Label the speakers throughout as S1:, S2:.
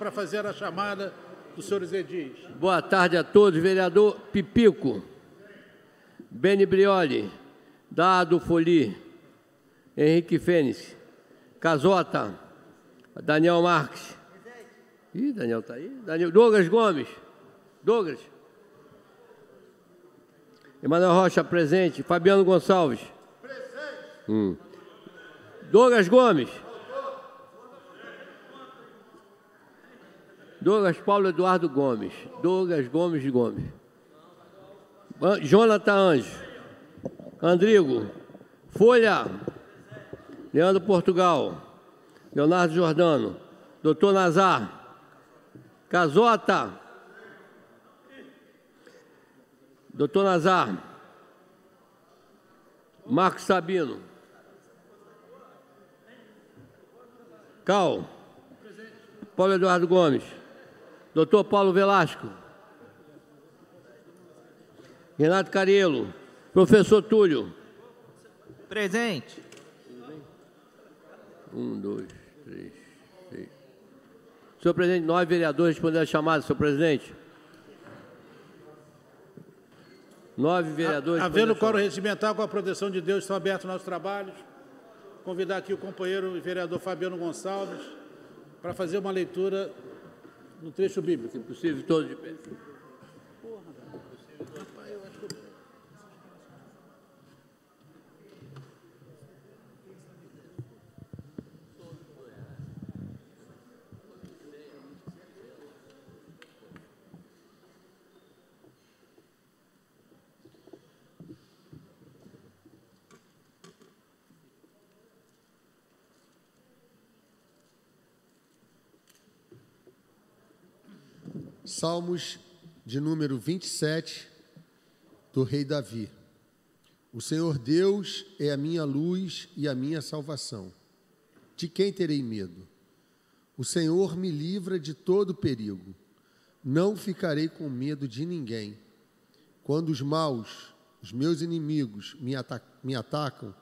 S1: para fazer a chamada dos senhores edis.
S2: Boa tarde a todos. Vereador Pipico, Beni Brioli, Dado Foli, Henrique Fênix, Casota, Daniel Marques. Ih, Daniel está aí. Daniel, Douglas Gomes. Douglas. Emanuel Rocha, presente. Fabiano Gonçalves. Presente. Hum. Douglas Gomes. Douglas Paulo Eduardo Gomes. Douglas Gomes de Gomes. Jonathan Anjo. Andrigo. Folha. Leandro Portugal. Leonardo Jordano. Doutor Nazar. Casota. Doutor Nazar. Marcos Sabino. Cal. Paulo Eduardo Gomes. Doutor Paulo Velasco. Renato Cariello. Professor Túlio.
S3: Presente.
S2: Um, dois, três, seis. Senhor presidente, nove vereadores responderam a chamada, senhor presidente. Nove vereadores.
S1: Havendo quórum regimental com a proteção de Deus, estão abertos nossos trabalhos. Convidar aqui o companheiro e vereador Fabiano Gonçalves para fazer uma leitura no trecho bíblico.
S2: Se possível, todos de pé.
S4: Salmos de número 27, do rei Davi. O Senhor Deus é a minha luz e a minha salvação. De quem terei medo? O Senhor me livra de todo perigo. Não ficarei com medo de ninguém. Quando os maus, os meus inimigos, me, me atacam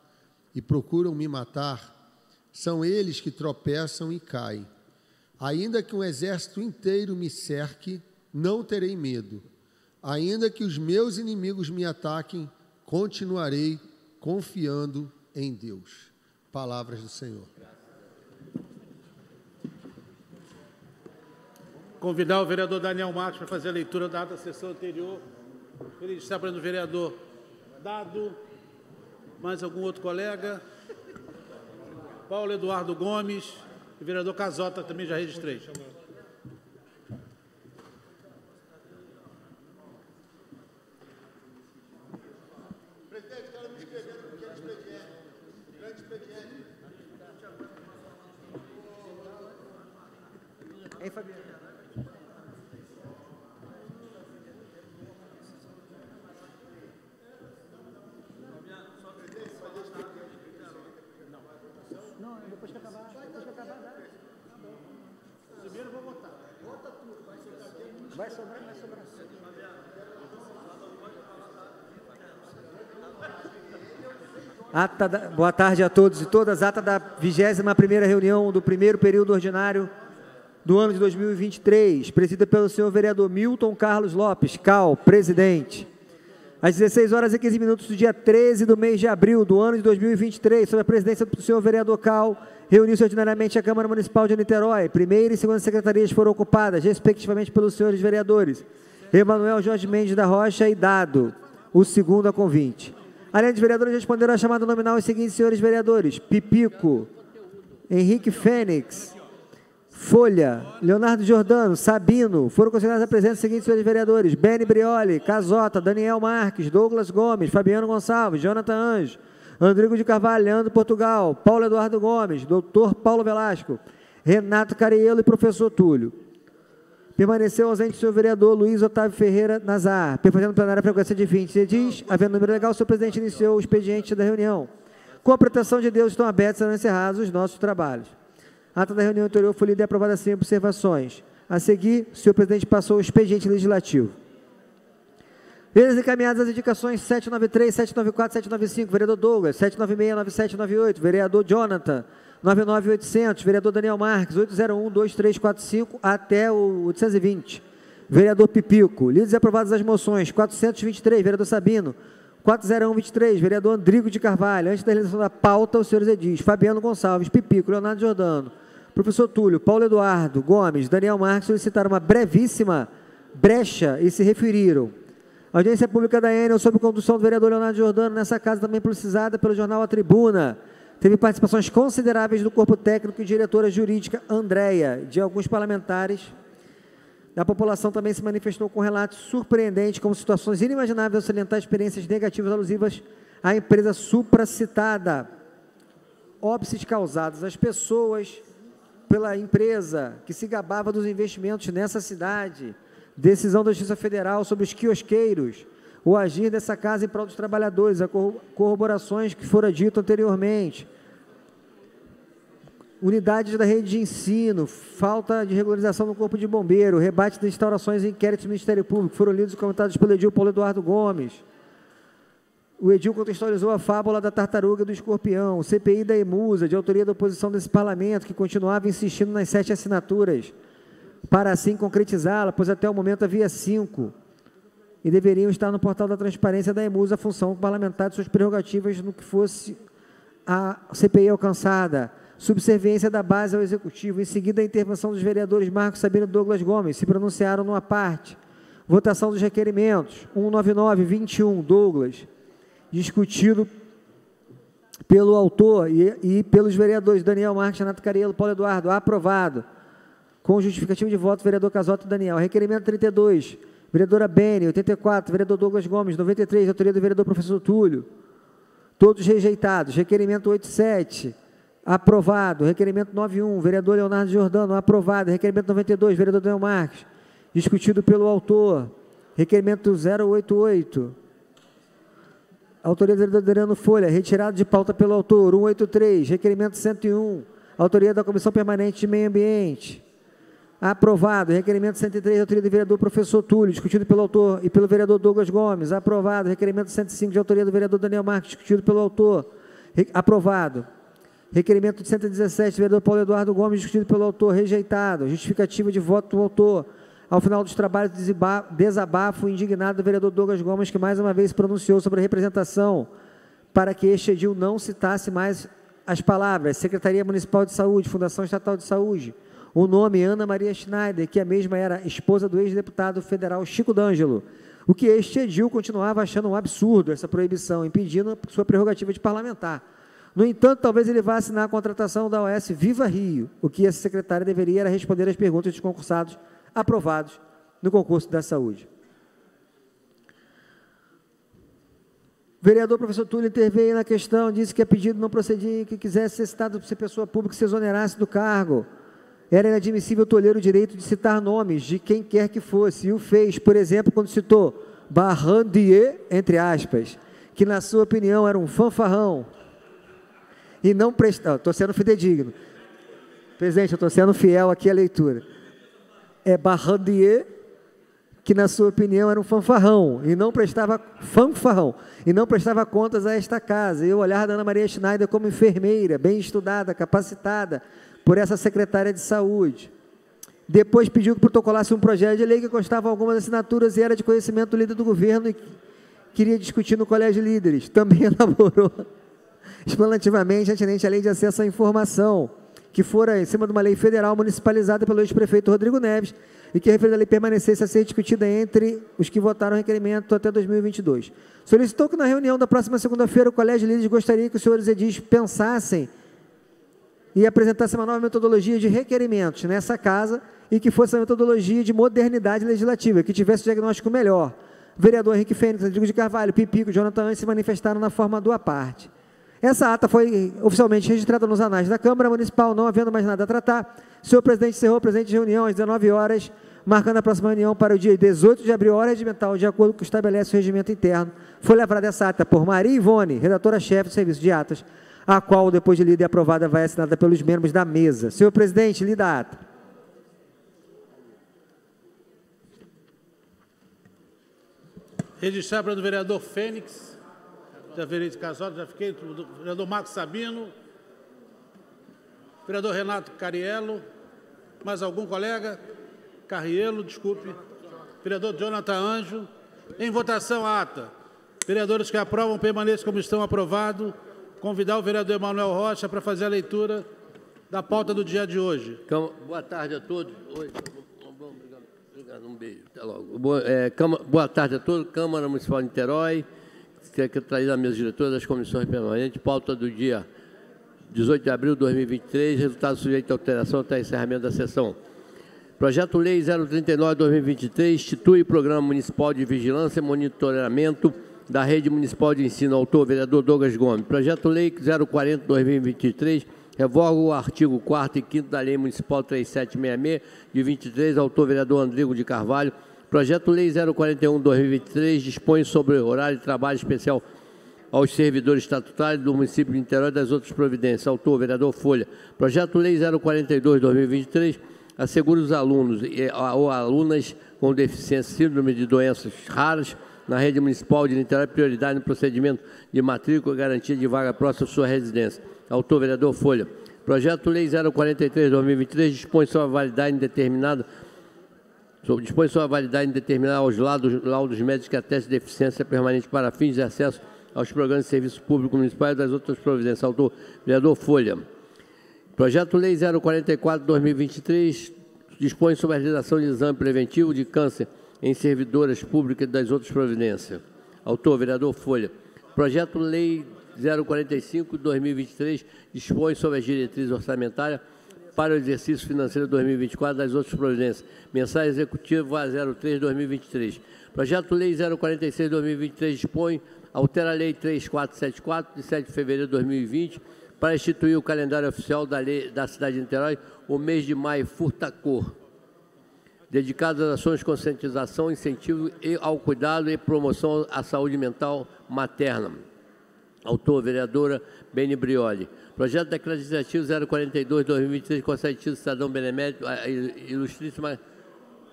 S4: e procuram me matar, são eles que tropeçam e caem. Ainda que um exército inteiro me cerque, não terei medo. Ainda que os meus inimigos me ataquem, continuarei confiando em Deus. Palavras do Senhor.
S1: Convidar o vereador Daniel Marques para fazer a leitura da sessão anterior. Ele está para o vereador Dado. Mais algum outro colega? Paulo Eduardo Gomes. E vereador Casota também já registrei.
S3: Hein, Fabiano? Não, depois que acabar, depois que acabar, dá.
S1: Primeiro vou votar. Vota tudo, vai sobrar tempo.
S3: Vai sobrar, vai sobrar. Ata da, boa tarde a todos e todas. Ata da 21ª reunião do primeiro período ordinário do ano de 2023, presidida pelo senhor vereador Milton Carlos Lopes, CAL, presidente. Às 16 horas e 15 minutos do dia 13 do mês de abril do ano de 2023, sob a presidência do senhor vereador Cal, reuniu-se ordinariamente a Câmara Municipal de Niterói. Primeira e segunda secretarias foram ocupadas, respectivamente, pelos senhores vereadores Emanuel Jorge Mendes da Rocha e Dado, o segundo a convite. Além dos vereadores, responderam à chamada nominal os seguintes senhores vereadores: Pipico, Henrique Fênix, Folha, Leonardo Jordano, Sabino, foram considerados a presença seguintes senhores vereadores: Beni Brioli, Casota, Daniel Marques, Douglas Gomes, Fabiano Gonçalves, Jonathan Anjo, Andrigo de Carvalho, Leandro Portugal, Paulo Eduardo Gomes, Doutor Paulo Velasco, Renato Cariello e Professor Túlio. Permaneceu ausente o senhor vereador Luiz Otávio Ferreira Nazar, permanecendo plenária frequência de 20. Se diz, havendo número legal, o senhor presidente iniciou o expediente da reunião. Com a proteção de Deus, estão abertos e serão encerrados os nossos trabalhos. A ata da reunião anterior foi lida e aprovada sem observações. A seguir, o senhor presidente passou o expediente legislativo. Leis encaminhadas as indicações 793, 794, 795, vereador Douglas, 796, 9798, vereador Jonathan, 99800, vereador Daniel Marques, 801 2345 até o 820. Vereador Pipico. Lidos e aprovadas as moções 423, vereador Sabino. 40123, vereador Andrigo de Carvalho. Antes da realização da pauta, os senhores edis. Fabiano Gonçalves, Pipico, Leonardo Jordano, professor Túlio, Paulo Eduardo, Gomes, Daniel Marques solicitaram uma brevíssima brecha e se referiram. Audiência pública da Enel sob condução do vereador Leonardo Jordano, nessa casa também publicizada pelo jornal A Tribuna. Teve participações consideráveis do corpo técnico e diretora jurídica Andréia, de alguns parlamentares. A população também se manifestou com relatos surpreendentes, como situações inimagináveis ao salientar experiências negativas alusivas à empresa supracitada. Óbices causados às pessoas pela empresa que se gabava dos investimentos nessa cidade. Decisão da Justiça Federal sobre os quiosqueiros. O agir dessa casa em prol dos trabalhadores, a corroborações que foram dito anteriormente unidades da rede de ensino, falta de regularização no corpo de bombeiro, rebate das instaurações e inquéritos do Ministério Público, foram lidos e comentados pelo Edil Paulo Eduardo Gomes. O Edil contextualizou a fábula da tartaruga e do escorpião, o CPI da EMUSA, de autoria da oposição desse parlamento, que continuava insistindo nas sete assinaturas, para assim concretizá-la, pois até o momento havia cinco, e deveriam estar no portal da transparência da EMUSA a função parlamentar de suas prerrogativas no que fosse a CPI alcançada subserviência da base ao executivo. Em seguida, a intervenção dos vereadores Marcos Sabino e Douglas Gomes se pronunciaram numa parte. Votação dos requerimentos. 199, 21, Douglas. Discutido pelo autor e, e pelos vereadores Daniel Marques, Renato Cariello, Paulo Eduardo. Aprovado. Com justificativo de voto, vereador Casoto Daniel. Requerimento 32, vereadora Bene, 84, vereador Douglas Gomes, 93, autoria do vereador professor Túlio. Todos rejeitados. Requerimento 87, Aprovado. Requerimento 91, vereador Leonardo Jordano. Aprovado. Requerimento 92, vereador Daniel Marques. Discutido pelo autor. Requerimento 088. Autoria do vereador Adriano Folha. Retirado de pauta pelo autor. 183. Requerimento 101. Autoria da Comissão Permanente de Meio Ambiente. Aprovado. Requerimento 103, autoria do vereador professor Túlio, discutido pelo autor e pelo vereador Douglas Gomes. Aprovado. Requerimento 105, de autoria do vereador Daniel Marques, discutido pelo autor. Aprovado. Requerimento de 117, vereador Paulo Eduardo Gomes, discutido pelo autor, rejeitado. Justificativa de voto do autor. Ao final dos trabalhos, desabafo indignado do vereador Douglas Gomes, que mais uma vez pronunciou sobre a representação, para que este edil não citasse mais as palavras Secretaria Municipal de Saúde, Fundação Estatal de Saúde, o nome Ana Maria Schneider, que a mesma era esposa do ex-deputado federal Chico D'Angelo, o que este edil continuava achando um absurdo essa proibição, impedindo sua prerrogativa de parlamentar. No entanto, talvez ele vá assinar a contratação da OS Viva Rio, o que essa secretária deveria era responder às perguntas dos concursados aprovados no concurso da saúde. O vereador professor Túlio interveio na questão, disse que a pedido não procedia que quisesse ser citado por ser pessoa pública se exonerasse do cargo. Era inadmissível tolher o direito de citar nomes de quem quer que fosse, e o fez, por exemplo, quando citou Barrandier, entre aspas, que na sua opinião era um fanfarrão, e não prestar. Estou sendo fidedigno. Presidente, estou sendo fiel aqui à leitura. É Barrandier, que na sua opinião era um fanfarrão, e não prestava fanfarrão, e não prestava contas a esta casa. E o olhar da Ana Maria Schneider como enfermeira, bem estudada, capacitada por essa secretária de saúde. Depois pediu que protocolasse um projeto de lei que constava algumas assinaturas e era de conhecimento do líder do governo e queria discutir no colégio de líderes. Também elaborou explanativamente atinente à lei de acesso à informação, que fora em cima de uma lei federal municipalizada pelo ex-prefeito Rodrigo Neves e que a referida lei permanecesse a ser discutida entre os que votaram o requerimento até 2022. Solicitou que na reunião da próxima segunda-feira o Colégio de Líderes gostaria que os senhores edis pensassem e apresentassem uma nova metodologia de requerimentos nessa casa e que fosse uma metodologia de modernidade legislativa, que tivesse diagnóstico melhor. Vereador Henrique Fênix, Rodrigo de Carvalho, Pipico, Jonathan se manifestaram na forma do à parte. Essa ata foi oficialmente registrada nos anais da Câmara Municipal, não havendo mais nada a tratar. Senhor presidente encerrou a presente reunião às 19 horas, marcando a próxima reunião para o dia 18 de abril, hora regimental, de acordo com o que estabelece o regimento interno. Foi lavrada essa ata por Maria Ivone, redatora-chefe do Serviço de Atas, a qual, depois de lida e aprovada, vai assinada pelos membros da mesa. Senhor presidente, lida a ata.
S1: Registrar para o vereador Fênix da vereador Casório, já fiquei, do vereador Marcos Sabino, Vereador Renato Cariello. Mais algum colega? Carrielo, desculpe. Vereador Jonathan Anjo. Em votação, a ata. Vereadores que aprovam permaneçam como estão aprovados. Convidar o vereador Emanuel Rocha para fazer a leitura da pauta do dia de hoje.
S2: Boa tarde a todos. Oi. Obrigado, um beijo. Até logo. Boa, é, boa tarde a todos. Câmara Municipal de Niterói, Secretaria da Mesa Diretora das Comissões Permanentes, pauta do dia 18 de abril de 2023, resultado sujeito a alteração até encerramento da sessão. Projeto Lei 039-2023 institui Programa Municipal de Vigilância e Monitoramento da Rede Municipal de Ensino, autor vereador Douglas Gomes. Projeto Lei 040-2023 revoga o artigo 4 e 5 da Lei Municipal 3766 de 23, autor vereador Andrigo de Carvalho. Projeto Lei 041-2023 dispõe sobre horário de trabalho especial aos servidores estatutários do município de Niterói das outras providências. Autor, vereador Folha. Projeto Lei 042-2023 assegura os alunos ou alunas com deficiência, síndrome de doenças raras na rede municipal de Niterói prioridade no procedimento de matrícula e garantia de vaga próxima à sua residência. Autor, vereador Folha. Projeto Lei 043-2023 dispõe sua validade indeterminada dispõe sua validade indeterminada aos laudos, laudos médicos que atestem deficiência permanente para fins de acesso aos programas de serviço público municipal e das outras providências. Autor, vereador Folha. Projeto Lei 044-2023 dispõe sobre a realização de exame preventivo de câncer em servidoras públicas das outras providências. Autor, vereador Folha. Projeto Lei 045-2023 dispõe sobre as diretrizes orçamentárias para o exercício financeiro 2024 das outras providências. Mensagem executiva 03-2023. Projeto Lei 046-2023 dispõe, altera a Lei 3474, de 7 de fevereiro de 2020, para instituir o calendário oficial da, lei, da cidade de Niterói, o mês de maio furta-cor, dedicado às ações de conscientização, incentivo ao cuidado e promoção à saúde mental materna. Autor, vereadora Beni Brioli. Projeto de Decreto Legislativo 042-2023, concede título cidadão benemérito, ilustríssima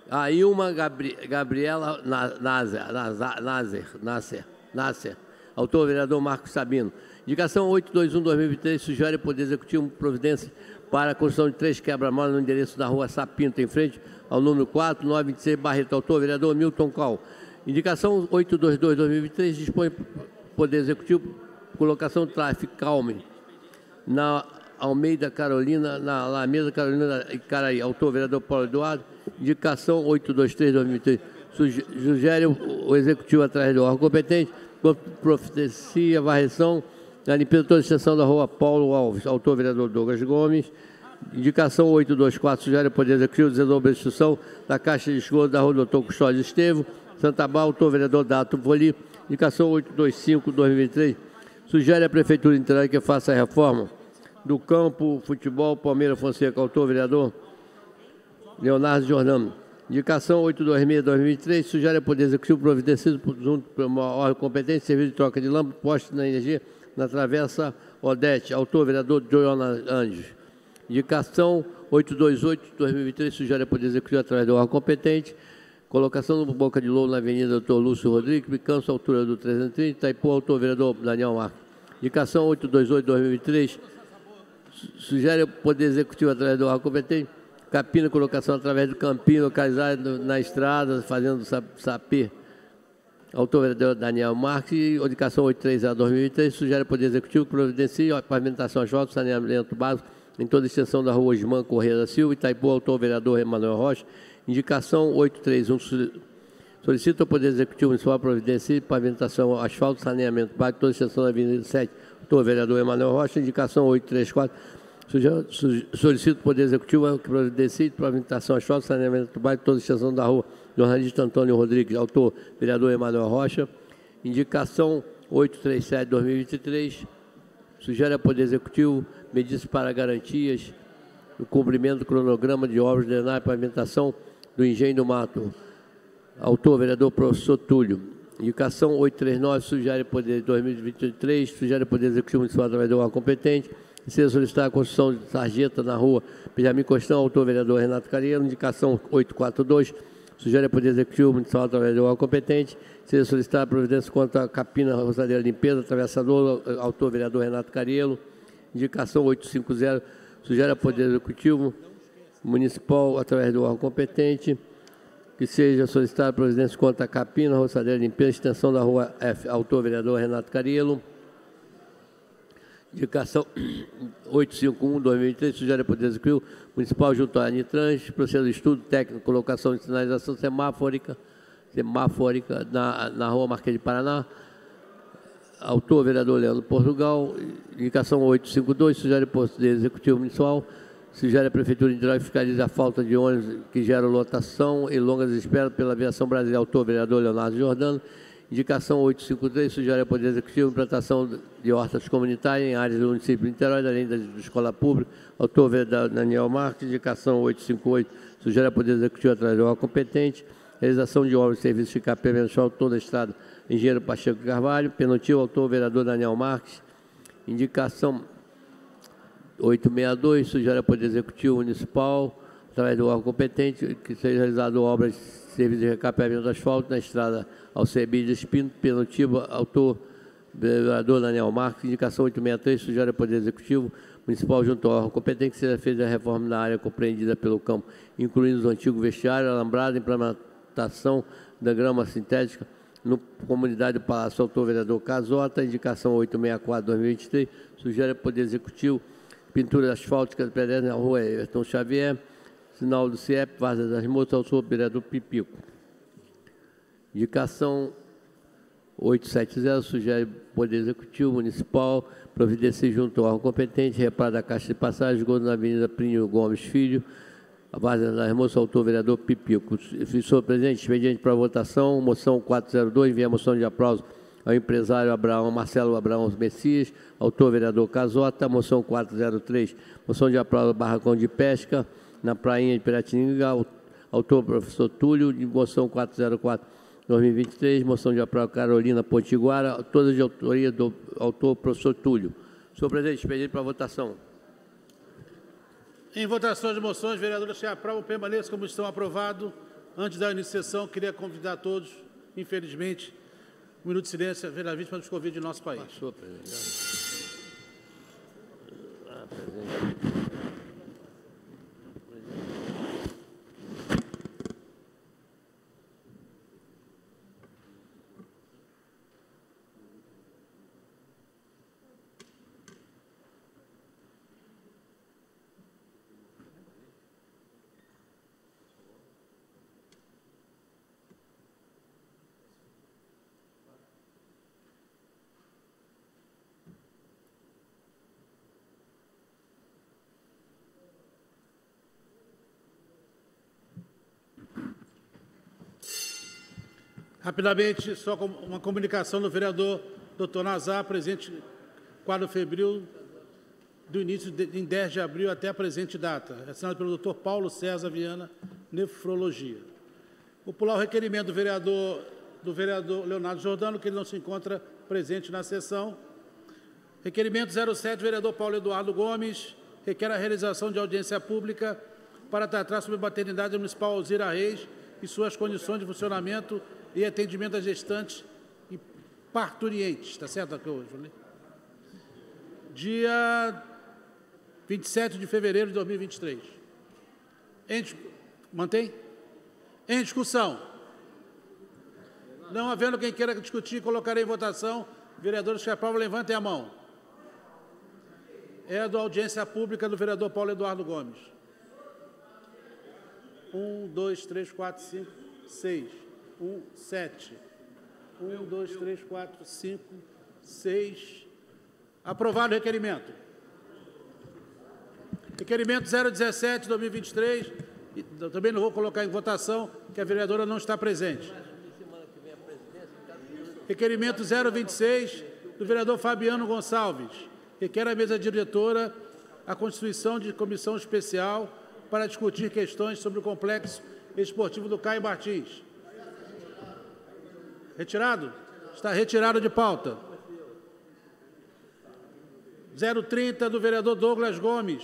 S2: a Ilma Gabri, Gabriela Nazer, Nazer, Nazer, Nazer. Autor, vereador Marcos Sabino. Indicação 821-2023 sugere o Poder Executivo providência para a construção de três quebra-molas no endereço da rua Sapinto, em frente ao número 4, 926 Barreto. Autor, vereador Milton Cal. Indicação 822-2023 dispõe Poder Executivo colocação de tráfego calme na Almeida Carolina, na Alameda Carolina e Caraí. Autor, vereador Paulo Eduardo. Indicação 823-2023 sugere o Executivo através do órgão competente profidencia varreção na limpeza toda a extensão da rua Paulo Alves, autor vereador Douglas Gomes. Indicação 824, sugere o Poder Executivo desenvolver a instrução da Caixa de Esgoto da rua Doutor Custódio Estevo, Santa autor vereador Dato Voli. Indicação 825, 2023, sugere a Prefeitura Niterói que faça a reforma do campo futebol Palmeiras Fonseca, autor vereador Leonardo Jordano. Indicação 826-2023, sugere ao Poder Executivo providenciado junto por uma ordem competente, serviço de troca de lâmpada, poste na energia na Travessa Odete. Autor, vereador Joana Anjos. Indicação 828-2023, sugere ao Poder Executivo através do órgão competente, colocação no Boca de Louro na Avenida Doutor Lúcio Rodrigues, Picanço, altura do 330, Itaipu, autor, vereador Daniel Marcos. Indicação 828-2023, sugere ao Poder Executivo através do órgão competente, capina, colocação através do campinho localizado na estrada, fazendo sapê. Autor vereador Daniel Marques, indicação 83 a 2003, sugere ao Poder Executivo que providencie a pavimentação asfalto, saneamento básico em toda a extensão da rua Osman Correia da Silva, Itaipu, autor vereador Emanuel Rocha. Indicação 831, solicita ao Poder Executivo Municipal providencie pavimentação asfalto, saneamento básico, toda a extensão da Avenida 7, autor vereador Emanuel Rocha. Indicação 834, Solicito o Poder Executivo que providencie pavimentação asfalto, saneamento bairro, toda a extensão da rua jornalista Antônio Rodrigues, autor, vereador Emanuel Rocha. Indicação 837-2023, sugere ao Poder Executivo medidas para garantias do cumprimento do cronograma de obras de e pavimentação do Engenho do Mato. Autor, vereador professor Túlio. Indicação 839, sugere Poder 2023, sugere Poder Executivo Municipal através do órgão competente Precisa solicitar a construção de sarjeta na rua Benjamin Costão, autor vereador Renato Cariello, indicação 842, sugere Poder Executivo Municipal através do órgão competente. Seja solicitar a providência contra a capina Rosadeira Limpeza, atravessador, autor vereador Renato Cariello, indicação 850, sugere ao Poder Executivo Municipal, através do órgão competente, que seja solicitada providência contra a capina, roçadeira de limpeza, extensão da rua F. Autor, vereador Renato Cariello. Indicação 851-2023, sugere ao Poder Executivo Municipal junto à Anitrans, processo de estudo técnico, colocação de sinalização semáforica, semáforica na, na rua Marquês de Paraná. Autor, vereador Leandro Portugal. Indicação 852, sugere ao Poder Executivo Municipal Sugere a Prefeitura de Niterói fiscalizar a falta de ônibus que geram lotação e longas esperas pela aviação brasileira. Autor, vereador Leonardo Jordano. Indicação 853, sugere ao Poder Executivo implantação de hortas comunitárias em áreas do município de Niterói, além da escola pública. Autor, vereador Daniel Marques. Indicação 858, sugere ao Poder Executivo através do órgão competente. Realização de obras e serviços de capê mensual toda a estrada Engenheiro Pacheco Carvalho. Penutivo, autor, vereador Daniel Marques. Indicação 862, sugere ao Poder Executivo Municipal, através do órgão competente, que seja realizado obras de serviço de recapeamento do asfalto na estrada Alcebi de Espino, Penutiba, autor vereador Daniel Marques, indicação 863, sugere ao Poder Executivo Municipal junto ao órgão competente que seja feita a reforma da área compreendida pelo campo, incluindo o antigo vestiário, alambrado, implementação da grama sintética no comunidade do Palácio Autor Vereador Casota, indicação 864-2023, sugere ao Poder Executivo pintura asfáltica pedestre na rua Everton Xavier, sinal do CIEP, Vaza das Moças, ao sul, vereador Pipico. Indicação 870, sugere Poder Executivo Municipal providenciar junto ao órgão competente, reparo da caixa de passagem, esgoto na Avenida Plínio Gomes Filho, a Vaza das Moças, autor vereador Pipico. Senhor presidente, expediente para votação, moção 402, envia moção de aplauso ao empresário Abraão, Marcelo Abraão Messias, autor vereador Casota, moção 403, moção de aprovação barracão de pesca na prainha de Piratininga, autor professor Túlio, de moção 404 2023, moção de aprovação Carolina Potiguara, todas de autoria do autor professor Túlio. Senhor presidente, pedido para votação.
S1: Em votação de moções, vereadores que aprovam permaneçam como estão aprovados. Antes da iniciação, queria convidar todos, infelizmente, um minuto de silêncio, vereador vítima dos Covid do nosso país. Passou, presidente. Ah, presidente. Rapidamente, só uma comunicação do vereador Dr. Nazar, presente quadro febril do início de, em 10 de abril até a presente data, assinado pelo Dr. Paulo César Viana, nefrologia. Vou pular o requerimento do vereador, do vereador Leonardo Jordano, que ele não se encontra presente na sessão. Requerimento 07, vereador Paulo Eduardo Gomes, requer a realização de audiência pública para tratar sobre a maternidade municipal Alzira Reis e suas condições de funcionamento e atendimento a gestantes e parturientes. Está certo aqui hoje? Dia 27 de fevereiro de 2023. Em, mantém? Em discussão. Não havendo quem queira discutir, colocarei em votação. Vereadores que aprovam, levantem a mão. É a da audiência pública do vereador Paulo Eduardo Gomes. Um, dois, três, quatro, cinco, seis um, sete. Um, dois, três, quatro, cinco, seis. Aprovado o requerimento. Requerimento 017, 2023. Também não vou colocar em votação, que a vereadora não está presente. Requerimento 026, do vereador Fabiano Gonçalves. Requer a mesa diretora a constituição de comissão especial para discutir questões sobre o complexo esportivo do Caio Martins. Retirado? Está retirado de pauta. 030 do vereador Douglas Gomes.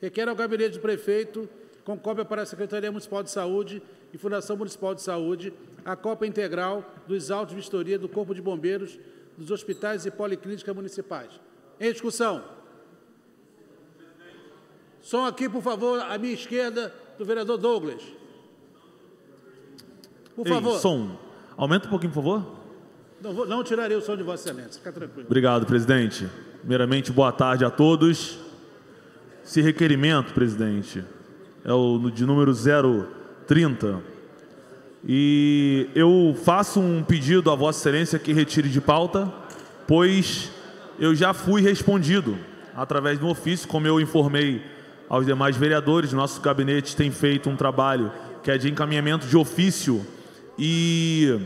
S1: Requer ao gabinete do prefeito, com cópia para a Secretaria Municipal de Saúde e Fundação Municipal de Saúde, a cópia integral dos autos de vistoria do Corpo de Bombeiros dos hospitais e policlínicas municipais. Em discussão. Som aqui, por favor, à minha esquerda, do vereador Douglas. Por
S5: Ei,
S1: favor.
S5: som. Aumenta um pouquinho, por favor.
S1: Não, vou- não tirarei o som de Vossa Excelência, fica tranquilo.
S5: Obrigado, presidente. Primeiramente, boa tarde a todos. Esse requerimento, presidente, é o de número 030. E eu faço um pedido a Vossa Excelência que retire de pauta, pois eu já fui respondido através de um ofício, como eu informei aos demais vereadores. Nosso gabinete tem feito um trabalho que é de encaminhamento de ofício e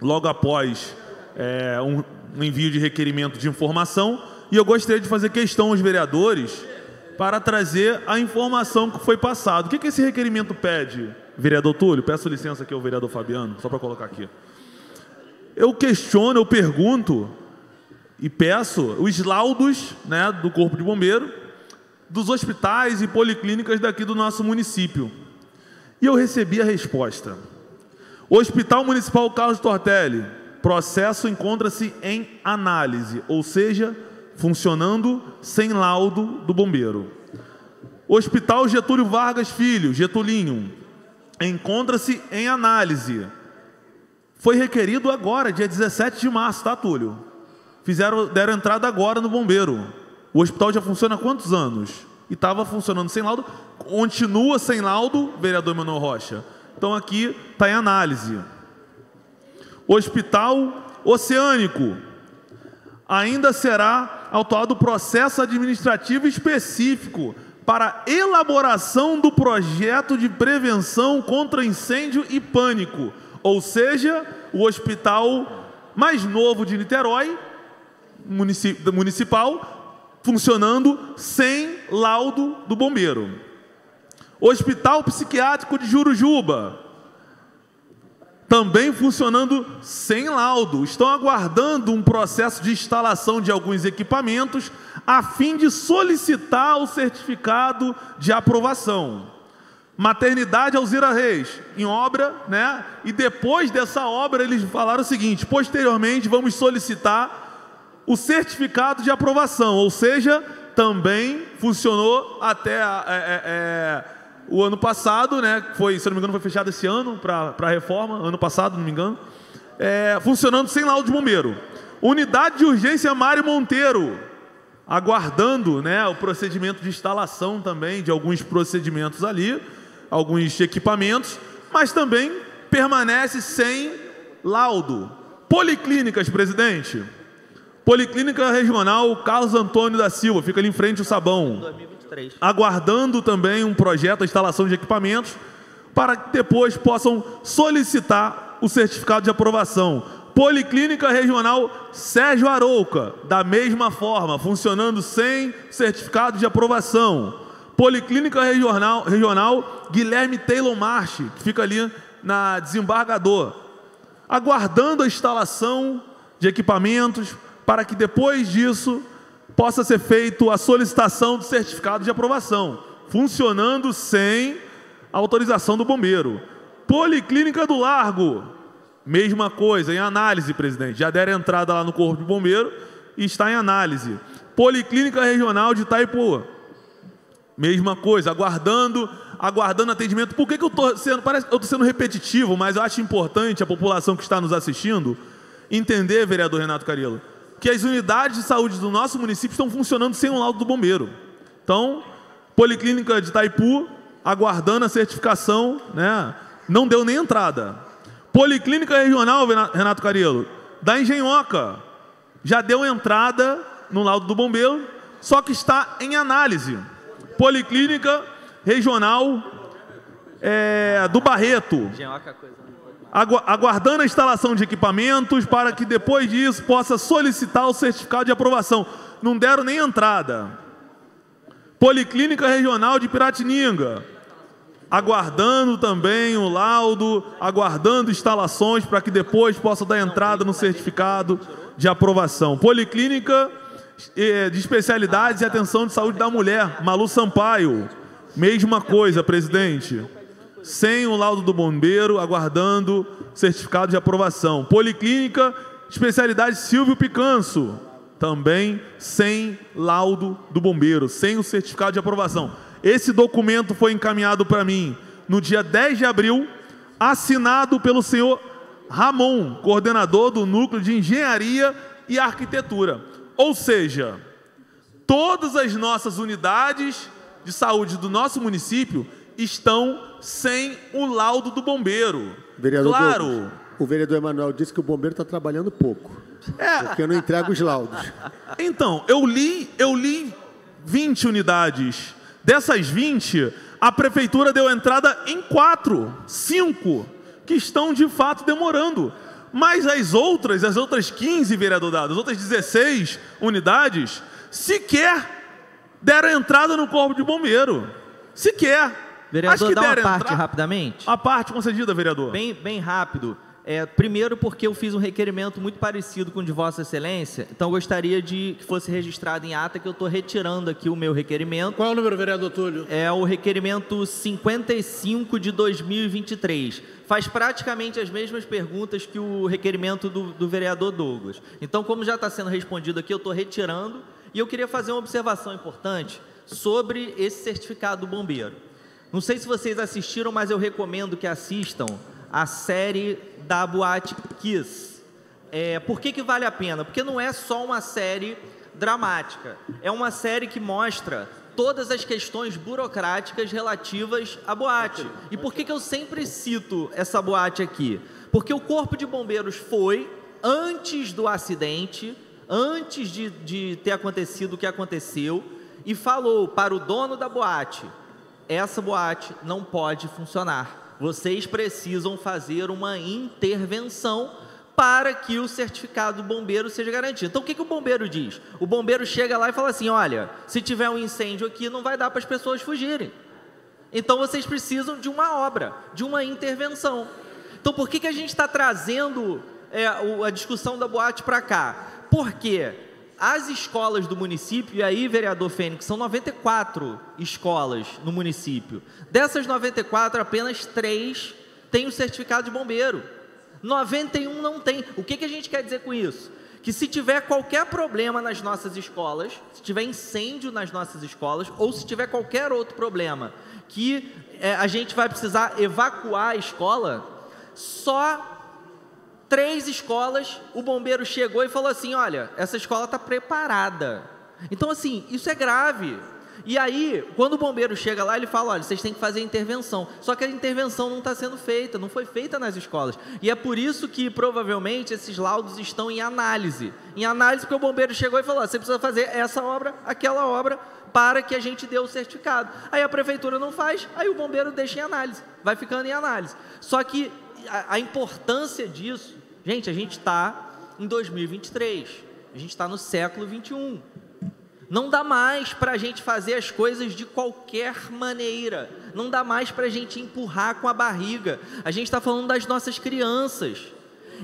S5: logo após é, um, um envio de requerimento de informação. E eu gostaria de fazer questão aos vereadores para trazer a informação que foi passada. O que, que esse requerimento pede, vereador Túlio? Peço licença aqui ao vereador Fabiano, só para colocar aqui. Eu questiono, eu pergunto e peço os laudos né, do Corpo de Bombeiro, dos hospitais e policlínicas daqui do nosso município. E eu recebi a resposta. O Hospital Municipal Carlos Tortelli, processo encontra-se em análise, ou seja, funcionando sem laudo do bombeiro. Hospital Getúlio Vargas Filho, Getulinho, encontra-se em análise. Foi requerido agora, dia 17 de março, tá, Túlio? Fizeram, deram entrada agora no bombeiro. O hospital já funciona há quantos anos? E estava funcionando sem laudo, continua sem laudo, vereador Manuel Rocha. Então aqui está em análise. Hospital Oceânico. Ainda será autuado processo administrativo específico para elaboração do projeto de prevenção contra incêndio e pânico. Ou seja, o hospital mais novo de Niterói, munici- municipal, funcionando sem laudo do bombeiro. Hospital Psiquiátrico de Jurujuba, também funcionando sem laudo. Estão aguardando um processo de instalação de alguns equipamentos a fim de solicitar o certificado de aprovação. Maternidade Alzira Reis, em obra, né? E depois dessa obra, eles falaram o seguinte: posteriormente, vamos solicitar o certificado de aprovação, ou seja, também funcionou até é, é, é, o ano passado, né? Foi, se não me engano, foi fechado esse ano para a reforma, ano passado, não me engano, é, funcionando sem laudo de bombeiro. Unidade de urgência Mário Monteiro, aguardando né, o procedimento de instalação também de alguns procedimentos ali, alguns equipamentos, mas também permanece sem laudo. Policlínicas, presidente. Policlínica Regional Carlos Antônio da Silva, fica ali em frente ao Sabão.
S6: 2023.
S5: Aguardando também um projeto, a instalação de equipamentos, para que depois possam solicitar o certificado de aprovação. Policlínica Regional Sérgio Arouca, da mesma forma, funcionando sem certificado de aprovação. Policlínica Regional, Regional Guilherme Taylor March, que fica ali na Desembargador, aguardando a instalação de equipamentos para que depois disso possa ser feito a solicitação do certificado de aprovação, funcionando sem autorização do bombeiro. Policlínica do Largo, mesma coisa, em análise, presidente. Já deram entrada lá no Corpo de Bombeiro e está em análise. Policlínica Regional de Itaipu, mesma coisa, aguardando, aguardando atendimento. Por que, que eu estou sendo, parece eu estou sendo repetitivo, mas eu acho importante a população que está nos assistindo entender, vereador Renato Carillo, que as unidades de saúde do nosso município estão funcionando sem o laudo do bombeiro. Então, Policlínica de Itaipu, aguardando a certificação, né? Não deu nem entrada. Policlínica Regional, Renato Carillo, da Engenhoca, já deu entrada no laudo do bombeiro, só que está em análise. Policlínica Regional é, do Barreto,
S6: Genhoca, coisa.
S5: Agu- aguardando a instalação de equipamentos para que depois disso possa solicitar o certificado de aprovação. Não deram nem entrada. Policlínica Regional de Piratininga, aguardando também o laudo, aguardando instalações para que depois possa dar entrada no certificado de aprovação. Policlínica eh, de Especialidades e Atenção de Saúde da Mulher, Malu Sampaio, mesma coisa, presidente sem o laudo do bombeiro, aguardando certificado de aprovação. Policlínica, especialidade Silvio Picanso, também sem laudo do bombeiro, sem o certificado de aprovação. Esse documento foi encaminhado para mim no dia 10 de abril, assinado pelo senhor Ramon, coordenador do Núcleo de Engenharia e Arquitetura. Ou seja, todas as nossas unidades de saúde do nosso município estão sem o laudo do bombeiro.
S4: Vereador
S5: claro.
S4: Douglas, o vereador Emanuel disse que o bombeiro está trabalhando pouco.
S5: É.
S4: Porque não entrega os laudos.
S5: Então, eu li, eu li 20 unidades. Dessas 20, a prefeitura deu entrada em quatro, cinco, que estão de fato demorando. Mas as outras, as outras 15, vereador Dado, as outras 16 unidades, sequer deram entrada no corpo de bombeiro. Sequer.
S6: Vereador, dá uma parte
S5: entrada-
S6: rapidamente.
S5: A parte concedida, vereador.
S6: Bem, bem rápido. É, primeiro porque eu fiz um requerimento muito parecido com o de Vossa Excelência, então eu gostaria de que fosse registrado em ata que eu estou retirando aqui o meu requerimento.
S1: Qual é o número, vereador Túlio?
S6: É o requerimento 55 de 2023. Faz praticamente as mesmas perguntas que o requerimento do, do vereador Douglas. Então, como já está sendo respondido aqui, eu estou retirando. E eu queria fazer uma observação importante sobre esse certificado do bombeiro. Não sei se vocês assistiram, mas eu recomendo que assistam a série da Boate Kiss. É, por que, que vale a pena? Porque não é só uma série dramática. É uma série que mostra todas as questões burocráticas relativas à boate. E por que, que eu sempre cito essa boate aqui? Porque o Corpo de Bombeiros foi, antes do acidente, antes de, de ter acontecido o que aconteceu, e falou para o dono da boate: essa boate não pode funcionar. Vocês precisam fazer uma intervenção para que o certificado do bombeiro seja garantido. Então, o que, que o bombeiro diz? O bombeiro chega lá e fala assim: olha, se tiver um incêndio aqui, não vai dar para as pessoas fugirem. Então, vocês precisam de uma obra, de uma intervenção. Então, por que, que a gente está trazendo é, a discussão da boate para cá? Porque as escolas do município, e aí, vereador Fênix, são 94 escolas no município. Dessas 94, apenas três têm o certificado de bombeiro. 91 não tem. O que, que a gente quer dizer com isso? Que se tiver qualquer problema nas nossas escolas, se tiver incêndio nas nossas escolas, ou se tiver qualquer outro problema que é, a gente vai precisar evacuar a escola, só três escolas, o bombeiro chegou e falou assim: olha, essa escola está preparada. Então, assim, isso é grave. E aí, quando o bombeiro chega lá, ele fala: olha, vocês têm que fazer intervenção. Só que a intervenção não está sendo feita, não foi feita nas escolas. E é por isso que provavelmente esses laudos estão em análise. Em análise, porque o bombeiro chegou e falou: você precisa fazer essa obra, aquela obra, para que a gente dê o certificado. Aí a prefeitura não faz, aí o bombeiro deixa em análise, vai ficando em análise. Só que a, a importância disso, gente, a gente está em 2023, a gente está no século 21. Não dá mais para a gente fazer as coisas de qualquer maneira. Não dá mais para a gente empurrar com a barriga. A gente está falando das nossas crianças.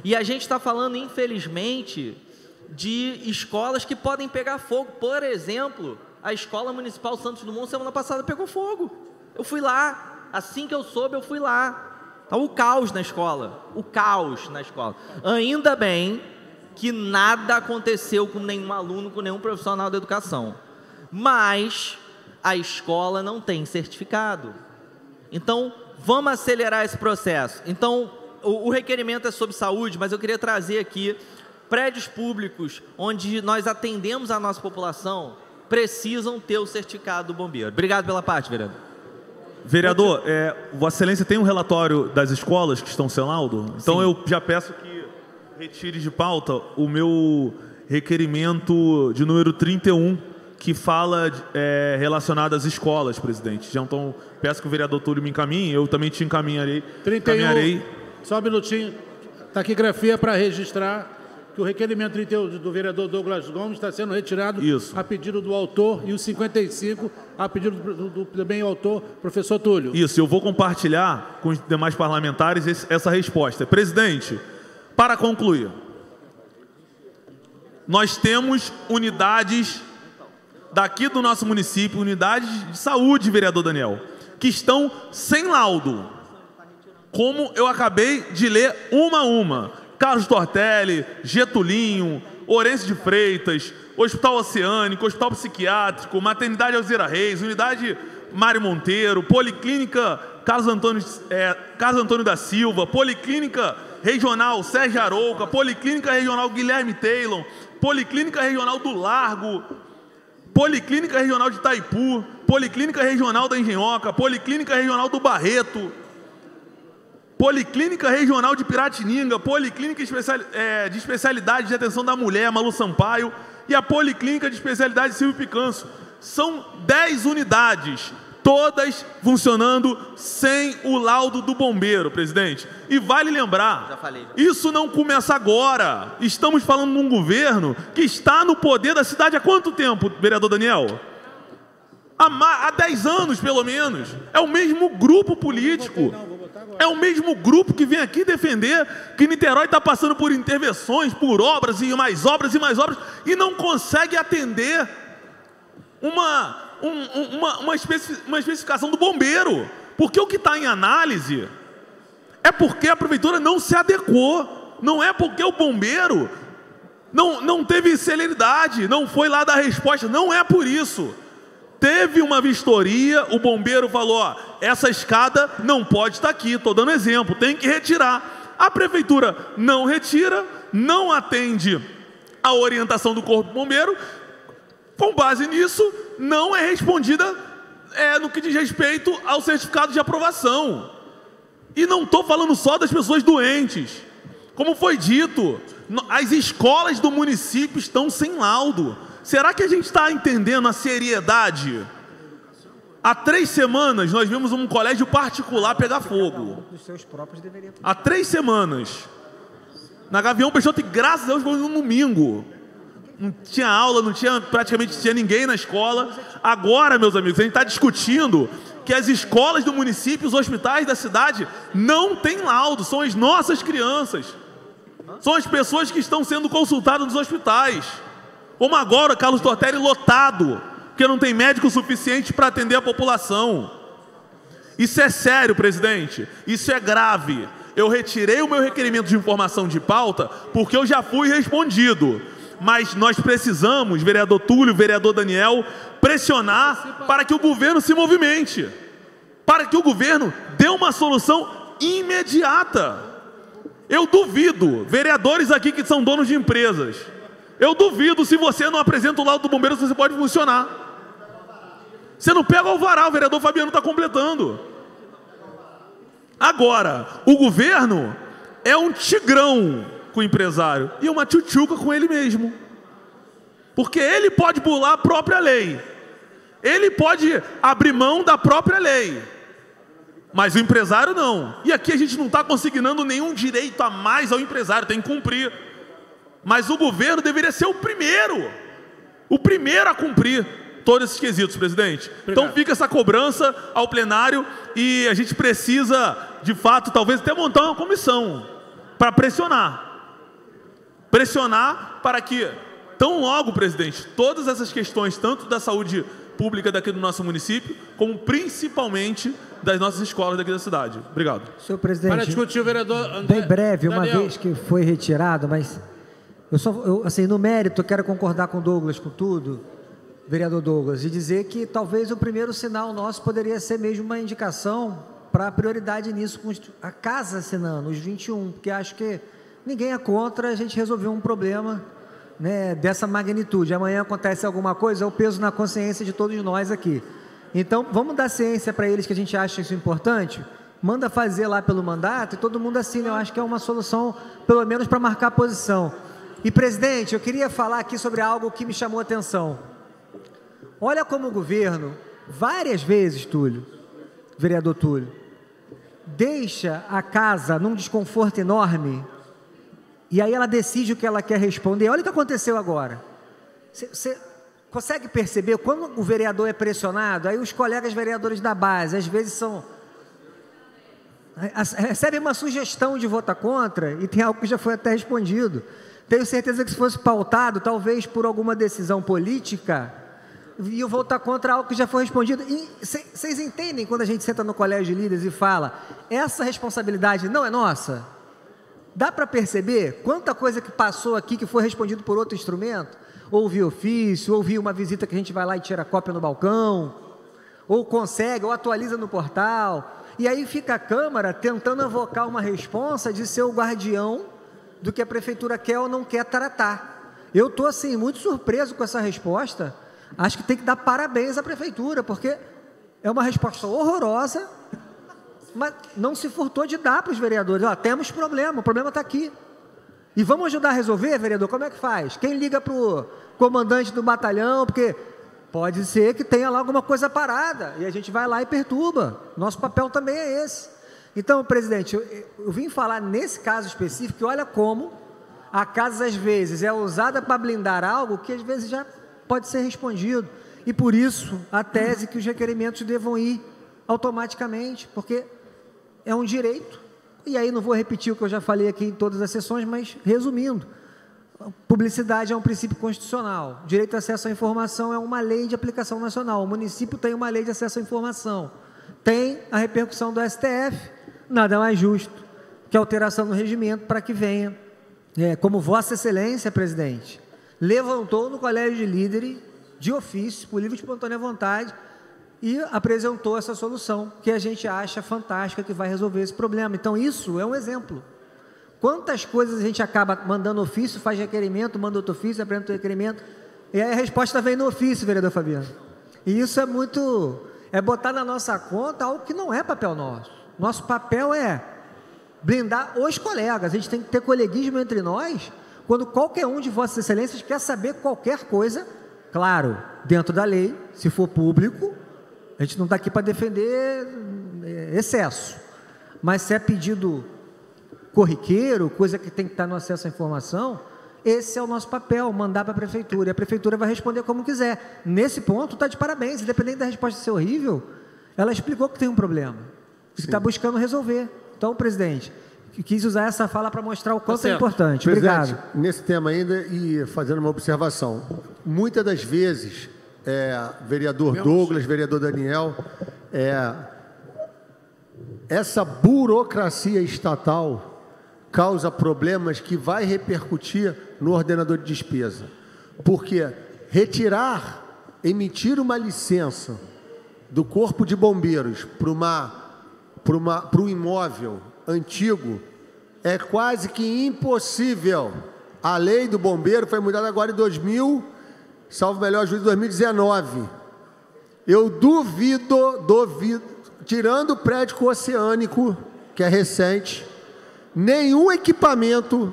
S6: E a gente está falando, infelizmente, de escolas que podem pegar fogo. Por exemplo, a Escola Municipal Santos Dumont, semana passada, pegou fogo. Eu fui lá. Assim que eu soube, eu fui lá. Tá o caos na escola. O caos na escola. Ainda bem que nada aconteceu com nenhum aluno, com nenhum profissional da educação. Mas a escola não tem certificado. Então, vamos acelerar esse processo. Então, o, o requerimento é sobre saúde, mas eu queria trazer aqui prédios públicos onde nós atendemos a nossa população precisam ter o certificado do bombeiro. Obrigado pela parte, vereador.
S5: Vereador, é, Vossa Excelência tem um relatório das escolas que estão sem laudo? Então
S6: Sim.
S5: eu já peço que retire de pauta o meu requerimento de número 31, que fala é, relacionado às escolas, presidente. Já Então peço que o vereador Túlio me encaminhe, eu também te encaminharei.
S1: 31.
S5: encaminharei.
S1: Só um minutinho. Taquigrafia para registrar que o requerimento 31 do vereador Douglas Gomes está sendo retirado
S5: Isso.
S1: a pedido do autor e o 55 a pedido do, do, do também autor, professor Túlio.
S5: Isso, eu vou compartilhar com os demais parlamentares esse- essa resposta. Presidente, para concluir, nós temos unidades daqui do nosso município, unidades de saúde, vereador Daniel, que estão sem laudo. Como eu acabei de ler uma a uma. Carlos Tortelli, Getulinho, Orense de Freitas, Hospital Oceânico, Hospital Psiquiátrico, Maternidade Alzira Reis, Unidade Mário Monteiro, Policlínica Carlos Antônio, é, Carlos Antônio da Silva, Policlínica Regional Sérgio Arouca, Policlínica Regional Guilherme Taylor, Policlínica Regional do Largo, Policlínica Regional de Itaipu, Policlínica Regional da Engenhoca, Policlínica Regional do Barreto, Policlínica Regional de Piratininga, Policlínica é, de Especialidade de Atenção da Mulher, Malu Sampaio, e a Policlínica de Especialidade Silvio Picanço. São 10 unidades, todas funcionando sem o laudo do bombeiro, presidente. E vale lembrar,
S6: Já falei, já.
S5: isso não começa agora. Estamos falando de um governo que está no poder da cidade há quanto tempo, vereador Daniel? Há, há 10 anos, pelo menos. É o mesmo grupo político. É o mesmo grupo que vem aqui defender que Niterói está passando por intervenções, por obras e mais obras e mais obras, e não consegue atender uma, um- um- uma, uma, especi- uma especificação do bombeiro. Porque o que está em análise é porque a prefeitura não se adequou. Não é porque o bombeiro não, não teve celeridade, não foi lá dar resposta. Não é por isso. Teve uma vistoria, o bombeiro falou: ó, essa escada não pode estar aqui. Estou dando exemplo, tem que retirar. A prefeitura não retira, não atende a orientação do corpo bombeiro. Com base nisso, não é respondida é, no que diz respeito ao certificado de aprovação. E não estou falando só das pessoas doentes. Como foi dito, as escolas do município estão sem laudo. Será que a gente está entendendo a seriedade? Há três semanas nós vimos um colégio particular pegar fogo. Há três semanas. Na Gavião Peixoto, e graças a Deus foi no domingo. Não tinha aula, não tinha praticamente tinha ninguém na escola. Agora, meus amigos, a gente está discutindo que as escolas do município, os hospitais da cidade, não têm laudo, são as nossas crianças. São as pessoas que estão sendo consultadas nos hospitais. Como agora, Carlos Tortelli lotado, porque não tem médico suficiente para atender a população. Isso é sério, presidente. Isso é grave. Eu retirei o meu requerimento de informação de pauta porque eu já fui respondido. Mas nós precisamos, vereador Túlio, vereador Daniel, pressionar para que o governo se movimente. Para que o governo dê uma solução imediata. Eu duvido, vereadores aqui que são donos de empresas, eu duvido se você não apresenta o laudo do bombeiro, você pode funcionar. Você não pega o alvará, o vereador Fabiano está completando. Agora, o governo é um tigrão com o empresário e uma tchutchuca com ele mesmo. Porque ele pode pular a própria lei. Ele pode abrir mão da própria lei. Mas o empresário não. E aqui a gente não está consignando nenhum direito a mais ao empresário, tem que cumprir. Mas o governo deveria ser o primeiro, o primeiro a cumprir todos esses quesitos, presidente. Então fica essa cobrança ao plenário e a gente precisa, de fato, talvez até montar uma comissão para pressionar. Pressionar para que, tão logo, presidente, todas essas questões, tanto da saúde pública daqui do nosso município, como principalmente das nossas escolas daqui da cidade. Obrigado.
S3: Senhor
S1: Para
S3: presidente,
S1: discutir o vereador André.
S3: bem breve, uma
S1: Daniel.
S3: vez que foi retirado, mas eu só, eu, assim, no mérito, eu quero concordar com Douglas, com tudo, vereador Douglas, e dizer que talvez o primeiro sinal nosso poderia ser mesmo uma indicação para prioridade nisso, com a casa assinando, os 21, porque acho que ninguém é contra a gente resolver um problema né, dessa magnitude. Amanhã acontece alguma coisa, é o peso na consciência de todos nós aqui. Então, vamos dar ciência para eles que a gente acha isso importante? Manda fazer lá pelo mandato e todo mundo assina. Eu acho que é uma solução, pelo menos para marcar posição. E, presidente, eu queria falar aqui sobre algo que me chamou a atenção. Olha como o governo, várias vezes, Túlio, vereador Túlio, deixa a casa num desconforto enorme e aí ela decide o que ela quer responder. Olha o que aconteceu agora. Você consegue perceber quando o vereador é pressionado? Aí os colegas vereadores da base, às vezes são recebem uma sugestão de votar contra e tem algo que já foi até respondido. Tenho certeza que se fosse pautado, talvez por alguma decisão política, iam votar contra algo que já foi respondido. Vocês entendem quando a gente senta no colégio de líderes e fala, essa responsabilidade não é nossa? Dá para perceber quanta coisa que passou aqui que foi respondido por outro instrumento? Houve ofício, houve uma visita que a gente vai lá e tira cópia no balcão, ou consegue, ou atualiza no portal. E aí fica a Câmara tentando avocar uma responsa de ser o guardião do que a prefeitura quer ou não quer tratar. Eu estou, assim, muito surpreso com essa resposta. Acho que tem que dar parabéns à prefeitura, porque é uma resposta horrorosa, mas não se furtou de dar para os vereadores. Ó, temos problema, o problema está aqui. E vamos ajudar a resolver, vereador? Como é que faz? Quem liga para o comandante do batalhão? Porque pode ser que tenha lá alguma coisa parada e a gente vai lá e perturba. Nosso papel também é esse. Então, presidente, eu, eu vim falar nesse caso específico que olha como a casa às vezes é usada para blindar algo que às vezes já pode ser respondido. E por isso a tese que os requerimentos devam ir automaticamente, porque é um direito e aí não vou repetir o que eu já falei aqui em todas as sessões, mas resumindo, publicidade é um princípio constitucional. Direito de acesso à informação é uma lei de aplicação nacional. O município tem uma lei de acesso à informação. Tem a repercussão do STF, nada mais justo que alteração no regimento para que venha, é, como Vossa Excelência, presidente, levantou no colégio de líderes, de ofício, por livre de espontânea vontade, e apresentou essa solução que a gente acha fantástica que vai resolver esse problema. Então, isso é um exemplo. Quantas coisas a gente acaba mandando ofício, faz requerimento, manda outro ofício, apresenta outro requerimento, e aí a resposta vem no ofício, vereador Fabiano. E isso é muito. é botar na nossa conta algo que não é papel nosso. Nosso papel é blindar os colegas. A gente tem que ter coleguismo entre nós quando qualquer um de Vossas Excelências quer saber qualquer coisa, claro, dentro da lei, se for público, a gente não está aqui para defender é, excesso. Mas se é pedido corriqueiro, coisa que tem que estar no acesso à informação, esse é o nosso papel, mandar para a prefeitura. E a prefeitura vai responder como quiser. Nesse ponto, está de parabéns. Independente da resposta ser horrível, ela explicou que tem um problema. Está buscando resolver. Então, presidente, quis usar essa fala para mostrar o quanto tá é importante.
S4: Presidente,
S3: Obrigado.
S4: Nesse tema ainda e fazendo uma observação. Muitas das vezes é, vereador Douglas, vereador Daniel, é, essa burocracia estatal causa problemas que vai repercutir no ordenador de despesa. Porque retirar, emitir uma licença do Corpo de Bombeiros para uma, para um imóvel antigo é quase que impossível. A lei do bombeiro foi mudada agora em 2000 salvo melhor juízo 2019. Eu duvido, duvido, tirando o prédio oceânico, que é recente, nenhum equipamento,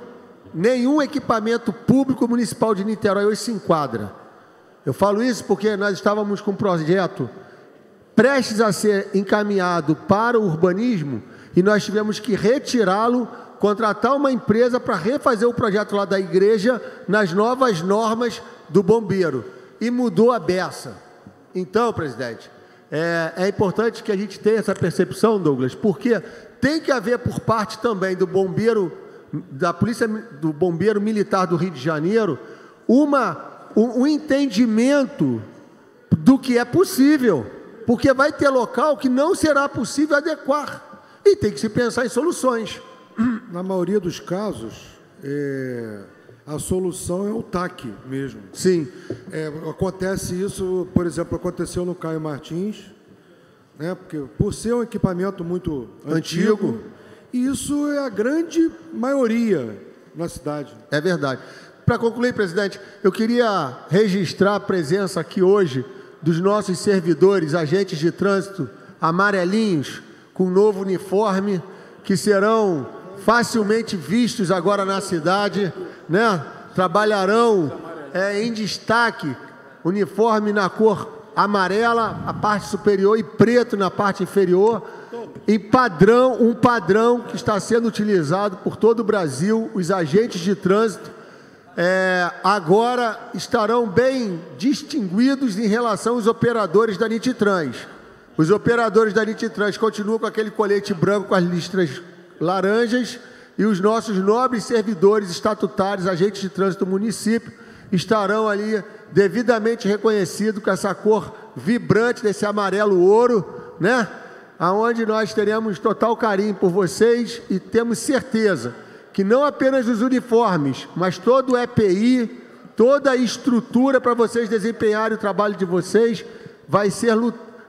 S4: nenhum equipamento público municipal de Niterói hoje se enquadra. Eu falo isso porque nós estávamos com um projeto prestes a ser encaminhado para o urbanismo e nós tivemos que retirá-lo, contratar uma empresa para refazer o projeto lá da igreja nas novas normas do bombeiro e mudou a beça. Então, presidente, é, é importante que a gente tenha essa percepção, Douglas, porque tem que haver por parte também do bombeiro, da polícia, do bombeiro militar do Rio de Janeiro, uma, um, um entendimento do que é possível, porque vai ter local que não será possível adequar e tem que se pensar em soluções.
S7: Na maioria dos casos, é, a solução é o TAC mesmo.
S4: Sim.
S7: É, acontece isso, por exemplo, aconteceu no Caio Martins, né, porque por ser um equipamento muito antigo, antigo isso é a grande maioria na cidade.
S4: É verdade. Para concluir, presidente, eu queria registrar a presença aqui hoje dos nossos servidores, agentes de trânsito amarelinhos, com novo uniforme, que serão facilmente vistos agora na cidade, né? Trabalharão é, em destaque, uniforme na cor amarela, a parte superior e preto na parte inferior, em padrão, um padrão que está sendo utilizado por todo o Brasil, os agentes de trânsito é, agora estarão bem distinguidos em relação aos operadores da Nititrans. Os operadores da Nititrans continuam com aquele colete branco com as listras laranjas e os nossos nobres servidores estatutários, agentes de trânsito do município, estarão ali devidamente reconhecidos com essa cor vibrante desse amarelo ouro, né? Aonde nós teremos total carinho por vocês e temos certeza que não apenas os uniformes, mas todo o EPI, toda a estrutura para vocês desempenharem o trabalho de vocês vai ser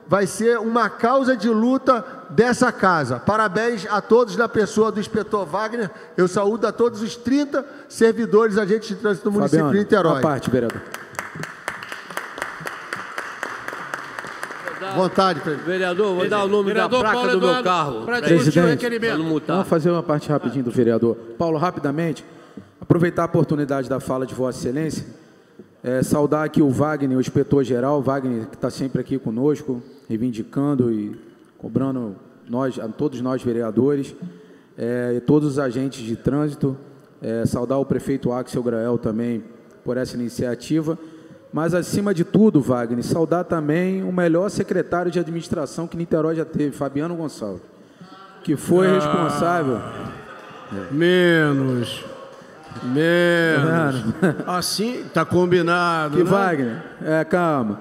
S4: vai ser uma causa de luta dessa casa. Parabéns a todos na pessoa do inspetor Wagner. Eu saúdo a todos os 30 servidores agentes de trânsito do município
S8: Fabiano,
S4: de Niterói.
S8: a parte, vereador.
S4: Vontade, presidente.
S2: Vereador, vou dar o nome
S1: Vereador
S2: da placa
S1: Paulo
S2: do meu
S1: Eduardo,
S2: carro.
S1: para discutir o
S8: Presidente,
S1: requerimento.
S8: Vamos fazer uma parte rapidinho do vereador. Paulo, rapidamente, aproveitar a oportunidade da fala de Vossa Excelência, é, saudar aqui o Wagner, o inspetor-geral, Wagner, que está sempre aqui conosco, reivindicando e cobrando nós, a todos nós vereadores, é, e todos os agentes de trânsito, é, saudar o prefeito Axel Grael também por essa iniciativa, mas acima de tudo, Wagner, saudar também o melhor secretário de administração que Niterói já teve, Fabiano Gonçalves, que foi responsável
S9: Menos. Menos. Assim, tá combinado.
S8: Que
S9: né?
S8: Wagner, é, calma.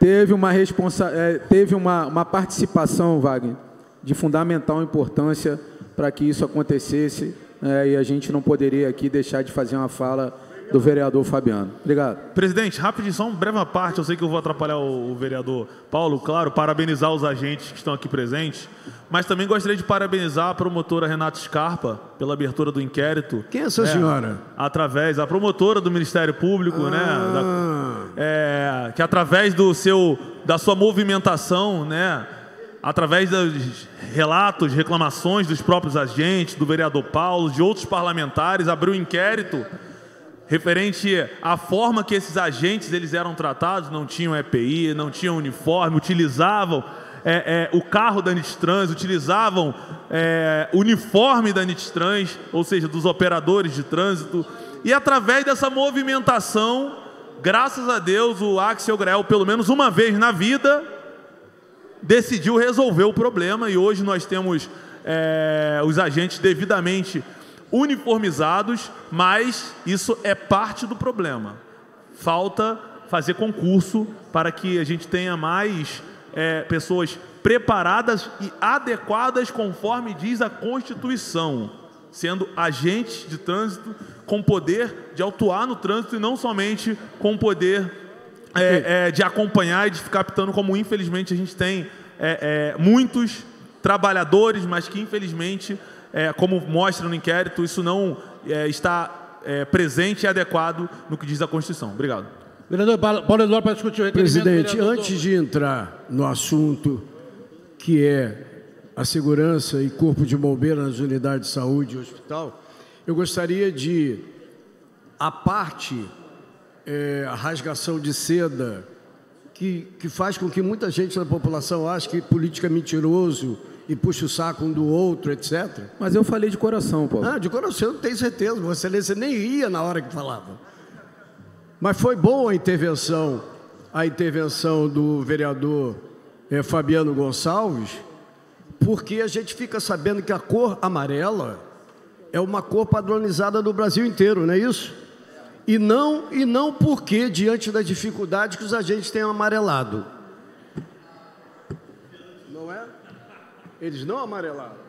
S8: Teve uma responsa é, teve uma, uma participação, Wagner, de fundamental importância para que isso acontecesse é, e a gente não poderia aqui deixar de fazer uma fala do vereador Fabiano. Obrigado.
S5: Presidente, rapidinho, só uma breve parte. Eu sei que eu vou atrapalhar o, o vereador Paulo, claro, parabenizar os agentes que estão aqui presentes, mas também gostaria de parabenizar a promotora Renata Scarpa pela abertura do inquérito.
S9: Quem é essa senhora?
S5: Através, a promotora do Ministério Público, né? da- é, que através do seu, da sua movimentação, né? Através dos relatos, reclamações dos próprios agentes, do vereador Paulo, de outros parlamentares, abriu um inquérito referente à forma que esses agentes eles eram tratados, não tinham EPI, não tinham uniforme, utilizavam é, é, o carro da Nitstrans, utilizavam é, uniforme da Nitstrans, ou seja, dos operadores de trânsito, e através dessa movimentação, graças a Deus, o Axel Grael, pelo menos uma vez na vida, decidiu resolver o problema. E hoje nós temos é, os agentes devidamente uniformizados, mas isso é parte do problema. Falta fazer concurso para que a gente tenha mais é, pessoas preparadas e adequadas conforme diz a Constituição, sendo agentes de trânsito com poder de atuar no trânsito e não somente com poder é, é, de acompanhar e de ficar pitando, como infelizmente a gente tem é, é, muitos trabalhadores, mas que infelizmente, é, como mostra no inquérito, isso não é, está é, presente e adequado no que diz a Constituição. Obrigado.
S1: Vereador Paulo Eduardo, para discutir o.
S9: Presidente,
S1: vereador
S9: antes de entrar no assunto que é a segurança e corpo de bombeiro nas unidades de saúde e hospital, eu gostaria de, a parte, é, a rasgação de seda, que, que faz com que muita gente da população ache que política é mentiroso e puxa o saco um do outro, etc.
S8: Mas eu falei de coração, Paulo.
S9: Ah, de coração, eu tenho certeza. Vossa Excelência nem ria na hora que falava. Mas foi boa a intervenção, a intervenção do vereador eh, Fabiano Gonçalves, porque a gente fica sabendo que a cor amarela é uma cor padronizada no Brasil inteiro, não é isso? E não, e não porque, diante das dificuldades que os agentes têm amarelado. Não é? Eles não amarelaram.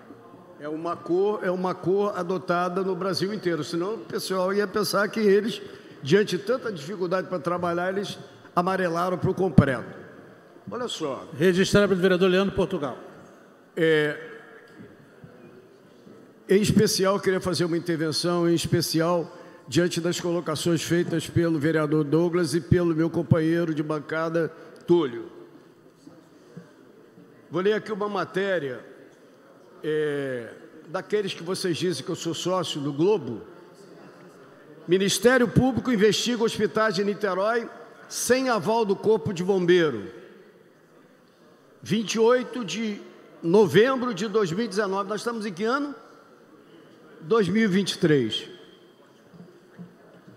S9: É uma cor, é uma cor adotada no Brasil inteiro. Senão o pessoal ia pensar que eles, diante de tanta dificuldade para trabalhar, eles amarelaram para o completo. Olha só,
S1: Registrado pelo vereador Leandro Portugal.
S9: em especial, queria fazer uma intervenção, em especial, diante das colocações feitas pelo vereador Douglas e pelo meu companheiro de bancada, Túlio. Vou ler aqui uma matéria é, daqueles que vocês dizem que eu sou sócio do Globo. Ministério Público investiga hospitais de Niterói sem aval do Corpo de Bombeiro. 28 de novembro de 2019. Nós estamos em que ano? 2023.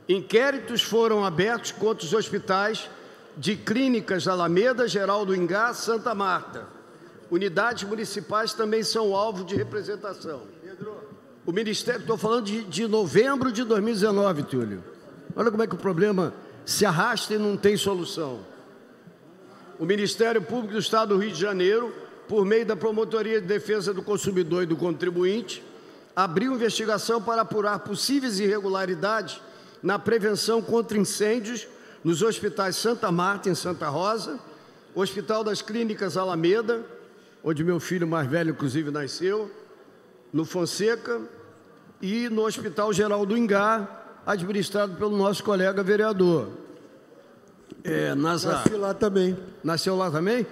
S9: Inquéritos foram abertos contra os hospitais de clínicas Alameda, Geraldo Ingá, Santa Marta. Unidades municipais também são alvo de representação. O Ministério, estou falando de, de novembro de 2019, Túlio. Olha como é que o problema se arrasta e não tem solução. O Ministério Público do Estado do Rio de Janeiro, por meio da Promotoria de Defesa do Consumidor e do Contribuinte, abriu investigação para apurar possíveis irregularidades na prevenção contra incêndios nos hospitais Santa Marta, em Santa Rosa, Hospital das Clínicas Alameda, onde meu filho mais velho, inclusive, nasceu, no Fonseca, e no Hospital Geral do Ingá, administrado pelo nosso colega vereador. É, Nazar.
S7: Nasci lá também.
S9: Nasceu lá também?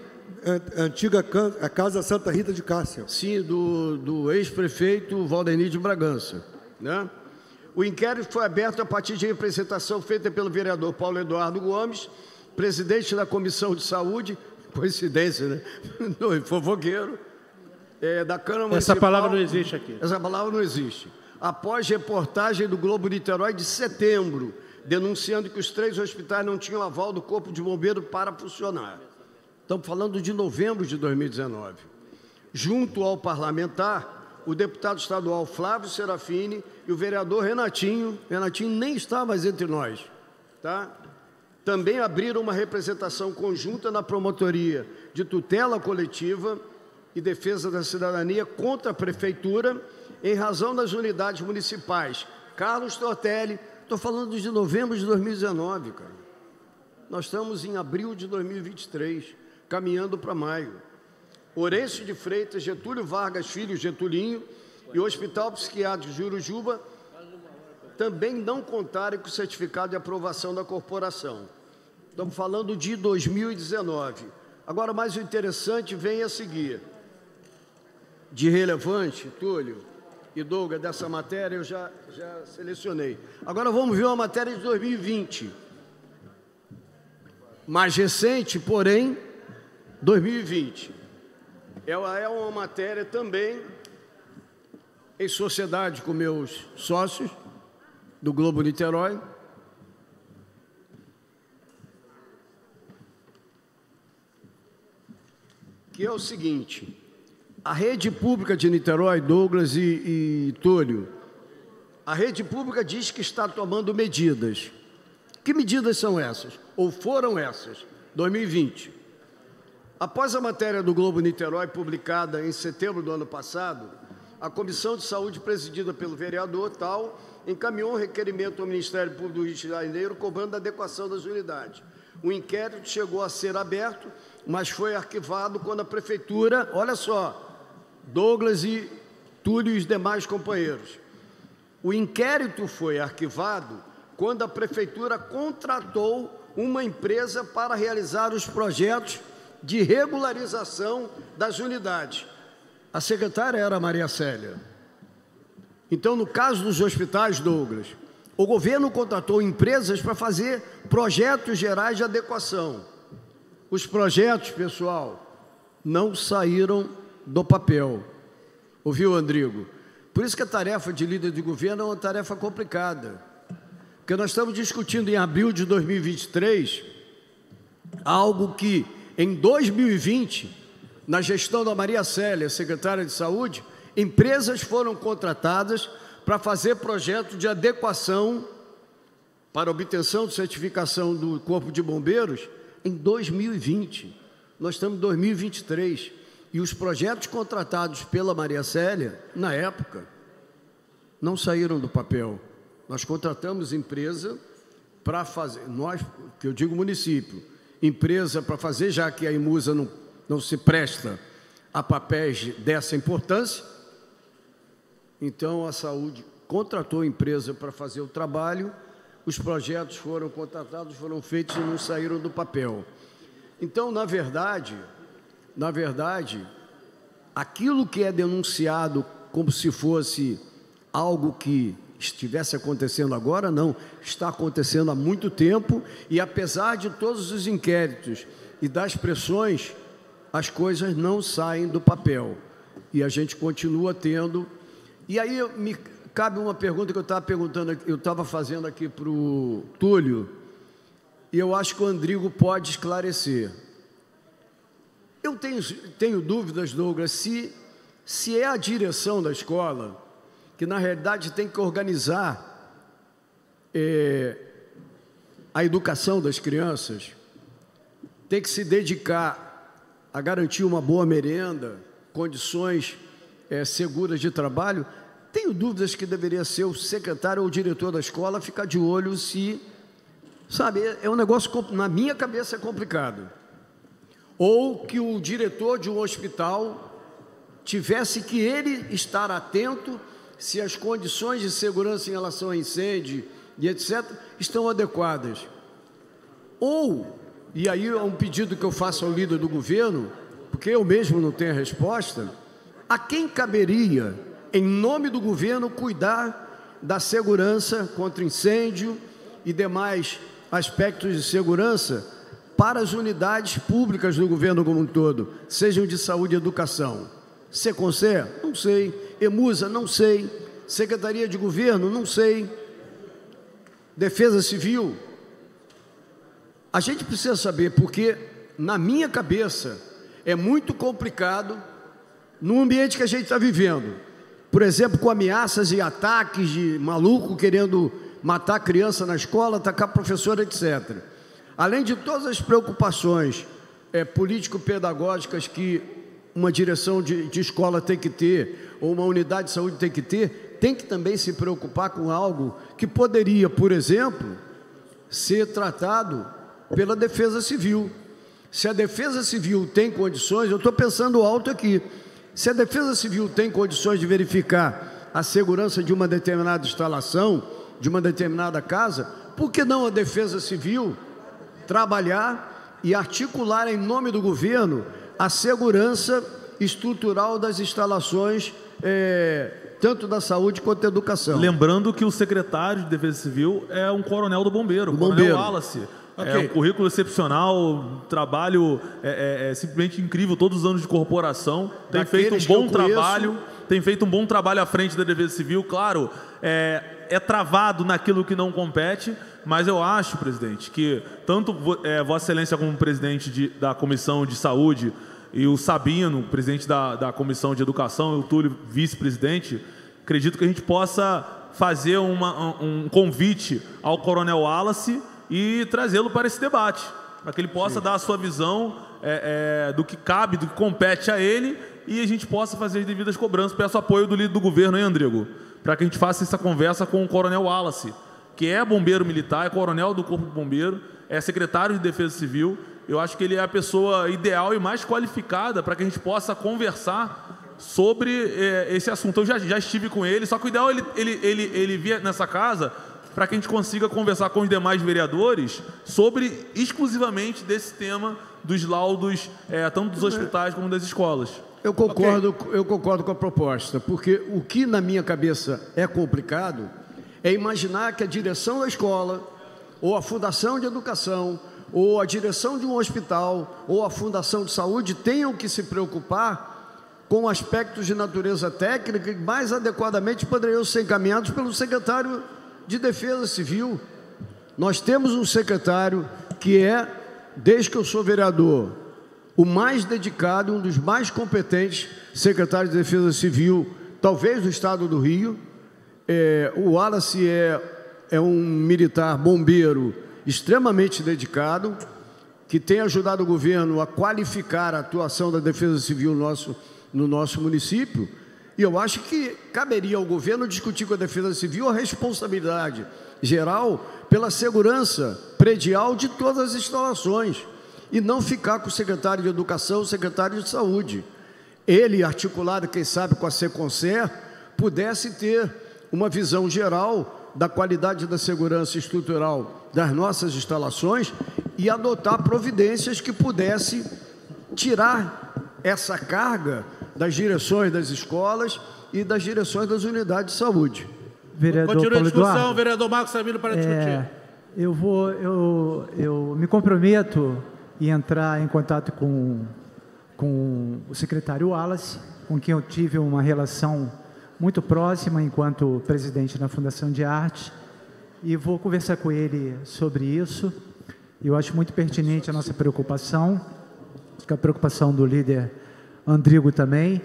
S7: An- Antiga a Casa Santa Rita de Cássia.
S9: Sim, do, do ex-prefeito Valdenir de Bragança. Né? O inquérito foi aberto a partir de representação feita pelo vereador Paulo Eduardo Gomes, presidente da Comissão de Saúde, coincidência, né? Não, fofoqueiro, é, da Câmara
S1: Essa palavra não existe aqui.
S9: Essa palavra não existe. Após reportagem do Globo Niterói de setembro, denunciando que os três hospitais não tinham aval do Corpo de Bombeiro para funcionar. Estamos falando de novembro de 2019. Junto ao parlamentar, o deputado estadual Flávio Serafini e o vereador Renatinho, Renatinho nem está mais entre nós, tá? Também abriram uma representação conjunta na promotoria de tutela coletiva e defesa da cidadania contra a prefeitura em razão das unidades municipais. Carlos Tortelli, estou falando de novembro de 2019, cara. Nós estamos em abril de 2023, caminhando para maio. Orêncio de Freitas, Getúlio Vargas Filho, Getulinho e o Hospital Psiquiátrico Jurujuba também não contaram com o certificado de aprovação da corporação. Estamos falando de 2019. Agora, mais o interessante vem a seguir. De relevante, Túlio e Douglas, dessa matéria eu já, já selecionei. Agora vamos ver uma matéria de 2020. Mais recente, porém, 2020. Ela é uma matéria também em sociedade com meus sócios do Globo Niterói. Que é o seguinte: a rede pública de Niterói, Douglas e, e Túlio, a rede pública diz que está tomando medidas. Que medidas são essas? Ou foram essas? 2020. Após a matéria do Globo Niterói, publicada em setembro do ano passado, a Comissão de Saúde, presidida pelo vereador Tal, encaminhou um requerimento ao Ministério Público do Rio de Janeiro cobrando a adequação das unidades. O inquérito chegou a ser aberto, mas foi arquivado quando a Prefeitura, olha só, Douglas e Túlio e os demais companheiros, o inquérito foi arquivado quando a Prefeitura contratou uma empresa para realizar os projetos de regularização das unidades. A secretária era Maria Célia. Então, no caso dos hospitais, Douglas, o governo contratou empresas para fazer projetos gerais de adequação. Os projetos, pessoal, não saíram do papel. Ouviu, Andrigo? Por isso que a tarefa de líder de governo é uma tarefa complicada. Porque nós estamos discutindo em abril de 2023 algo que em 2020, na gestão da Maria Célia, secretária de Saúde, empresas foram contratadas para fazer projeto de adequação para obtenção de certificação do Corpo de Bombeiros em 2020. Nós estamos em 2023 e os projetos contratados pela Maria Célia, na época, não saíram do papel. Nós contratamos empresa para fazer, nós, que eu digo município, empresa para fazer, já que a IMUSA não, não se presta a papéis dessa importância, então a saúde contratou empresa para fazer o trabalho, os projetos foram contratados, foram feitos e não saíram do papel. Então, na verdade, na verdade, aquilo que é denunciado como se fosse algo que estivesse acontecendo agora, não, está acontecendo há muito tempo e apesar de todos os inquéritos e das pressões, as coisas não saem do papel e a gente continua tendo. E aí me cabe uma pergunta que eu estava perguntando, eu estava fazendo aqui para o Túlio e eu acho que o Andrigo pode esclarecer. Eu tenho, tenho dúvidas, Douglas, se, se é a direção da escola que na realidade tem que organizar é, a educação das crianças, tem que se dedicar a garantir uma boa merenda, condições é, seguras de trabalho. Tenho dúvidas que deveria ser o secretário ou o diretor da escola ficar de olho se, sabe, é um negócio, na minha cabeça é complicado. ou que o diretor de um hospital tivesse que ele estar atento se as condições de segurança em relação a incêndio e etc. estão adequadas. Ou, e aí é um pedido que eu faço ao líder do governo, porque eu mesmo não tenho a resposta, a quem caberia, em nome do governo, cuidar da segurança contra incêndio e demais aspectos de segurança para as unidades públicas do governo como um todo, sejam de saúde e educação? Seconcer? Não sei. Emusa? Não sei. Secretaria de Governo? Não sei. Defesa Civil? A gente precisa saber, porque na minha cabeça é muito complicado no ambiente que a gente está vivendo. Por exemplo, com ameaças e ataques de maluco querendo matar criança na escola, atacar professor, etc. Além de todas as preocupações é, político-pedagógicas que uma direção de, de escola tem que ter, ou uma unidade de saúde tem que ter, tem que também se preocupar com algo que poderia, por exemplo, ser tratado pela Defesa Civil. Se a Defesa Civil tem condições, eu estou pensando alto aqui, se a Defesa Civil tem condições de verificar a segurança de uma determinada instalação, de uma determinada casa, por que não a Defesa Civil trabalhar e articular em nome do governo a segurança estrutural das instalações, é, tanto da saúde quanto da educação.
S5: Lembrando que o secretário de Defesa Civil é um coronel do Bombeiro, o coronel
S9: Bombeiro.
S5: Wallace.
S9: Ok.
S5: É um currículo excepcional, trabalho é, é- é simplesmente incrível, todos os anos de corporação. Tem feito um bom trabalho, tem feito um bom trabalho à frente da Defesa Civil. Claro, é, é travado naquilo que não compete, mas eu acho, presidente, que tanto é, Vossa Excelência como presidente de- da Comissão de Saúde e o Sabino, presidente da, da Comissão de Educação, e o Túlio, vice-presidente, acredito que a gente possa fazer uma- um um convite ao Coronel Wallace e trazê-lo para esse debate, para que ele possa dar a sua visão é, é, do que cabe, do que compete a ele e a gente possa fazer as devidas cobranças. Peço apoio do líder do governo, hein, Andrigo? Para que a gente faça essa conversa com o Coronel Wallace, que é bombeiro militar, é coronel do Corpo de Bombeiro, é secretário de Defesa Civil. Eu acho que ele é a pessoa ideal e mais qualificada para que a gente possa conversar sobre eh, esse assunto. Eu já, já estive com ele, só que o ideal é ele, ele, ele, ele vir nessa casa para que a gente consiga conversar com os demais vereadores sobre exclusivamente desse tema dos laudos, eh, tanto dos hospitais como das escolas.
S9: Eu concordo, eu concordo com a proposta, porque o que na minha cabeça é complicado é imaginar que a direção da escola, ou a fundação de educação, ou a direção de um hospital, ou a fundação de saúde tenham que se preocupar com aspectos de natureza técnica que mais adequadamente poderiam ser encaminhados pelo secretário de Defesa Civil. Nós temos um secretário que é, desde que eu sou vereador, o mais dedicado, um dos mais competentes secretários de Defesa Civil, talvez do estado do Rio. É, o Wallace é, é um militar bombeiro extremamente dedicado, que tem ajudado o governo a qualificar a atuação da Defesa Civil no nosso, no nosso município. E eu acho que caberia ao governo discutir com a Defesa Civil a responsabilidade geral pela segurança predial de todas as instalações e não ficar com o secretário de Educação, o secretário de Saúde. Ele, articulado, quem sabe, com a Seconcer, pudesse ter uma visão geral da qualidade da segurança estrutural das nossas instalações e adotar providências que pudesse tirar essa carga das direções das escolas e das direções das unidades de saúde.
S10: Vereador
S1: Continua a discussão,
S10: Eduardo.
S1: vereador Marcos Sabino para discutir.
S10: É, eu vou, eu, eu me comprometo em entrar em contato com, com o secretário Wallace, com quem eu tive uma relação muito próxima enquanto presidente da Fundação de Arte, e vou conversar com ele sobre isso. Eu acho muito pertinente a nossa preocupação, que a preocupação do líder Andrigo também,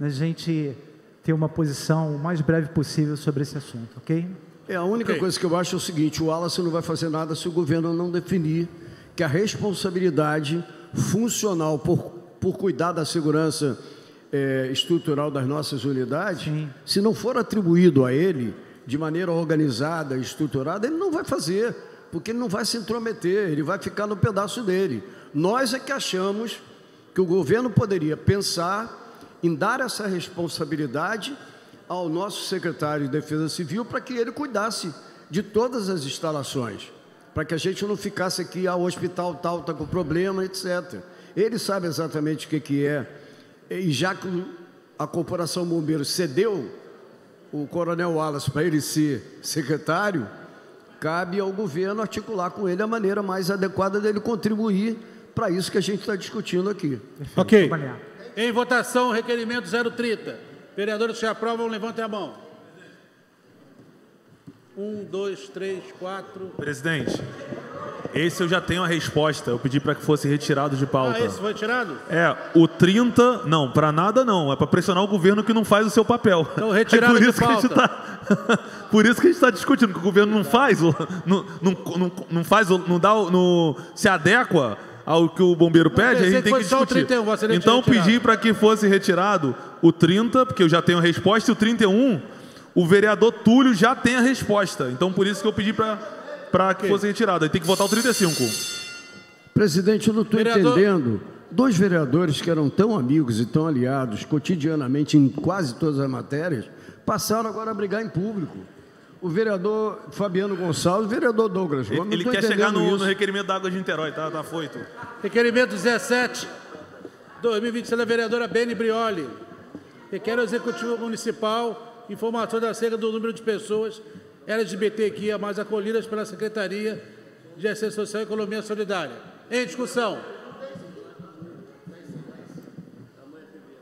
S10: a gente ter uma posição o mais breve possível sobre esse assunto, ok?
S9: É, a única coisa que eu acho é o seguinte: o Wallace não vai fazer nada se o governo não definir que a responsabilidade funcional por, por cuidar da segurança eh, estrutural das nossas unidades, se não for atribuído a ele de maneira organizada e estruturada, ele não vai fazer, porque ele não vai se intrometer, ele vai ficar no pedaço dele. Nós é que achamos que o governo poderia pensar em dar essa responsabilidade ao nosso secretário de Defesa Civil para que ele cuidasse de todas as instalações, para que a gente não ficasse aqui, ah, o hospital tal está com problema, etc. Ele sabe exatamente o que, que é, e já que a Corporação Bombeiros cedeu o Coronel Wallace para ele ser secretário, cabe ao governo articular com ele a maneira mais adequada dele contribuir para isso que a gente está discutindo aqui.
S1: Ok. Em votação, requerimento 030. Vereadores que aprovam, levantem a mão. Um, dois, três, quatro.
S5: Presidente, esse eu já tenho a resposta. Eu pedi para que fosse retirado de pauta.
S1: Ah, esse foi tirado?
S5: É, o 30, não, para nada não. É para pressionar o governo que não faz o seu papel.
S1: Então, retirado
S5: é por
S1: de
S5: isso que a gente tá, Por isso que a gente está discutindo, que o governo não faz, não, não, não, não faz, não dá, não se adequa ao que o bombeiro pede, a gente tem que discutir.
S1: 31, você nem
S5: então pedi para que fosse retirado o 30, porque eu já tenho a resposta, e o 31, o vereador Túlio já tem a resposta. Então por isso que eu pedi para que fosse retirado. Aí tem que votar o 35.
S9: Presidente, eu não estou
S5: Vereador-
S9: entendendo. Dois vereadores que eram tão amigos e tão aliados cotidianamente em quase todas as matérias, passaram agora a brigar em público. O vereador Fabiano Gonçalves o vereador Douglas Gomes.
S5: Ele, ele quer chegar no, no requerimento da água de Niterói, tá, tá foito.
S1: Requerimento 17, 2026, da vereadora Beni Brioli. Requer ao Executivo Municipal informações acerca do número de pessoas LGBTQIA mais acolhidas pela Secretaria de Assistência Social e Economia Solidária. Em discussão.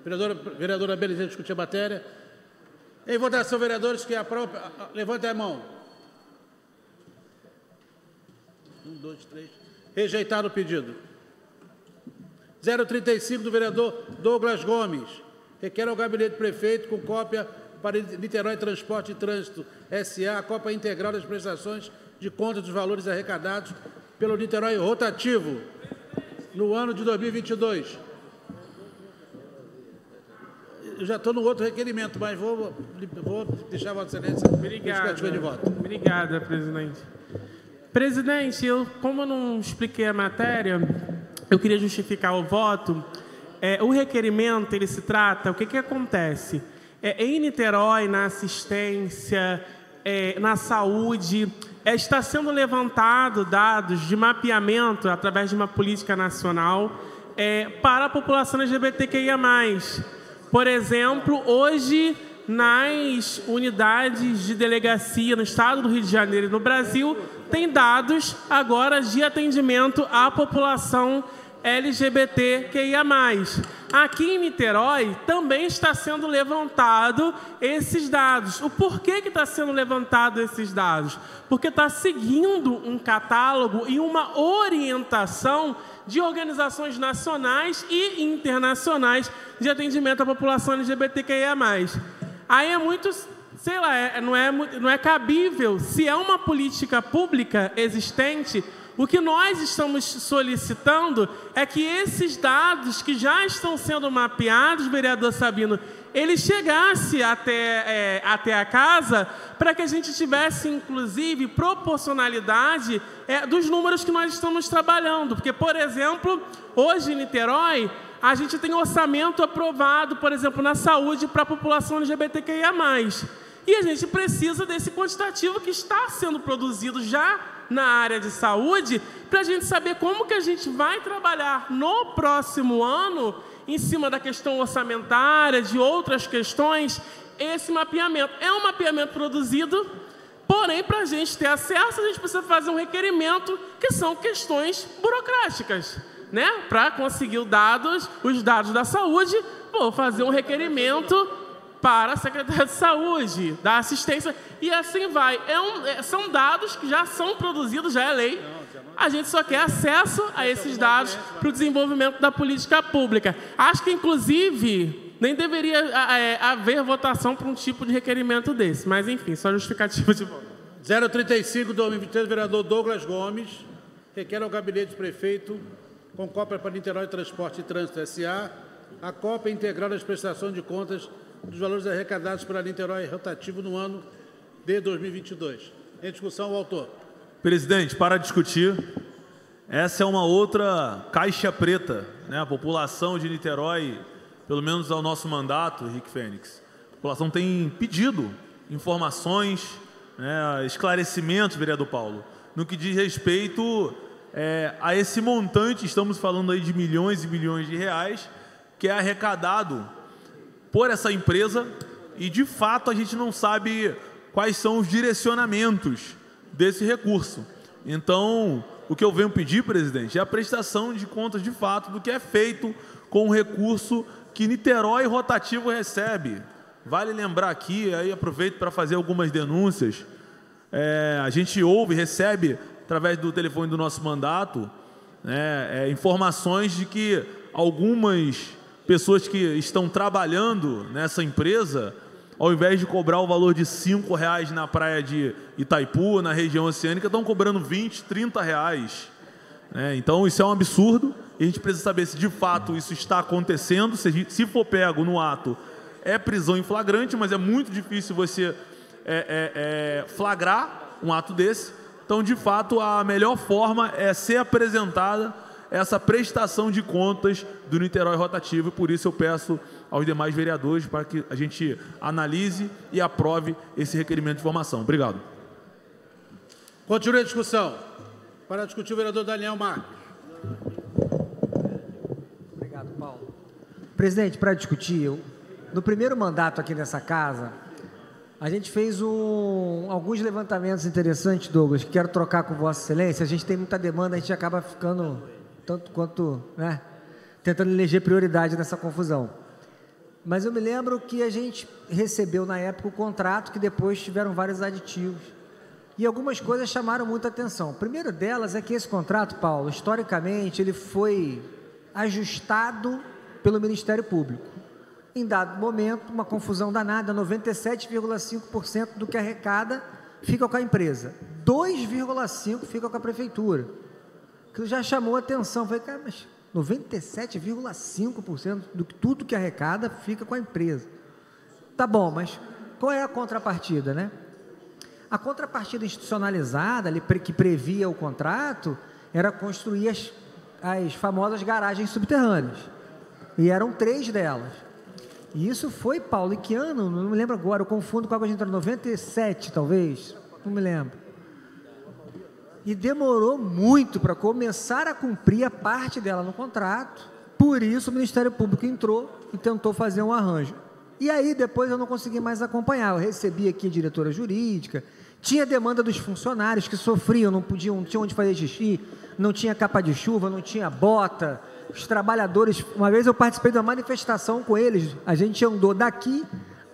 S1: Vereadora, vereadora Beni, já discutiu a matéria. Em votação, vereadores que aprovam, levantem a mão. Um, dois, três. Rejeitado o pedido. 035 do vereador Douglas Gomes. Requer ao gabinete do prefeito com cópia para Niterói Transporte e Trânsito SA, a cópia integral das prestações de conta dos valores arrecadados pelo Niterói Rotativo no ano de 2022. Eu já estou no outro requerimento, mas vou, vou deixar a Vossa Excelência justificativa de voto.
S11: Obrigada, presidente. Presidente, eu, como eu não expliquei a matéria, eu queria justificar o voto. É, o requerimento, ele se trata, o que, que acontece? É, em Niterói, na assistência, é, na saúde, é, está sendo levantado dados de mapeamento através de uma política nacional é, para a população LGBTQIA+. Por exemplo, hoje nas unidades de delegacia no estado do Rio de Janeiro e no Brasil, tem dados agora de atendimento à população LGBTQIA+. Aqui em Niterói também está sendo levantado esses dados. O porquê que está sendo levantado esses dados? Porque está seguindo um catálogo e uma orientação de organizações nacionais e internacionais de atendimento à população LGBTQIA+. Aí é muito, sei lá, é- não, é, não é cabível, se é uma política pública existente, o que nós estamos solicitando é que esses dados que já estão sendo mapeados, vereador Sabino, ele chegasse até, é, até a casa para que a gente tivesse, inclusive, proporcionalidade é, dos números que nós estamos trabalhando. Porque, por exemplo, hoje em Niterói, a gente tem orçamento aprovado, por exemplo, na saúde para a população LGBTQIA+. E a gente precisa desse quantitativo que está sendo produzido já na área de saúde, para a gente saber como que a gente vai trabalhar no próximo ano, em cima da questão orçamentária, de outras questões, esse mapeamento. É um mapeamento produzido, porém, para a gente ter acesso, a gente precisa fazer um requerimento, que são questões burocráticas. Né? Para conseguir os dados, os dados da saúde, vou fazer um requerimento para a Secretaria de Saúde, da assistência, e assim vai. É um- é- são dados que já são produzidos, já é lei. A gente só quer acesso a esses dados para o desenvolvimento da política pública. Acho que, inclusive, nem deveria é, haver votação para um tipo de requerimento desse, mas enfim, só justificativa de voto.
S1: 035 2023, vereador Douglas Gomes, requer ao gabinete do prefeito, com cópia para Niterói Transporte e Trânsito S.A., a cópia integral das prestações de contas dos valores arrecadados pela Niterói Rotativo no ano de 2022. Em discussão, o autor.
S5: Presidente, para discutir, essa é uma outra caixa preta. Né? A população de Niterói, pelo menos ao nosso mandato, Henrique Fênix, a população tem pedido informações, né, esclarecimentos, vereador Paulo, no que diz respeito é, a esse montante, estamos falando aí de milhões e milhões de reais, que é arrecadado por essa empresa e de fato a gente não sabe quais são os direcionamentos desse recurso. Então, o que eu venho pedir, presidente, é a prestação de contas de fato do que é feito com o recurso que Niterói Rotativo recebe. Vale lembrar aqui, aí aproveito para fazer algumas denúncias. É, a gente ouve, recebe, através do telefone do nosso mandato, né, é, informações de que algumas pessoas que estão trabalhando nessa empresa, ao invés de cobrar o valor de R$ reais na praia de Itaipu, na região oceânica, estão cobrando 20, 30 reais. É, então isso é um absurdo e a gente precisa saber se de fato isso está acontecendo, se, se for pego no ato, é prisão em flagrante, mas é muito difícil você é, é, é flagrar um ato desse. Então, de fato, a melhor forma é ser apresentada essa prestação de contas do Niterói Rotativo. E por isso eu peço aos demais vereadores para que a gente analise e aprove esse requerimento de informação. Obrigado.
S1: Continue a discussão. Para discutir o vereador Daniel Marques.
S3: Obrigado, Paulo. Presidente, para discutir, eu, no primeiro mandato aqui nessa casa, a gente fez um, alguns levantamentos interessantes, Douglas, que quero trocar com Vossa Excelência. A gente tem muita demanda, a gente acaba ficando tanto quanto, né, tentando eleger prioridade nessa confusão. Mas eu me lembro que a gente recebeu na época o contrato, que depois tiveram vários aditivos. E algumas coisas chamaram muita atenção. O primeiro delas é que esse contrato, Paulo, historicamente, ele foi ajustado pelo Ministério Público. Em dado momento, uma confusão danada, 97,5% do que arrecada fica com a empresa, 2,5% fica com a prefeitura. Aquilo já chamou a atenção. Falei, cara, mas 97,5% do tudo que arrecada fica com a empresa. Tá bom, mas qual é a contrapartida, né? A contrapartida institucionalizada, ali, que previa o contrato, era construir as, as famosas garagens subterrâneas. E eram três delas. E isso foi, Paulo, em que ano? Não me lembro agora, eu confundo com a gente entrou, 97 talvez, não me lembro e demorou muito para começar a cumprir a parte dela no contrato. Por isso o Ministério Público entrou e tentou fazer um arranjo. E aí depois eu não consegui mais acompanhar. Eu recebi aqui a diretora jurídica, tinha demanda dos funcionários que sofriam, não podiam, não tinham onde fazer xixi, não tinha capa de chuva, não tinha bota. Os trabalhadores, uma vez eu participei de uma manifestação com eles, a gente andou daqui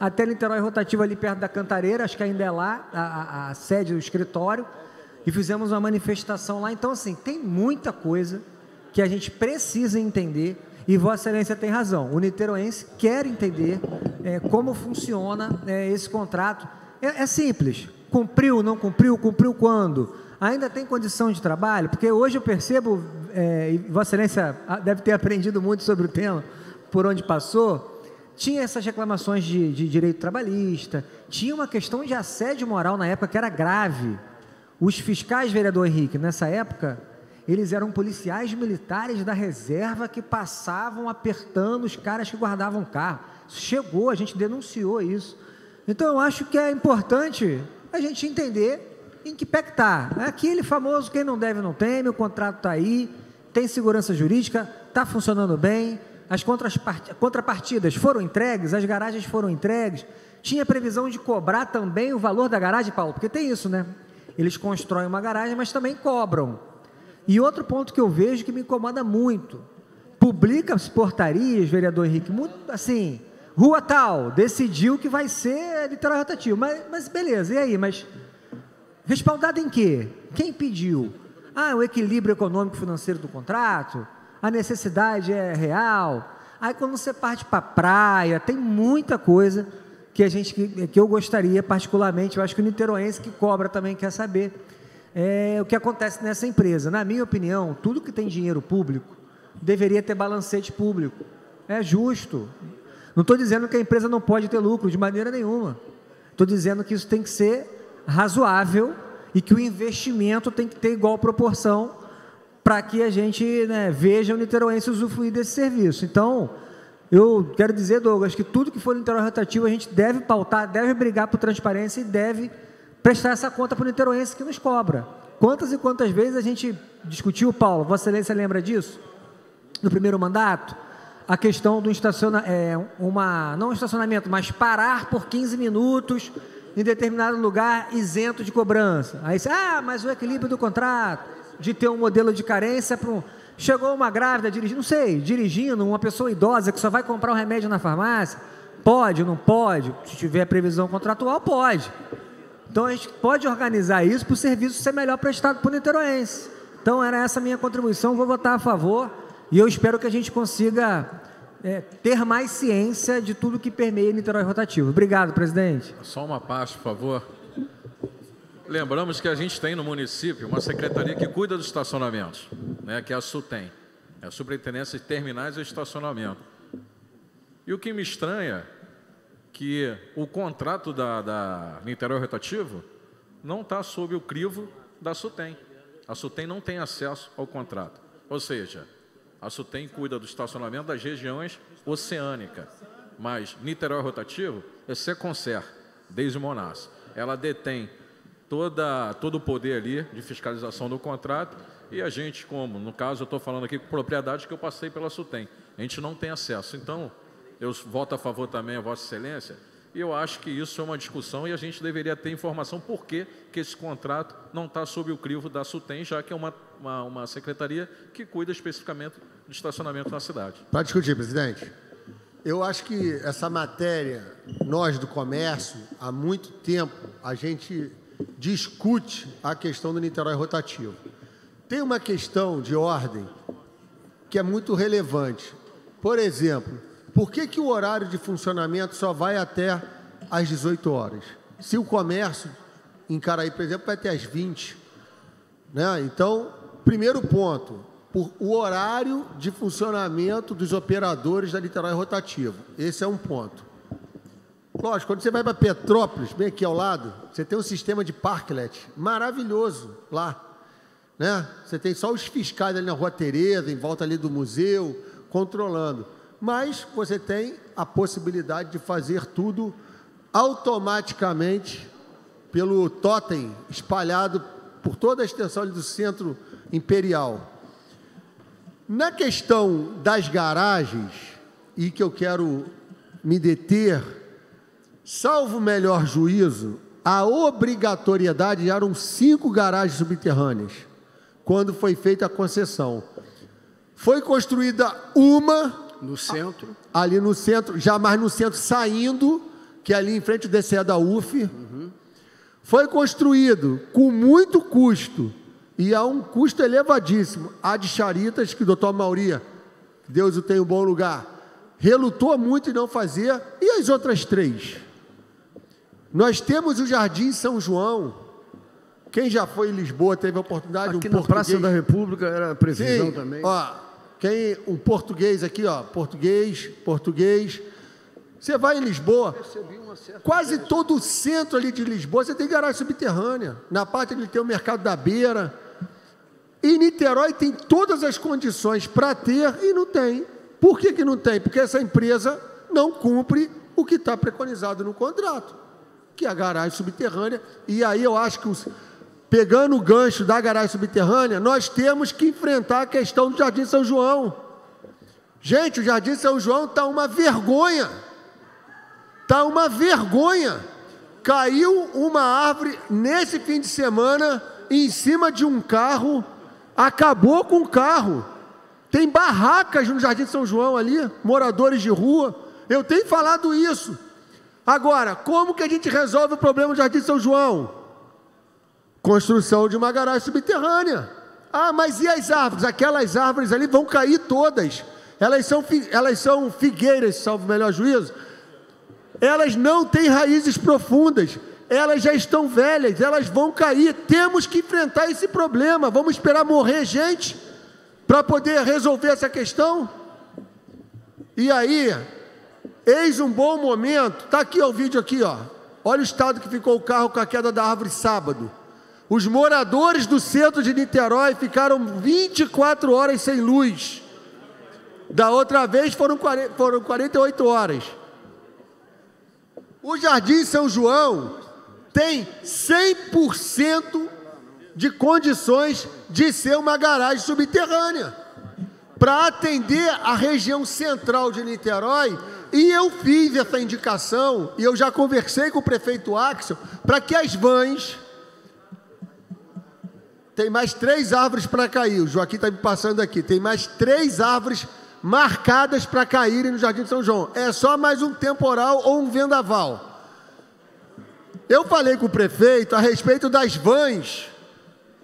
S3: até Niterói Rotativo ali perto da Cantareira, acho que ainda é lá a, a, a sede do escritório e fizemos uma manifestação lá. Então, assim, tem muita coisa que a gente precisa entender e Vossa Excelência tem razão. O niteroense quer entender é, como funciona é, esse contrato. É, é, simples. Cumpriu, não cumpriu, cumpriu quando? Ainda tem condição de trabalho? Porque hoje eu percebo, é, e Vossa Excelência deve ter aprendido muito sobre o tema, por onde passou, tinha essas reclamações de, de direito trabalhista, tinha uma questão de assédio moral na época que era grave. Os fiscais, vereador Henrique, nessa época, eles eram policiais militares da reserva que passavam apertando os caras que guardavam carro. Chegou, a gente denunciou isso. Então eu acho que é importante a gente entender em que pé que está. É aquele famoso quem não deve não teme, o contrato está aí, tem segurança jurídica, está funcionando bem, as contrapartidas foram entregues, as garagens foram entregues. Tinha previsão de cobrar também o valor da garagem, Paulo, porque tem isso, né? Eles constroem uma garagem, mas também cobram. E outro ponto que eu vejo que me incomoda muito: publica-se portarias, vereador Henrique, muito assim, rua tal, decidiu que vai ser literal rotativo. Mas, mas beleza, e aí? Mas respaldado em quê? Quem pediu? Ah, o equilíbrio econômico financeiro do contrato? A necessidade é real? Aí quando você parte para a praia, tem muita coisa que a gente que eu gostaria particularmente, eu acho que o niteroense que cobra também quer saber é, o que acontece nessa empresa. Na minha opinião, tudo que tem dinheiro público deveria ter balancete público. É justo. Não estou dizendo que a empresa não pode ter lucro de maneira nenhuma. Estou dizendo que isso tem que ser razoável e que o investimento tem que ter igual proporção para que a gente né, veja o niteroense usufruir desse serviço. Então, eu quero dizer, Douglas, que tudo que for Niterói rotativo a gente deve pautar, deve brigar por transparência e deve prestar essa conta para o niteroense que nos cobra. Quantas e quantas vezes a gente discutiu, Paulo, Vossa Excelência lembra disso? No primeiro mandato? A questão do estaciona, é, uma, não estacionamento, mas parar por 15 minutos em determinado lugar isento de cobrança. Aí, ah, mas o equilíbrio do contrato, de ter um modelo de carência para um... Chegou uma grávida dirigindo, não sei, dirigindo, uma pessoa idosa que só vai comprar um remédio na farmácia, pode, não pode? Se tiver previsão contratual, pode. Então a gente pode organizar isso para o serviço ser melhor prestado para o niteroense. Então era essa minha contribuição, vou votar a favor e eu espero que a gente consiga é, ter mais ciência de tudo que permeia Niterói Rotativo. Obrigado, presidente.
S12: Só uma parte, por favor. Lembramos que a gente tem no município uma secretaria que cuida dos estacionamentos, né, que é a SUTEM, é a Superintendência de Terminais e Estacionamento. E o que me estranha que o contrato da, da Niterói Rotativo não está sob o crivo da SUTEM. A SUTEM não tem acesso ao contrato. Ou seja, a SUTEM cuida do estacionamento das regiões oceânicas, mas Niterói Rotativo é Seconcer, desde Monas. Ela detém toda, todo o poder ali de fiscalização do contrato e a gente, como, no caso, eu estou falando aqui com propriedade que eu passei pela SUTEM, a gente não tem acesso. Então, eu voto a favor também a Vossa Excelência, e eu acho que isso é uma discussão e a gente deveria ter informação por que, que esse contrato não está sob o crivo da SUTEM, já que é uma, uma, uma secretaria que cuida especificamente do estacionamento na cidade.
S4: Para discutir, presidente. Eu acho que essa matéria, nós do comércio, há muito tempo, a gente discute a questão do Niterói rotativo. Tem uma questão de ordem que é muito relevante. Por exemplo, por que, que o horário de funcionamento só vai até às 18 horas? Se o comércio em Caraí, por exemplo, vai até às 20. Né? Então, primeiro ponto, o horário de funcionamento dos operadores da Niterói Rotativo. Esse é um ponto. Lógico, quando você vai para Petrópolis, bem aqui ao lado, você tem um sistema de parklet maravilhoso lá. Né? Você tem só os fiscais ali na Rua Tereza, em volta ali do museu, controlando mas você tem a possibilidade de fazer tudo automaticamente pelo totem espalhado por toda a extensão do centro imperial. Na questão das garagens, e que eu quero me deter, salvo melhor juízo, a obrigatoriedade eram cinco garagens subterrâneas, quando foi feita a concessão. Foi construída uma
S9: no centro?
S4: Ali no centro, já mais no centro, saindo, que é ali em frente ao DCE da UF. Uhum. Foi construído com muito custo e a um custo elevadíssimo. A de Charitas, que o doutor Mauria, Deus o tenha um bom lugar, relutou muito em não fazer, e as outras três? Nós temos o Jardim São João. Quem já foi em Lisboa teve a oportunidade
S9: Aqui
S4: um
S9: na
S4: português...
S9: Praça da República era previsão
S4: Sim,
S9: também.
S4: Ó, quem, um português aqui, ó, português, português. Você vai em Lisboa, quase todo o centro ali de Lisboa, você tem garagem subterrânea. Na parte ele tem o mercado da beira. E Niterói tem todas as condições para ter e não tem. Por que, que não tem? Porque essa empresa não cumpre o que está preconizado no contrato, que é a garagem subterrânea. E aí eu acho que pegando o gancho da garagem subterrânea, nós temos que enfrentar a questão do Jardim São João. Gente, o Jardim São João está uma vergonha. Está uma vergonha. Caiu uma árvore nesse fim de semana em cima de um carro, acabou com o carro. Tem barracas no Jardim São João ali, moradores de rua. Eu tenho falado isso. Agora, como que a gente resolve o problema do Jardim São João? Construção de uma garagem subterrânea. Ah, mas e as árvores? Aquelas árvores ali vão cair todas. Elas são, elas são figueiras, salvo o melhor juízo. Elas não têm raízes profundas. Elas já estão velhas, elas vão cair. Temos que enfrentar esse problema. Vamos esperar morrer gente para poder resolver essa questão? E aí, eis um bom momento. Está aqui ó, o vídeo aqui, ó. Olha o estado que ficou o carro com a queda da árvore sábado. Os moradores do centro de Niterói ficaram 24 horas sem luz. Da outra vez foram, 40, foram 48 horas. O Jardim São João tem 100% de condições de ser uma garagem subterrânea para atender a região central de Niterói. E eu fiz essa indicação e eu já conversei com o prefeito Axel para que as vans tem mais três árvores para cair. O Joaquim está me passando aqui. Tem mais três árvores marcadas para caírem no Jardim de São João. É só mais um temporal ou um vendaval. Eu falei com o prefeito a respeito das vans,